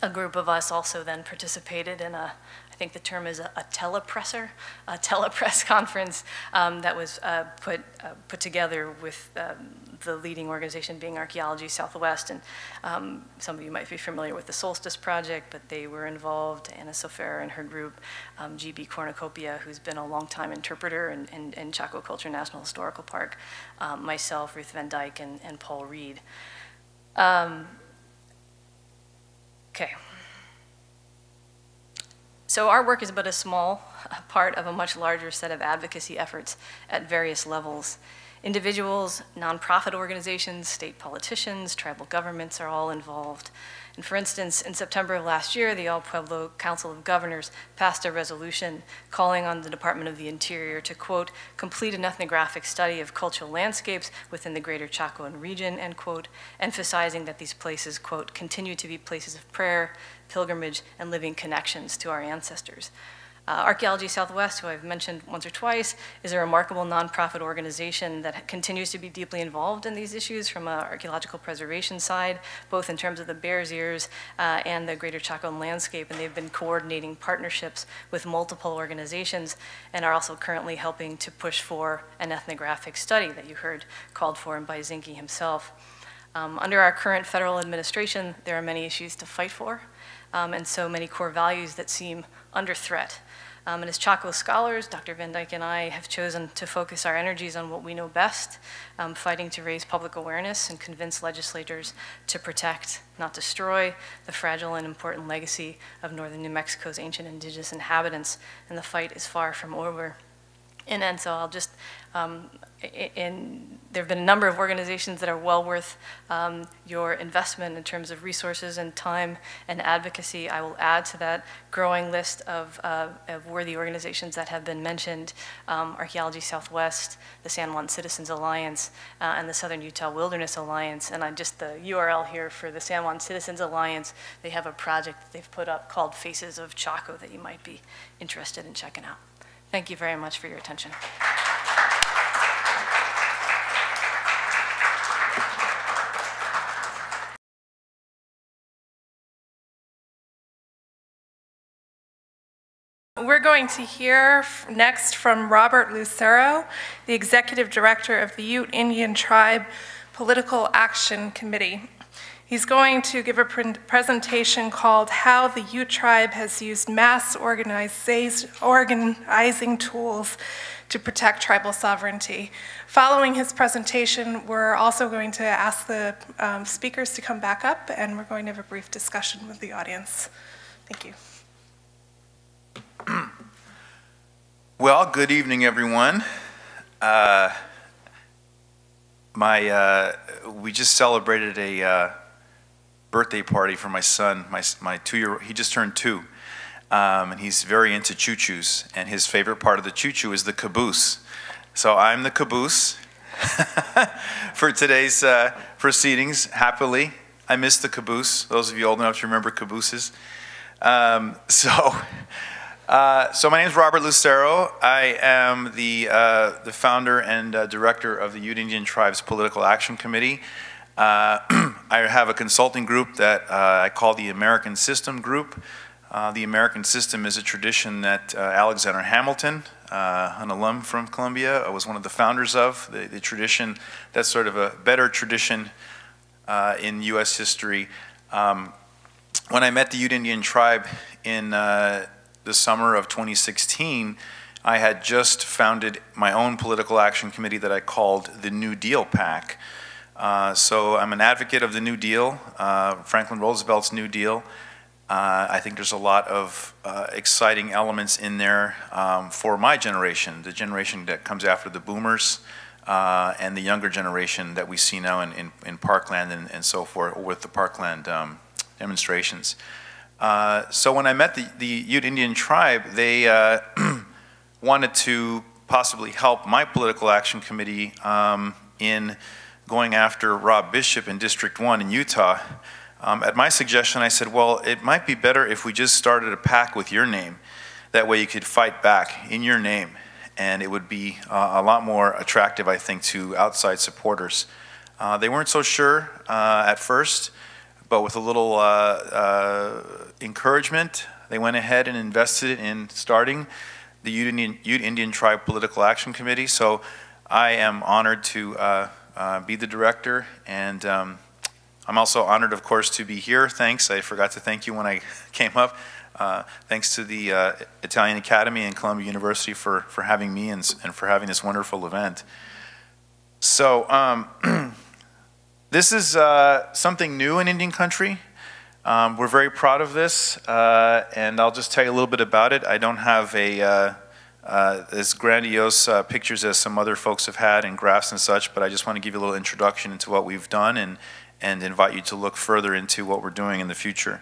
a group of us also then participated in a, I think the term is a, a telepresser, a telepress conference um, that was uh, put, uh, put together with um, the leading organization being Archaeology Southwest. And um, some of you might be familiar with the Solstice Project, but they were involved, Anna Sofaer and her group, um, GB Cornucopia, who's been a longtime interpreter in, in, in Chaco Culture National Historical Park, um, myself, Ruth Van Dyke, and, and Paul Reed. Um, Okay. So our work is but a small part of a much larger set of advocacy efforts at various levels. Individuals, nonprofit organizations, state politicians, tribal governments are all involved. And for instance, in September of last year, the All Pueblo Council of Governors passed a resolution calling on the Department of the Interior to, quote, complete an ethnographic study of cultural landscapes within the greater Chacoan region, end quote, emphasizing that these places, quote, continue to be places of prayer, pilgrimage, and living connections to our ancestors. Uh, Archaeology Southwest, who I've mentioned once or twice, is a remarkable nonprofit organization that continues to be deeply involved in these issues from an archaeological preservation side, both in terms of the Bears Ears uh, and the Greater Chaco landscape. And they've been coordinating partnerships with multiple organizations and are also currently helping to push for an ethnographic study that you heard called for by Zinke himself. Um, under our current federal administration, there are many issues to fight for, um, and so many core values that seem under threat. Um, and as Chaco scholars, Dr. Van Dyke and I have chosen to focus our energies on what we know best, um, fighting to raise public awareness and convince legislators to protect, not destroy, the fragile and important legacy of northern New Mexico's ancient indigenous inhabitants. And the fight is far from over. And, and so I'll just um, and there have been a number of organizations that are well worth um, your investment in terms of resources and time and advocacy. I will add to that growing list of, uh, of worthy organizations that have been mentioned, um, Archaeology Southwest, the San Juan Citizens Alliance, uh, and the Southern Utah Wilderness Alliance. And I'm just the URL here for the San Juan Citizens Alliance, they have a project that they've put up called Faces of Chaco that you might be interested in checking out. Thank you very much for your attention. We're going to hear next from Robert Lucero, the Executive Director of the Ute Indian Tribe Political Action Committee. He's going to give a pre presentation called How the Ute Tribe Has Used Mass Organizing Tools to Protect Tribal Sovereignty. Following his presentation, we're also going to ask the um, speakers to come back up and we're going to have a brief discussion with the audience. Thank you. well, good evening, everyone. Uh, my, uh, we just celebrated a uh, birthday party for my son. My, my two-year, he just turned two, um, and he's very into choo-choos. And his favorite part of the choo-choo is the caboose. So I'm the caboose for today's uh, proceedings. Happily, I missed the caboose. Those of you old enough to remember cabooses. Um, so. Uh, so my name is Robert Lucero. I am the, uh, the founder and uh, director of the Ute Indian Tribes Political Action Committee. Uh, I have a consulting group that uh, I call the American System Group. the American System is a tradition that Alexander Hamilton, an alum from Columbia, was one of the founders of. The, the tradition, that's sort of a better tradition in U.S. history. Um, when I met the Ute Indian tribe in the summer of 2016, I had just founded my own political action committee that I called the New Deal PAC. Uh, so I'm an advocate of the New Deal, uh, Franklin Roosevelt's New Deal. Uh, I think there's a lot of uh, exciting elements in there um, for my generation, the generation that comes after the boomers, uh, and the younger generation that we see now in, in, in Parkland and, and, so forth, with the Parkland um, demonstrations. Uh, so when I met the, the Ute Indian tribe, they wanted to possibly help my political action committee um, in going after Rob Bishop in District 1 in Utah. Um, at my suggestion, I said, well, it might be better if we just started a PAC with your name. That way you could fight back in your name, and it would be uh, a lot more attractive, I think, to outside supporters. Uh, they weren't so sure uh, at first, but with a little uh, uh, encouragement, they went ahead and invested in starting the Ute Indian, Ute Indian Tribe Political Action Committee. So I am honored to uh, uh, be the director, and um, I'm also honored, of course, to be here. Thanks. I forgot to thank you when I came up. Uh, thanks to the uh, Italian Academy and Columbia University for, for having me and, and for having this wonderful event. So um, this is uh, something new in Indian country. Um, we're very proud of this, uh, and I'll just tell you a little bit about it. I don't have a uh, as grandiose uh, pictures as some other folks have had and graphs and such, but I just want to give you a little introduction into what we've done and, and invite you to look further into what we're doing in the future.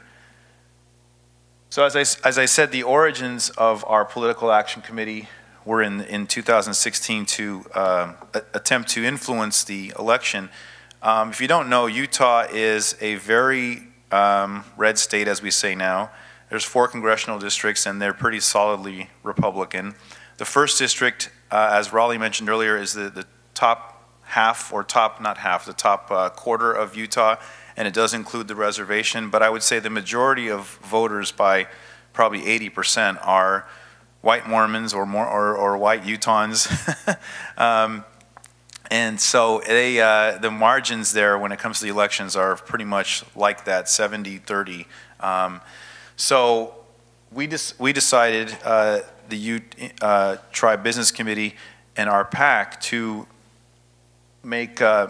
So as I, as I said, the origins of our political action committee were in, in 2016 to uh, attempt to influence the election. Um, if you don't know, Utah is a very um, red state, as we say now. There's four congressional districts, and they're pretty solidly Republican. The first district, uh, as Raleigh mentioned earlier, is the, the top half, or top, not half, the top uh, quarter of Utah, and it does include the reservation. But I would say the majority of voters, by probably 80%, are white Mormons or, more, or, or white Utahns. um, and so they, uh, the margins there when it comes to the elections are pretty much like that, 70-30. Um, so we, we decided, uh, the Ute uh, Tribe Business Committee and our PAC to make uh,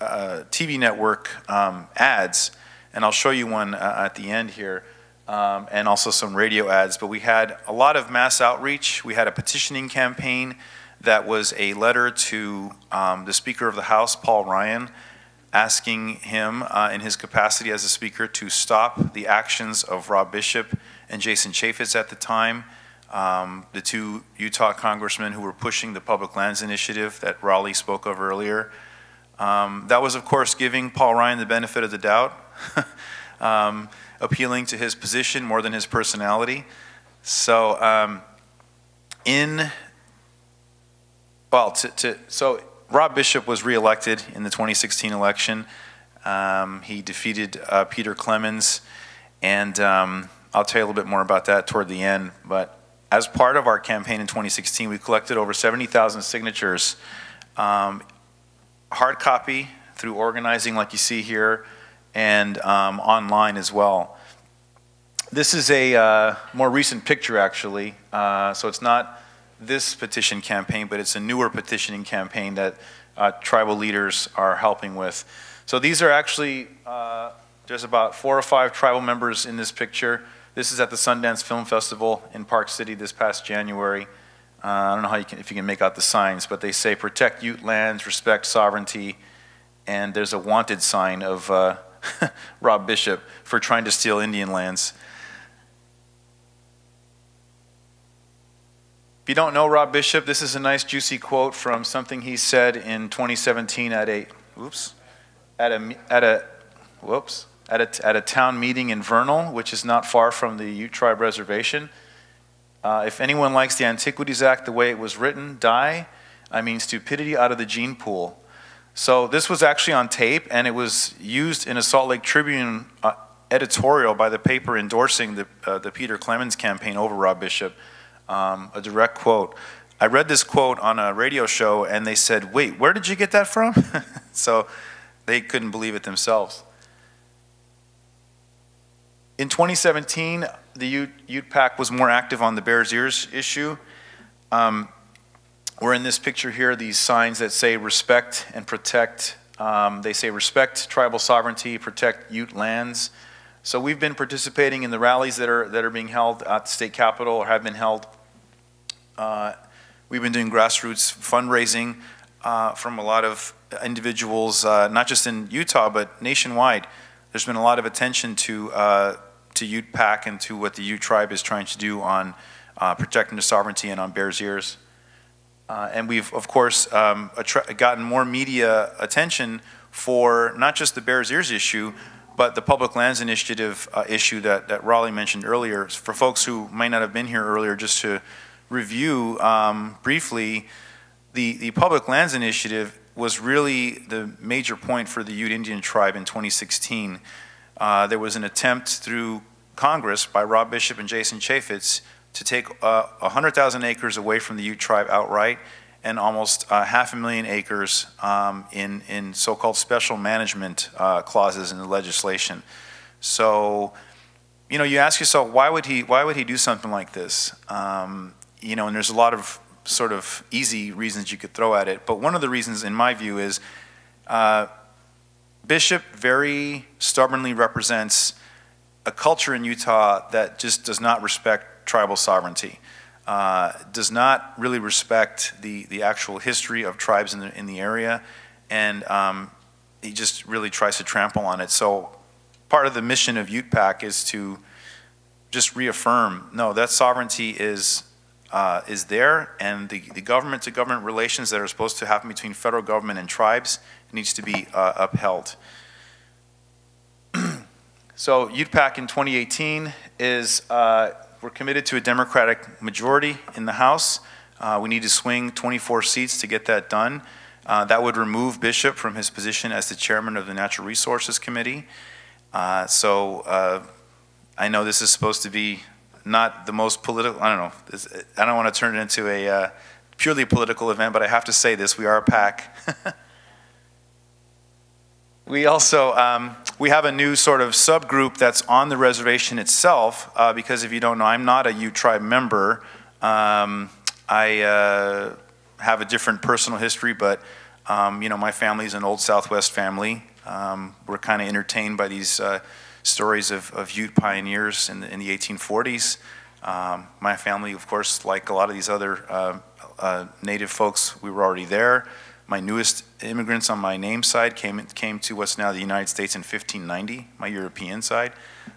uh, TV network um, ads, and I'll show you one uh, at the end here, um, and also some radio ads. But we had a lot of mass outreach. We had a petitioning campaign that was a letter to um, the Speaker of the House, Paul Ryan, asking him uh, in his capacity as a speaker to stop the actions of Rob Bishop and Jason Chaffetz at the time, um, the two Utah congressmen who were pushing the public lands initiative that Raleigh spoke of earlier. Um, that was, of course, giving Paul Ryan the benefit of the doubt, um, appealing to his position more than his personality. So, um, in well, to, to, so Rob Bishop was reelected in the 2016 election. Um, he defeated uh, Peter Clemens, and um, I'll tell you a little bit more about that toward the end. But as part of our campaign in 2016, we collected over 70,000 signatures, um, hard copy through organizing, like you see here, and um, online as well. This is a uh, more recent picture, actually. Uh, so it's not this petition campaign, but it's a newer petitioning campaign that uh, tribal leaders are helping with. So these are actually, uh, there's about four or five tribal members in this picture. This is at the Sundance Film Festival in Park City this past January. Uh, I don't know how you can, if you can make out the signs, but they say protect Ute lands, respect sovereignty, and there's a wanted sign of uh, Rob Bishop for trying to steal Indian lands. If you don't know Rob Bishop, this is a nice juicy quote from something he said in 2017 at a, oops, at a, at a, whoops, at a, at a town meeting in Vernal, which is not far from the Ute Tribe Reservation. Uh, if anyone likes the Antiquities Act the way it was written, die, I mean stupidity out of the gene pool. So this was actually on tape, and it was used in a Salt Lake Tribune uh, editorial by the paper endorsing the, uh, the Peter Clemens campaign over Rob Bishop um, a direct quote. I read this quote on a radio show and they said, Wait, where did you get that from? so they couldn't believe it themselves. In 2017, the Ute, Ute PAC was more active on the Bears Ears issue. Um, we're in this picture here, these signs that say respect and protect. Um, they say respect tribal sovereignty, protect Ute lands. So we've been participating in the rallies that are, that are being held at the state capitol or have been held uh, we've been doing grassroots fundraising uh, from a lot of individuals, uh, not just in Utah, but nationwide. There's been a lot of attention to, uh, to Ute PAC and to what the Ute tribe is trying to do on uh, protecting the sovereignty and on Bears Ears. and we've, of course, um, gotten more media attention for not just the Bears Ears issue, but the public lands initiative uh, issue that, that Raleigh mentioned earlier, for folks who might not have been here earlier, just to review um, briefly, the, the Public Lands Initiative was really the major point for the Ute Indian tribe in 2016. Uh, there was an attempt through Congress by Rob Bishop and Jason Chaffetz to take uh, 100,000 acres away from the Ute tribe outright and almost uh, half a million acres um, in, in so-called special management uh, clauses in the legislation. So, you know, you ask yourself, why would he, why would he do something like this? Um, you know, and there's a lot of sort of easy reasons you could throw at it, but one of the reasons, in my view, is uh, Bishop very stubbornly represents a culture in Utah that just does not respect tribal sovereignty, uh, does not really respect the, the actual history of tribes in the, in the area, and um, he just really tries to trample on it. So part of the mission of UTPAC is to just reaffirm, no, that sovereignty is uh, is there, and the, the government-to-government relations that are supposed to happen between federal government and tribes needs to be uh, upheld. so UTPAC in 2018 is, uh, we're committed to a Democratic majority in the House. Uh, we need to swing 24 seats to get that done. Uh, that would remove Bishop from his position as the chairman of the Natural Resources Committee. Uh, so I know this is supposed to be not the most political, I don't know, I don't want to turn it into a uh, purely political event, but I have to say this, we are a PAC. we also, um, we have a new sort of subgroup that's on the reservation itself, uh, because if you don't know, I'm not a Ute tribe member. Um, I uh, have a different personal history, but um, you know, my family is an old Southwest family. Um, we're kind of entertained by these uh, stories of, of Ute pioneers in the, in the 1840s. Um, my family, of course, like a lot of these other uh, uh, native folks, we were already there. My newest immigrants on my name side came, came to what's now the United States in 1590, my European side.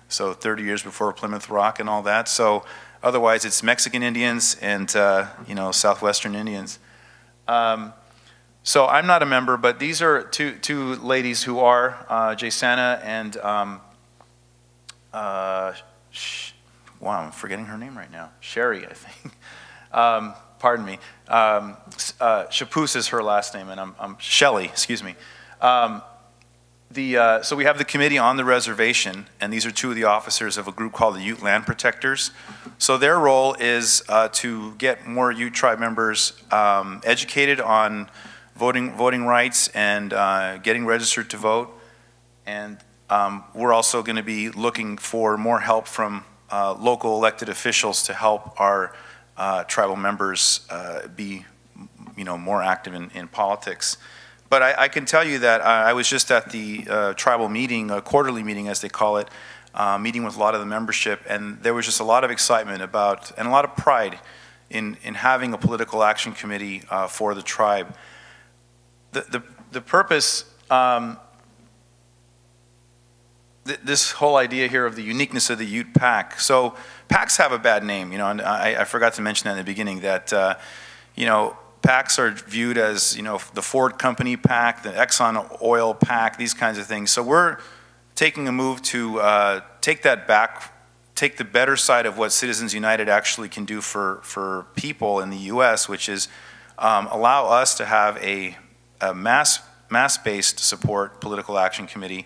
So 30 years before Plymouth Rock and all that. So otherwise it's Mexican Indians and, uh, you know, Southwestern Indians. Um, so I'm not a member, but these are two, two ladies who are, uh, Jasana and um, uh, wow, I'm forgetting her name right now. Sherry, I think. Um, pardon me. Um, uh, is her last name, and I'm, I'm Shelley, excuse me. Um, the, uh, so we have the committee on the reservation, and these are two of the officers of a group called the Ute Land Protectors. So their role is uh, to get more Ute tribe members um, educated on voting, voting rights and uh, getting registered to vote, and um, we're also going to be looking for more help from uh, local elected officials to help our uh, tribal members uh, be, you know, more active in, in politics. But I, I, can tell you that I, I was just at the uh, tribal meeting, a quarterly meeting as they call it, uh, meeting with a lot of the membership, and there was just a lot of excitement about and a lot of pride in, in having a political action committee uh, for the tribe. The, the, the purpose um, th this whole idea here of the uniqueness of the Ute PAC. So PACs have a bad name, you know, and I, I forgot to mention that in the beginning that, uh, you know, PACs are viewed as, you know, the Ford Company PAC, the Exxon Oil PAC, these kinds of things. So we're taking a move to uh, take that back, take the better side of what Citizens United actually can do for, for people in the U.S., which is um, allow us to have a, a mass, mass-based support political action committee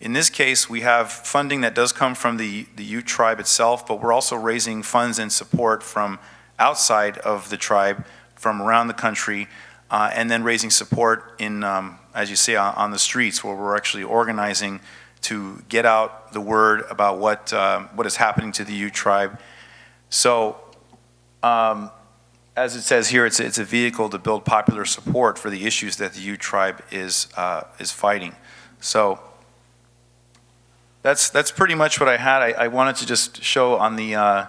in this case, we have funding that does come from the, the Ute tribe itself, but we're also raising funds and support from outside of the tribe, from around the country, uh, and then raising support in, um, as you say, on, on, the streets, where we're actually organizing to get out the word about what, uh, what is happening to the Ute tribe. So, um, as it says here, it's, it's a vehicle to build popular support for the issues that the Ute tribe is, uh, is fighting. So, that's, that's pretty much what I had. I, I wanted to just show on the, uh,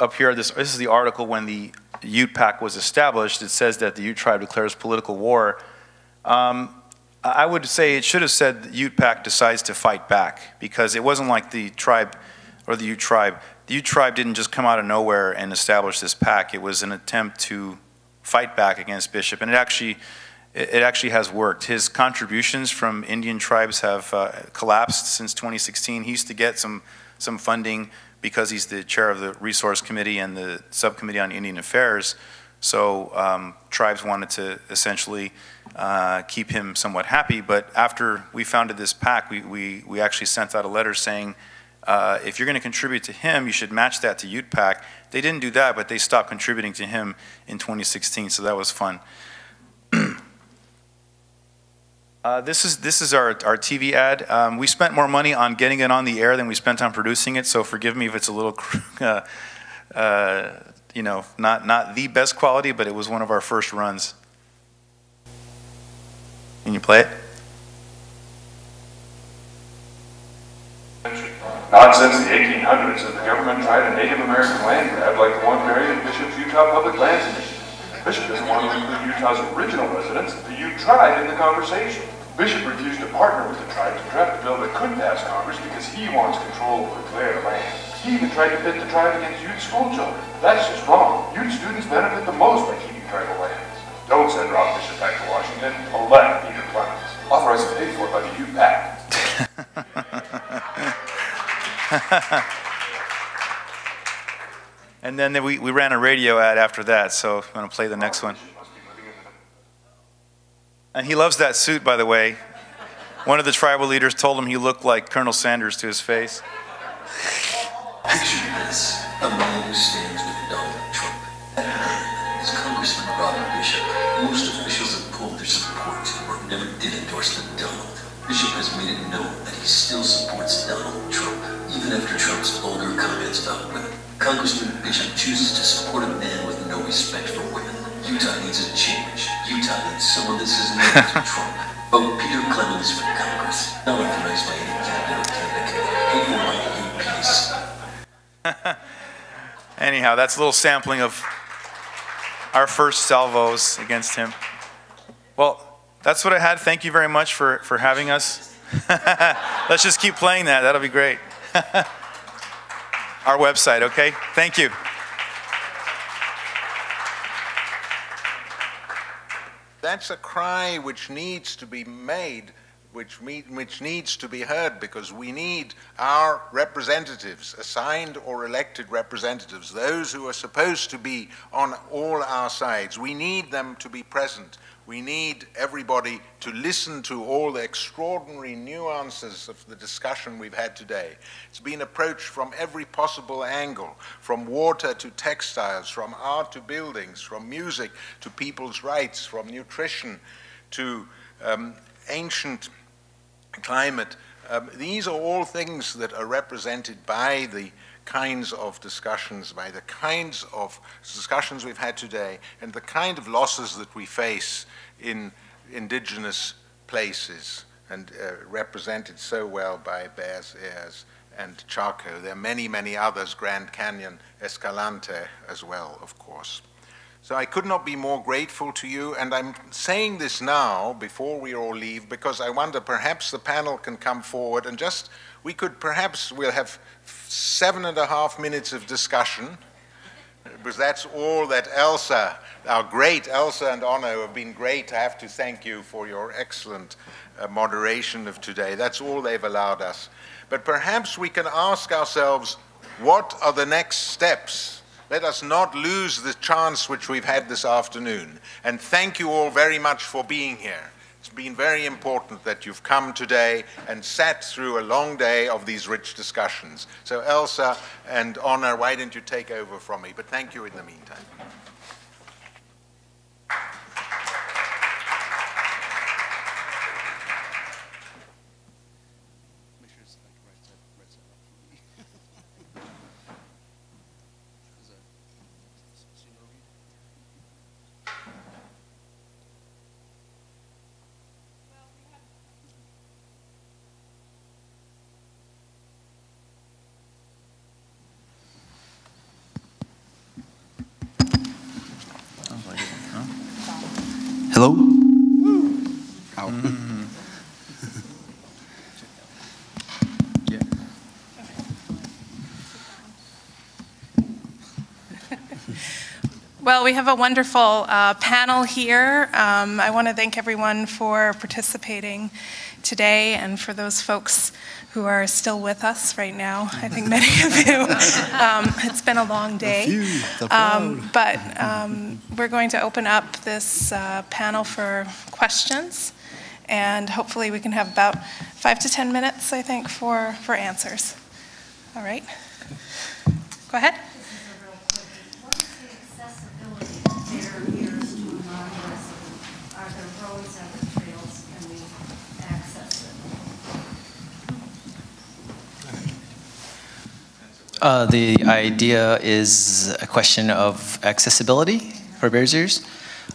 up here, this, this is the article when the Ute PAC was established. It says that the Ute tribe declares political war. Um, I would say it should have said the Ute PAC decides to fight back because it wasn't like the tribe or the Ute tribe. The Ute tribe didn't just come out of nowhere and establish this PAC. It was an attempt to fight back against Bishop, and it actually it actually has worked. His contributions from Indian tribes have uh, collapsed since 2016. He used to get some, some funding because he's the chair of the resource committee and the subcommittee on Indian affairs. So um, tribes wanted to essentially uh, keep him somewhat happy. But after we founded this PAC, we, we, we actually sent out a letter saying, uh, if you're going to contribute to him, you should match that to UTPAC. They didn't do that, but they stopped contributing to him in 2016, so that was fun. Uh, this is this is our, our TV ad. Um, we spent more money on getting it on the air than we spent on producing it, so forgive me if it's a little, uh, uh, you know, not not the best quality, but it was one of our first runs. Can you play it? Not since the 1800s has the government tried a Native American land grab like the one buried in Bishop's Utah Public Lands. Bishop want to include Utah's original residents, Ute tribe, in the conversation. Bishop refused to partner with the tribe to draft a bill that couldn't pass Congress because he wants control over their land. He even tried to pit the tribe against Ute school children. That's just wrong. Ute students benefit the most by keeping tribal lands. Don't send Rob Bishop back to Washington. Elect Peter Clemens. Authorized and paid for by the Ute PAC. and then we, we ran a radio ad after that, so I'm going to play the next one. And he loves that suit, by the way. One of the tribal leaders told him he looked like Colonel Sanders to his face. Picture this a man who stands with Donald Trump. That man is Congressman Robert Bishop. Most officials have pulled their support or never did endorse the Donald. Bishop has made it known that he still supports Donald Trump even after Trump's vulgar comments about women. Congressman Bishop chooses to support a man with no respect for women. Utah needs a change. Utah needs someone that says no to Trump. Vote oh, Peter Clemens for Congress. Not authorized by any cabinet or cabinet Pay for my peace. Anyhow, that's a little sampling of our first salvos against him. Well, that's what I had. Thank you very much for, for having us. Let's just keep playing that. That'll be great. Our website, okay? Thank you. That's a cry which needs to be made, which, which needs to be heard, because we need our representatives, assigned or elected representatives, those who are supposed to be on all our sides. We need them to be present we need everybody to listen to all the extraordinary nuances of the discussion we've had today. It's been approached from every possible angle, from water to textiles, from art to buildings, from music to people's rights, from nutrition to um, ancient climate. Um, these are all things that are represented by the kinds of discussions, by the kinds of discussions we've had today, and the kind of losses that we face in indigenous places and uh, represented so well by Bears Ears and Chaco. There are many, many others, Grand Canyon, Escalante as well, of course. So I could not be more grateful to you, and I'm saying this now before we all leave because I wonder perhaps the panel can come forward and just, we could perhaps, we'll have seven and a half minutes of discussion, because that's all that Elsa, our great Elsa and Onno have been great. I have to thank you for your excellent uh, moderation of today. That's all they've allowed us. But perhaps we can ask ourselves, what are the next steps? Let us not lose the chance which we've had this afternoon. And thank you all very much for being here. It's been very important that you've come today and sat through a long day of these rich discussions. So Elsa and Onno, why don't you take over from me? But thank you in the meantime. Well, we have a wonderful uh, panel here. Um, I want to thank everyone for participating today and for those folks who are still with us right now. I think many of you. Um, it's been a long day. Um, but um, we're going to open up this uh, panel for questions. And hopefully we can have about five to 10 minutes, I think, for, for answers. All right. Go ahead. Uh, the idea is a question of accessibility for Bears Ears.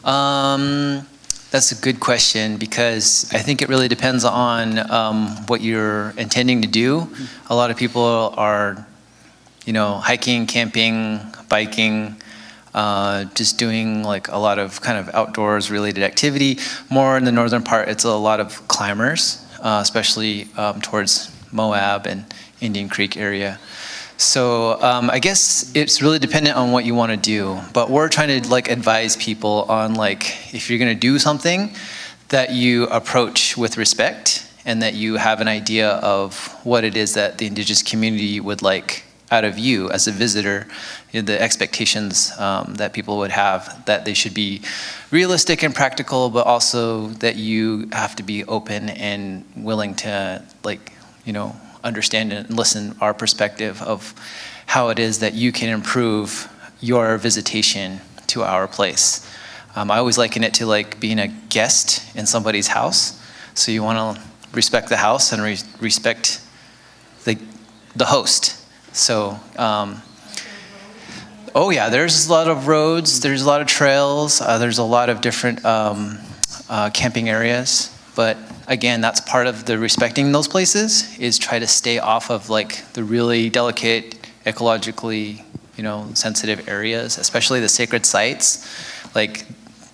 Um, that's a good question because I think it really depends on um, what you're intending to do. A lot of people are, you know, hiking, camping, biking, uh, just doing like a lot of kind of outdoors related activity. More in the northern part, it's a lot of climbers, uh, especially um, towards Moab and Indian Creek area. So um, I guess it's really dependent on what you want to do. But we're trying to like advise people on like if you're going to do something that you approach with respect and that you have an idea of what it is that the indigenous community would like out of you as a visitor, the expectations um, that people would have, that they should be realistic and practical, but also that you have to be open and willing to like, you know, understand and listen our perspective of how it is that you can improve your visitation to our place. Um, I always liken it to like being a guest in somebody's house. So you want to respect the house and re respect the, the host. So, um, oh yeah, there's a lot of roads, there's a lot of trails, uh, there's a lot of different um, uh, camping areas. But again, that's part of the respecting those places is try to stay off of like the really delicate, ecologically, you know, sensitive areas, especially the sacred sites. Like,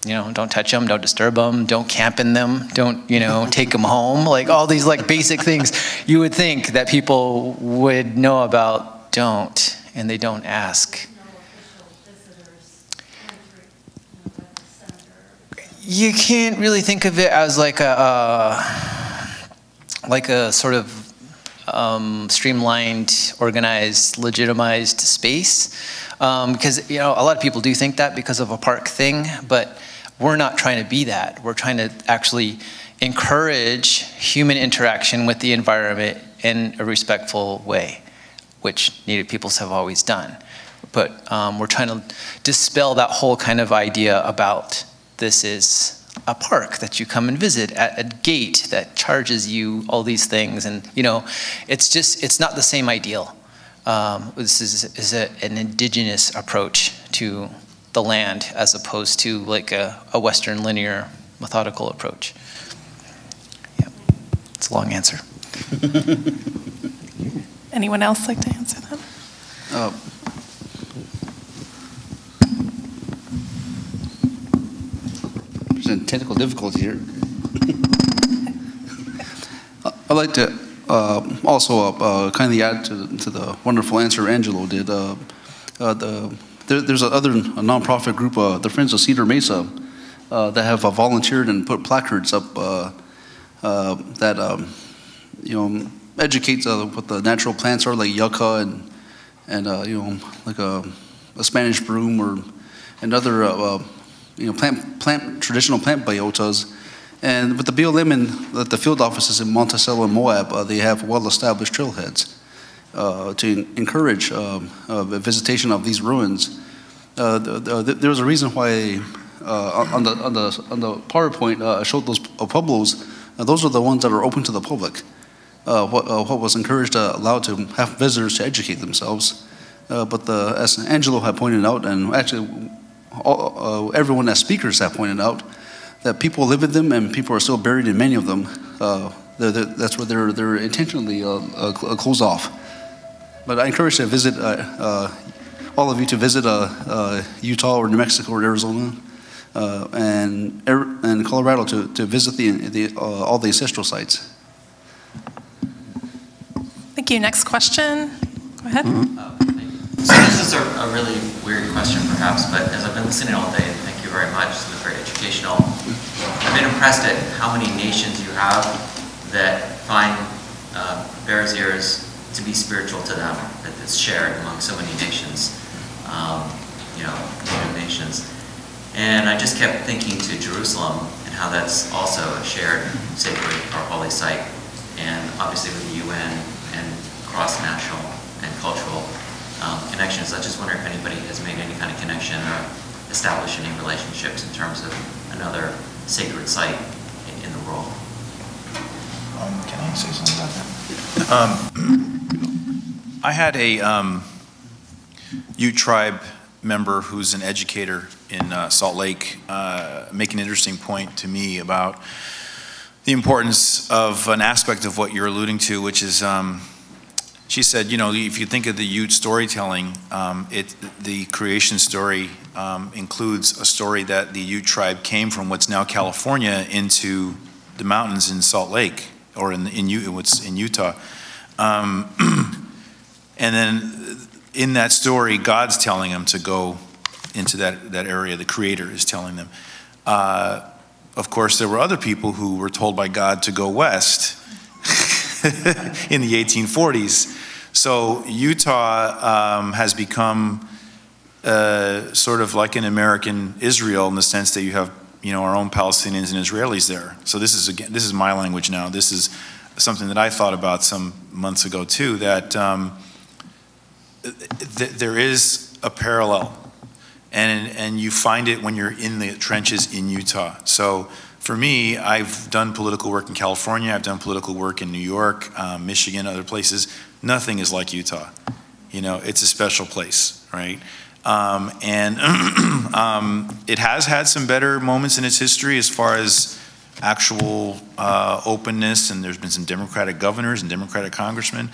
you know, don't touch them, don't disturb them, don't camp in them, don't, you know, take them home. Like all these like basic things you would think that people would know about don't, and they don't ask. You can't really think of it as like a uh, like a sort of um, streamlined, organized, legitimized space. Um, because you know a lot of people do think that because of a park thing, but we're not trying to be that. We're trying to actually encourage human interaction with the environment in a respectful way, which Native peoples have always done. But um, we're trying to dispel that whole kind of idea about this is a park that you come and visit at a gate that charges you all these things. And you know it's just it's not the same ideal. Um, this is, is a, an indigenous approach to the land as opposed to like a, a western linear methodical approach. Yeah it's a long answer. Anyone else like to answer that? Uh, and technical difficulty here. I'd like to uh, also uh, uh, kindly add to, to, the wonderful answer Angelo did. Uh, uh, the, there, there's another a nonprofit group, uh, the Friends of Cedar Mesa, that have volunteered and put placards up that um, you know educates what the natural plants are, like yucca and and you know like a, a Spanish broom or and other you know, plant, plant, traditional plant biotas. And with the BLM and the field offices in Monticello and Moab, uh, they have well-established trailheads uh, to encourage um, uh, visitation of these ruins. Uh, the, the, there was a reason why uh, on the on the on the PowerPoint uh, I showed those pueblos. those are the ones that are open to the public. what what was encouraged, allowed to have visitors to educate themselves. but the, as Angelo had pointed out, and actually all, uh, everyone as speakers have pointed out, that people live in them and people are still buried in many of them. Uh, they're, they're, that's where they're, they're intentionally uh, uh, closed off. But I encourage to visit, uh, all of you to visit Utah or New Mexico or Arizona and, and Colorado to, to visit the, the all the ancestral sites. Thank you. Next question. Go ahead. Mm -hmm. Is a, a really weird question perhaps, but as I've been listening all day, thank you very much, it was very educational, I've been impressed at how many nations you have that find uh, Bears Ears to be spiritual to them, that it's shared among so many nations, um, you know, native nations. And I just kept thinking to Jerusalem and how that's also a shared sacred or holy site. And obviously with the UN and cross-national and cultural um, connections, I just wonder if anybody has made any kind of connection or established any relationships in terms of another sacred site in, in the world. Um, can I say something about that? Um, I had a um, Ute tribe member who's an educator in uh, Salt Lake uh, make an interesting point to me about the importance of an aspect of what you're alluding to, which is um, she said, you know, if you think of the Ute storytelling, um, it, the creation story um, includes a story that the Ute tribe came from what's now California into the mountains in Salt Lake or in, in, what's in Utah. Um, and then in that story, God's telling them to go into that, that area. The Creator is telling them. Uh, of course, there were other people who were told by God to go west in the 1840s. So Utah um, has become uh, sort of like an American Israel in the sense that you have, you know, our own Palestinians and Israelis there. So this is again, this is my language now. This is something that I thought about some months ago too. That um, th there is a parallel, and and you find it when you're in the trenches in Utah. So for me, I've done political work in California. I've done political work in New York, um, Michigan, other places. Nothing is like Utah. You know, it's a special place, right? Um, and um, it has had some better moments in its history as far as actual uh, openness, and there's been some Democratic governors and Democratic congressmen.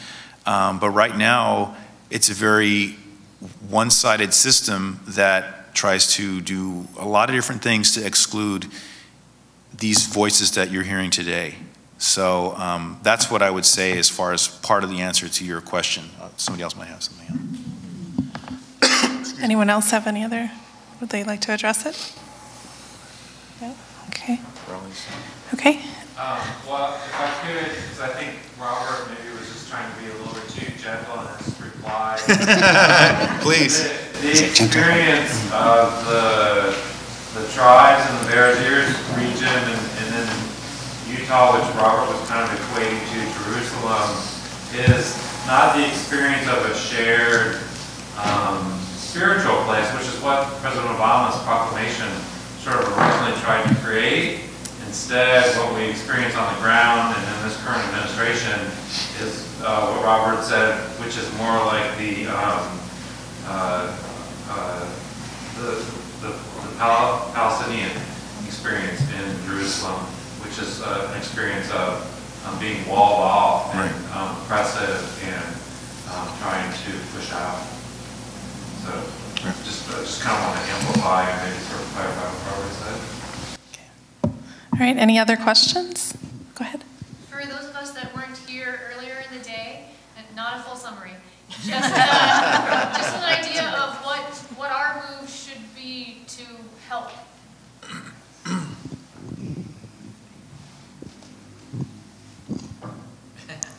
Um, but right now, it's a very one-sided system that tries to do a lot of different things to exclude these voices that you're hearing today. So um, that's what I would say as far as part of the answer to your question. Uh, somebody else might have something. Else. Anyone else have any other? Would they like to address it? No? Okay. Okay. Um, well, if I could, because I think Robert maybe was just trying to be a little bit too gentle in his reply. Please. The, the experience of the, the tribes in the Ears region and, and then Utah, which Robert was kind of equating to Jerusalem, is not the experience of a shared um, spiritual place, which is what President Obama's proclamation sort of originally tried to create. Instead, what we experience on the ground and in this current administration is uh, what Robert said, which is more like the um, uh, uh, the, the, Palestinian experience in Jerusalem, which is uh, an experience of um, being walled off and right. um, oppressive and um, trying to push out. So right. just, uh, just kind of want to amplify and maybe sort of clarify what Robert said. All right, any other questions? Go ahead. For those of us that weren't here earlier in the day, not a full summary, just, uh, just an idea of what, what our move should be to help.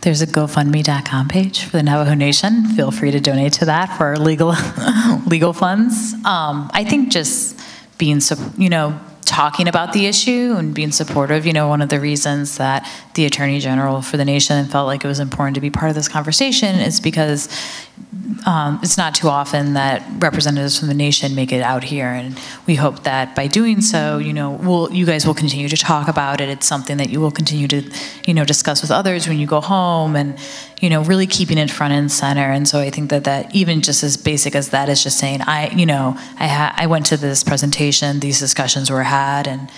There's a GoFundMe.com page for the Navajo Nation. Feel free to donate to that for our legal legal funds. Um, I think just being, you know, talking about the issue and being supportive. You know, one of the reasons that the Attorney General for the nation felt like it was important to be part of this conversation is because um, it's not too often that representatives from the nation make it out here, and we hope that by doing so, you know, we'll, you guys will continue to talk about it. It's something that you will continue to, you know, discuss with others when you go home, and you know, really keeping it front and center. And so I think that that even just as basic as that is just saying, I, you know, I I went to this presentation, these discussions were had, and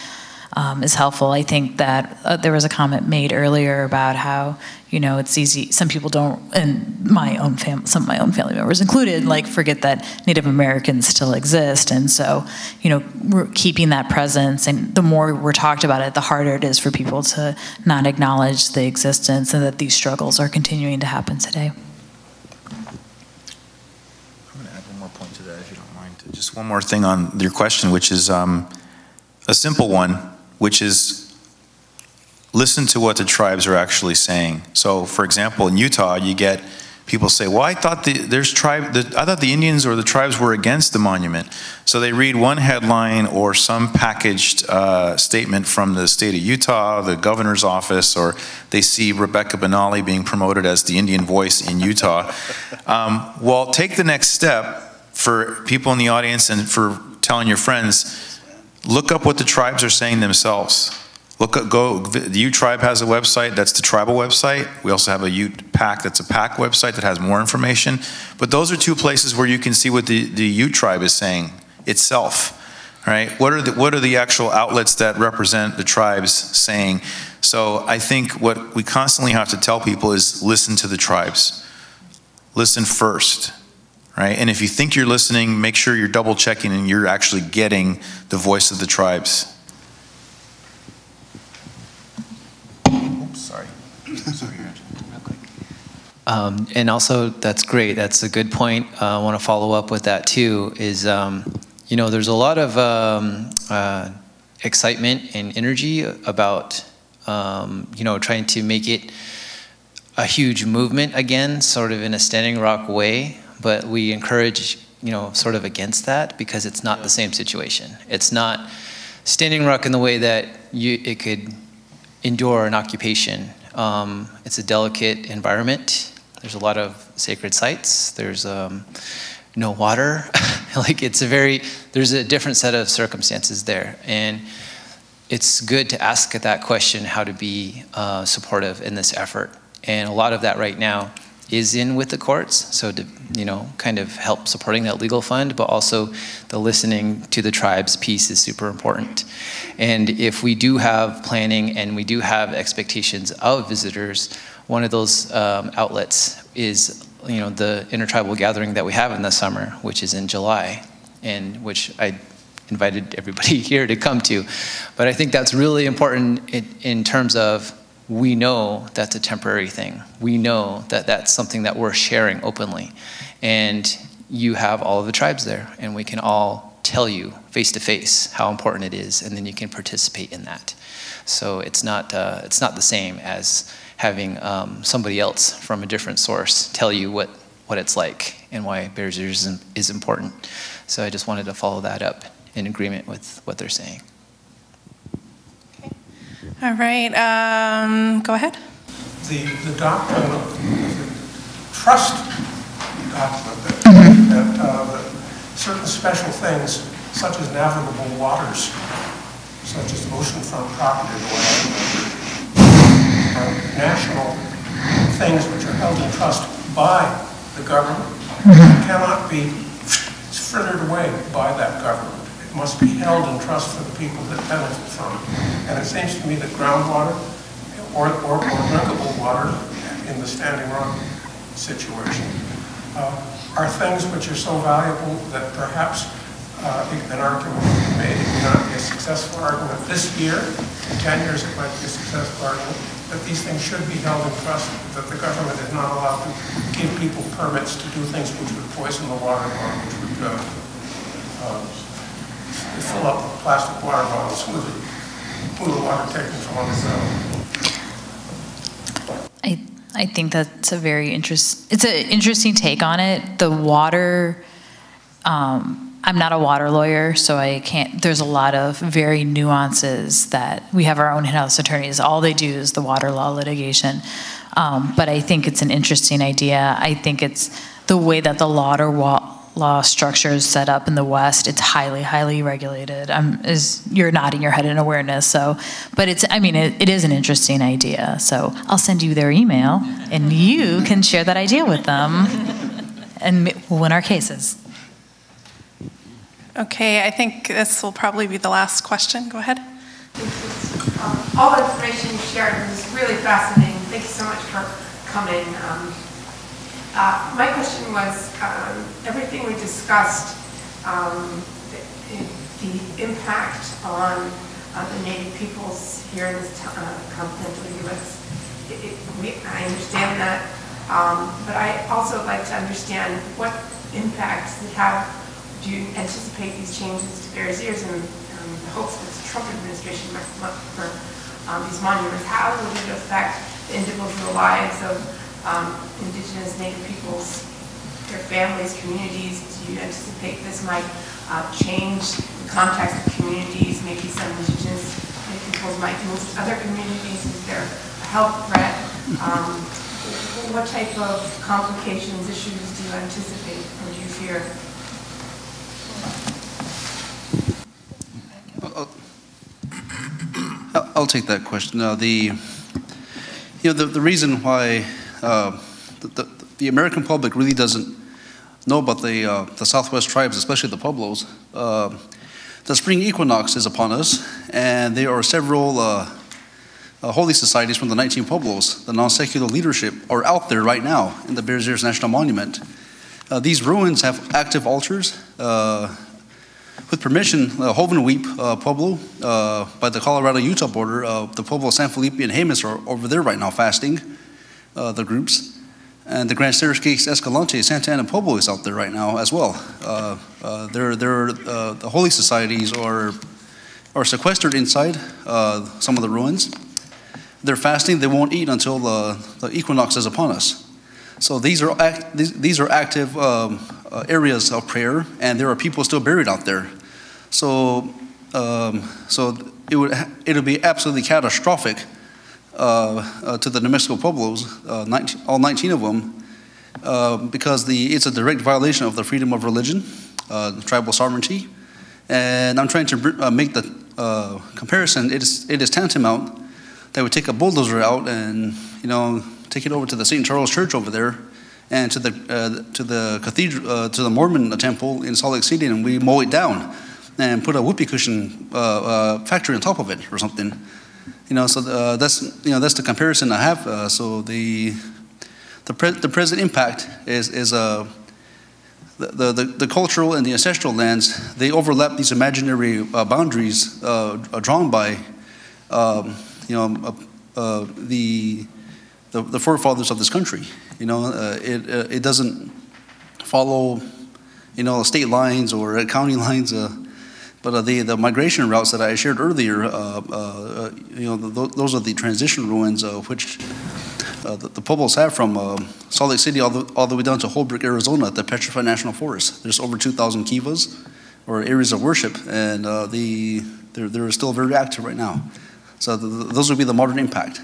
um, is helpful. I think that uh, there was a comment made earlier about how you know it's easy. Some people don't, and my own fam, some of my own family members included, like forget that Native Americans still exist, and so you know we're keeping that presence. And the more we're talked about it, the harder it is for people to not acknowledge the existence and that these struggles are continuing to happen today. I'm going to add one more point to that, if you don't mind. Just one more thing on your question, which is um, a simple one, which is listen to what the tribes are actually saying. So, for example, in Utah, you get people say, "Well, I thought the there's tribe. The, I thought the Indians or the tribes were against the monument." So they read one headline or some packaged uh, statement from the state of Utah, the governor's office, or they see Rebecca Benally being promoted as the Indian voice in Utah. Um, well, take the next step for people in the audience and for telling your friends. Look up what the tribes are saying themselves. Look at go. The Ute Tribe has a website. That's the tribal website. We also have a Ute PAC. That's a PAC website that has more information. But those are two places where you can see what the, the Ute Tribe is saying itself. Right? What are the what are the actual outlets that represent the tribes saying? So I think what we constantly have to tell people is listen to the tribes. Listen first. Right? And if you think you're listening, make sure you're double checking and you're actually getting the voice of the tribes. Oops, sorry. Um, and also, that's great. That's a good point. Uh, I want to follow up with that too. Is um, you know, there's a lot of um, uh, excitement and energy about um, you know trying to make it a huge movement again, sort of in a Standing Rock way. But we encourage you know sort of against that because it's not the same situation. It's not Standing Rock in the way that you it could endure an occupation. Um, it's a delicate environment. There's a lot of sacred sites. There's um, no water. like it's a very, there's a different set of circumstances there. And it's good to ask that question, how to be uh, supportive in this effort. And a lot of that right now is in with the courts. So to, you know, kind of help supporting that legal fund, but also the listening to the tribes piece is super important. And if we do have planning and we do have expectations of visitors, one of those um, outlets is you know the intertribal gathering that we have in the summer, which is in July, and which I invited everybody here to come to. But I think that's really important in, in terms of we know that's a temporary thing. We know that that's something that we're sharing openly. And you have all of the tribes there, and we can all tell you face to face how important it is, and then you can participate in that. So it's not, uh, it's not the same as having um, somebody else from a different source tell you what, what it's like and why Bears Ears is, is important. So I just wanted to follow that up in agreement with what they're saying. All right, um, go ahead. The, the doctrine of the trust document that, mm -hmm. that, uh, that certain special things, such as navigable waters, such as oceanfront property, are national things which are held in trust by the government mm-hmm. cannot be frittered away by that government. Must be held in trust for the people that benefit from it. And it seems to me that groundwater or, or, or drinkable water in the Standing Rock situation uh, are things which are so valuable that perhaps uh, an argument can be made. It may not be a successful argument this year. In 10 years, it might be a successful argument that these things should be held in trust, that the government is not allowed to give people permits to do things which would poison the water or which would uh, fill up plastic water bottles with the water taken from on the I, I think that's a very interest. It's an interesting take on it. The water um, I'm not a water lawyer, so I can't, there's a lot of very nuances that we have our own in-house attorneys. All they do is the water law litigation. Um, but I think it's an interesting idea. I think it's the way that the water law structure structures set up in the West, it's highly, highly regulated. Um, is you're nodding your head in awareness. So, but it's, I mean, it, it is an interesting idea. So I'll send you their email, and you can share that idea with them, and we'll win our cases. Okay, I think this will probably be the last question. Go ahead. Um, all the information you shared was really fascinating. Thank you so much for coming. Um, uh, my question was, um, everything we discussed, um, the, the, impact on uh, the Native peoples here in this uh, continental U.S. It, it, we, I understand that, um, but I also like to understand what impacts it have do you anticipate these changes to Bears Ears and um, the hopes that the Trump administration might come up for um, these monuments? How would it affect the individual lives of um, indigenous Native peoples, their families, communities? Do you anticipate this might uh, change the context of communities? Maybe some indigenous Native peoples might move to other communities. Is there a health threat? Um, what type of complications, issues do you anticipate or do you fear? I'll, I'll take that question. Uh, the, you know, the, the reason why uh, the, the, American public really doesn't know about the, uh, the Southwest tribes, especially the Pueblos, uh, the spring equinox is upon us, and there are several uh, holy societies from the 19 Pueblos, the non-secular leadership, are out there right now in the Bears Ears National Monument. these ruins have active altars with permission, uh, Hovenweep uh, Pueblo uh, by the Colorado-Utah border, uh, the Pueblo San Felipe and Jemez are over there right now fasting, uh, the groups. And the Grand Staircase Escalante, Santa Ana Pueblo is out there right now as well. Uh, they're, they're, the holy societies are, are sequestered inside some of the ruins. They're fasting, they won't eat until the, the equinox is upon us. So these are, act, these, these are active um, uh, areas of prayer, and there are people still buried out there. So, um, so it would it'll be absolutely catastrophic uh, uh, to the New Pueblos, uh, 19, all 19 of them, uh, because the it's a direct violation of the freedom of religion, uh, tribal sovereignty, and I'm trying to make the comparison. It is it is tantamount that we take a bulldozer out and you know take it over to the St. Charles Church over there and to the uh, to the cathedral uh, to the Mormon temple in Salt Lake City, and we mow it down and put a whoopee cushion uh, uh factory on top of it or something. You know, so uh, that's you know that's the comparison I have. Uh, so the the, pre the present impact is is a the, the, the, cultural and the ancestral lands, they overlap these imaginary boundaries drawn by, um, you know, the the, the forefathers of this country. You know, uh, it, uh, it doesn't follow, you know, state lines or county lines. Uh, but uh, the, the migration routes that I shared earlier, uh, uh, you know, th those are the transition ruins which the, the Pueblos have from Salt Lake City all the, all the way down to Holbrook, Arizona, the Petrified National Forest. There's over 2,000 kivas, or areas of worship, and the, they're, they're still very active right now. So those would be the modern impact.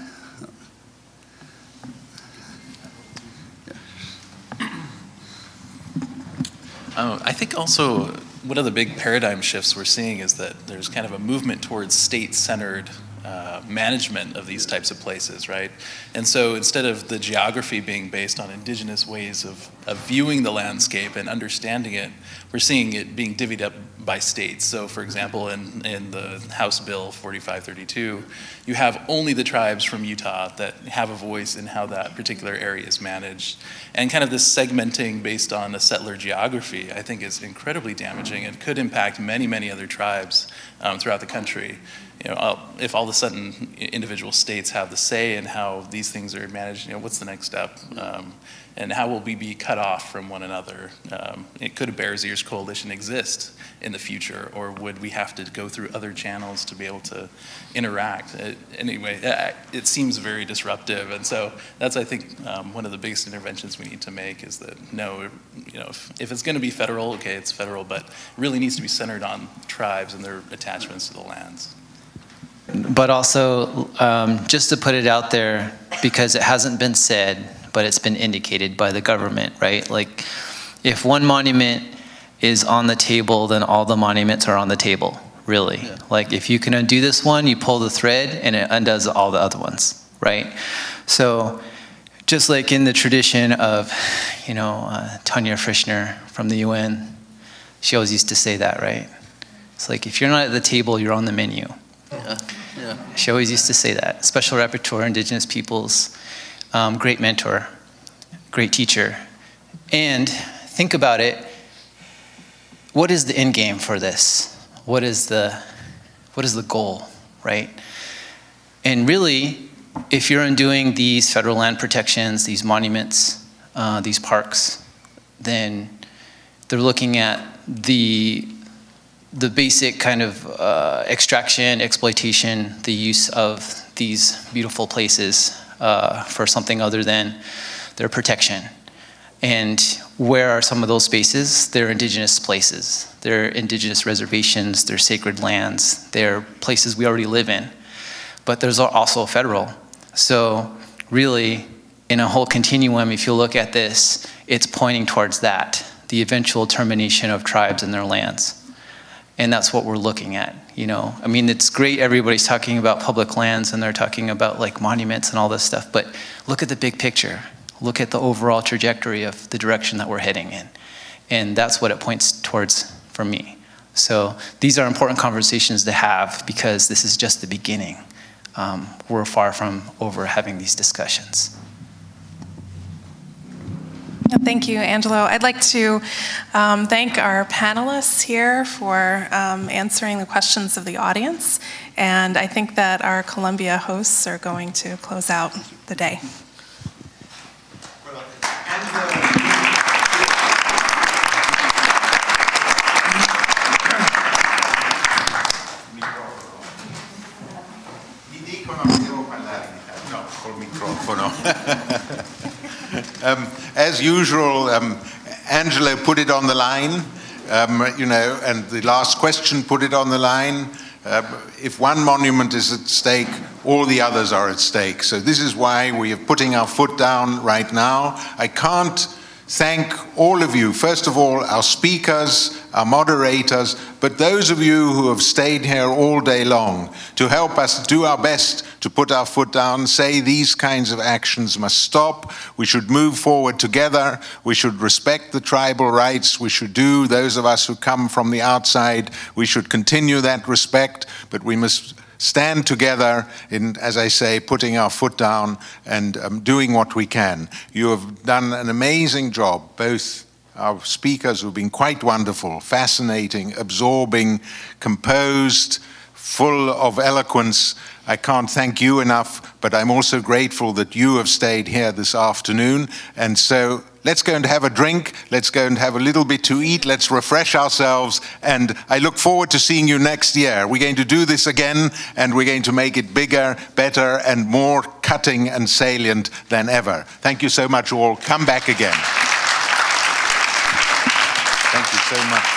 Uh, I think also one of the big paradigm shifts we're seeing is that there's kind of a movement towards state-centered uh, management of these types of places, right? And so instead of the geography being based on indigenous ways of, of viewing the landscape and understanding it, we're seeing it being divvied up by states. So for example, in, in the House Bill 4532, you have only the tribes from Utah that have a voice in how that particular area is managed. And kind of this segmenting based on a settler geography, I think is incredibly damaging. It could impact many, many other tribes um, throughout the country you know, if all of a sudden individual states have the say in how these things are managed, you know, what's the next step? Um, and how will we be cut off from one another? Um, it could a Bears Ears coalition exist in the future, or would we have to go through other channels to be able to interact? It, uh, anyway, uh, it seems very disruptive, and so that's I think um, one of the biggest interventions we need to make is that no, you know, if, if it's going to be federal, okay, it's federal, but it really needs to be centered on tribes and their attachments to the lands but also um, just to put it out there because it hasn't been said, but it's been indicated by the government, right? Like, if one monument is on the table, then all the monuments are on the table, really. Yeah. Like, if you can undo this one, you pull the thread and it undoes all the other ones, right? So, just like in the tradition of, you know, uh, Tonya Frichner from the UN, she always used to say that, right? It's like, if you're not at the table, you're on the menu. Yeah. Yeah. She always used to say that. Special rapporteur, indigenous peoples, um, great mentor, great teacher. And think about it. What is the end game for this? What is the, what is the goal, right? And really, if you're undoing these federal land protections, these monuments, uh, these parks, then they're looking at the the basic kind of uh, extraction, exploitation, the use of these beautiful places uh, for something other than their protection. And where are some of those spaces? They're indigenous places. They're indigenous reservations, they're sacred lands, they're places we already live in. But there's also federal. So really, in a whole continuum, if you look at this, it's pointing towards that, the eventual termination of tribes and their lands. And that's what we're looking at, you know. I mean, it's great everybody's talking about public lands and they're talking about like monuments and all this stuff, but look at the big picture. Look at the overall trajectory of the direction that we're heading in. And that's what it points towards for me. So these are important conversations to have because this is just the beginning. Um, we're far from over having these discussions. Thank you, Angelo. I'd like to um, thank our panelists here for um, answering the questions of the audience. And I think that our Columbia hosts are going to close out the day. um, as usual, um, Angelo put it on the line, um, you know, and the last question put it on the line. Uh, if one monument is at stake, all the others are at stake. So this is why we are putting our foot down right now. I can't thank all of you. First of all, our speakers, our moderators, but those of you who have stayed here all day long to help us do our best to put our foot down, say these kinds of actions must stop. We should move forward together. We should respect the tribal rights. We should do, those of us who come from the outside, we should continue that respect, but we must stand together in, as I say, putting our foot down and um, doing what we can. You have done an amazing job, both our speakers who've been quite wonderful, fascinating, absorbing, composed, full of eloquence. I can't thank you enough, but I'm also grateful that you have stayed here this afternoon. And so let's go and have a drink. Let's go and have a little bit to eat. Let's refresh ourselves. And I look forward to seeing you next year. We're going to do this again, and we're going to make it bigger, better, and more cutting and salient than ever. Thank you so much, all. Come back again. Thank you so much.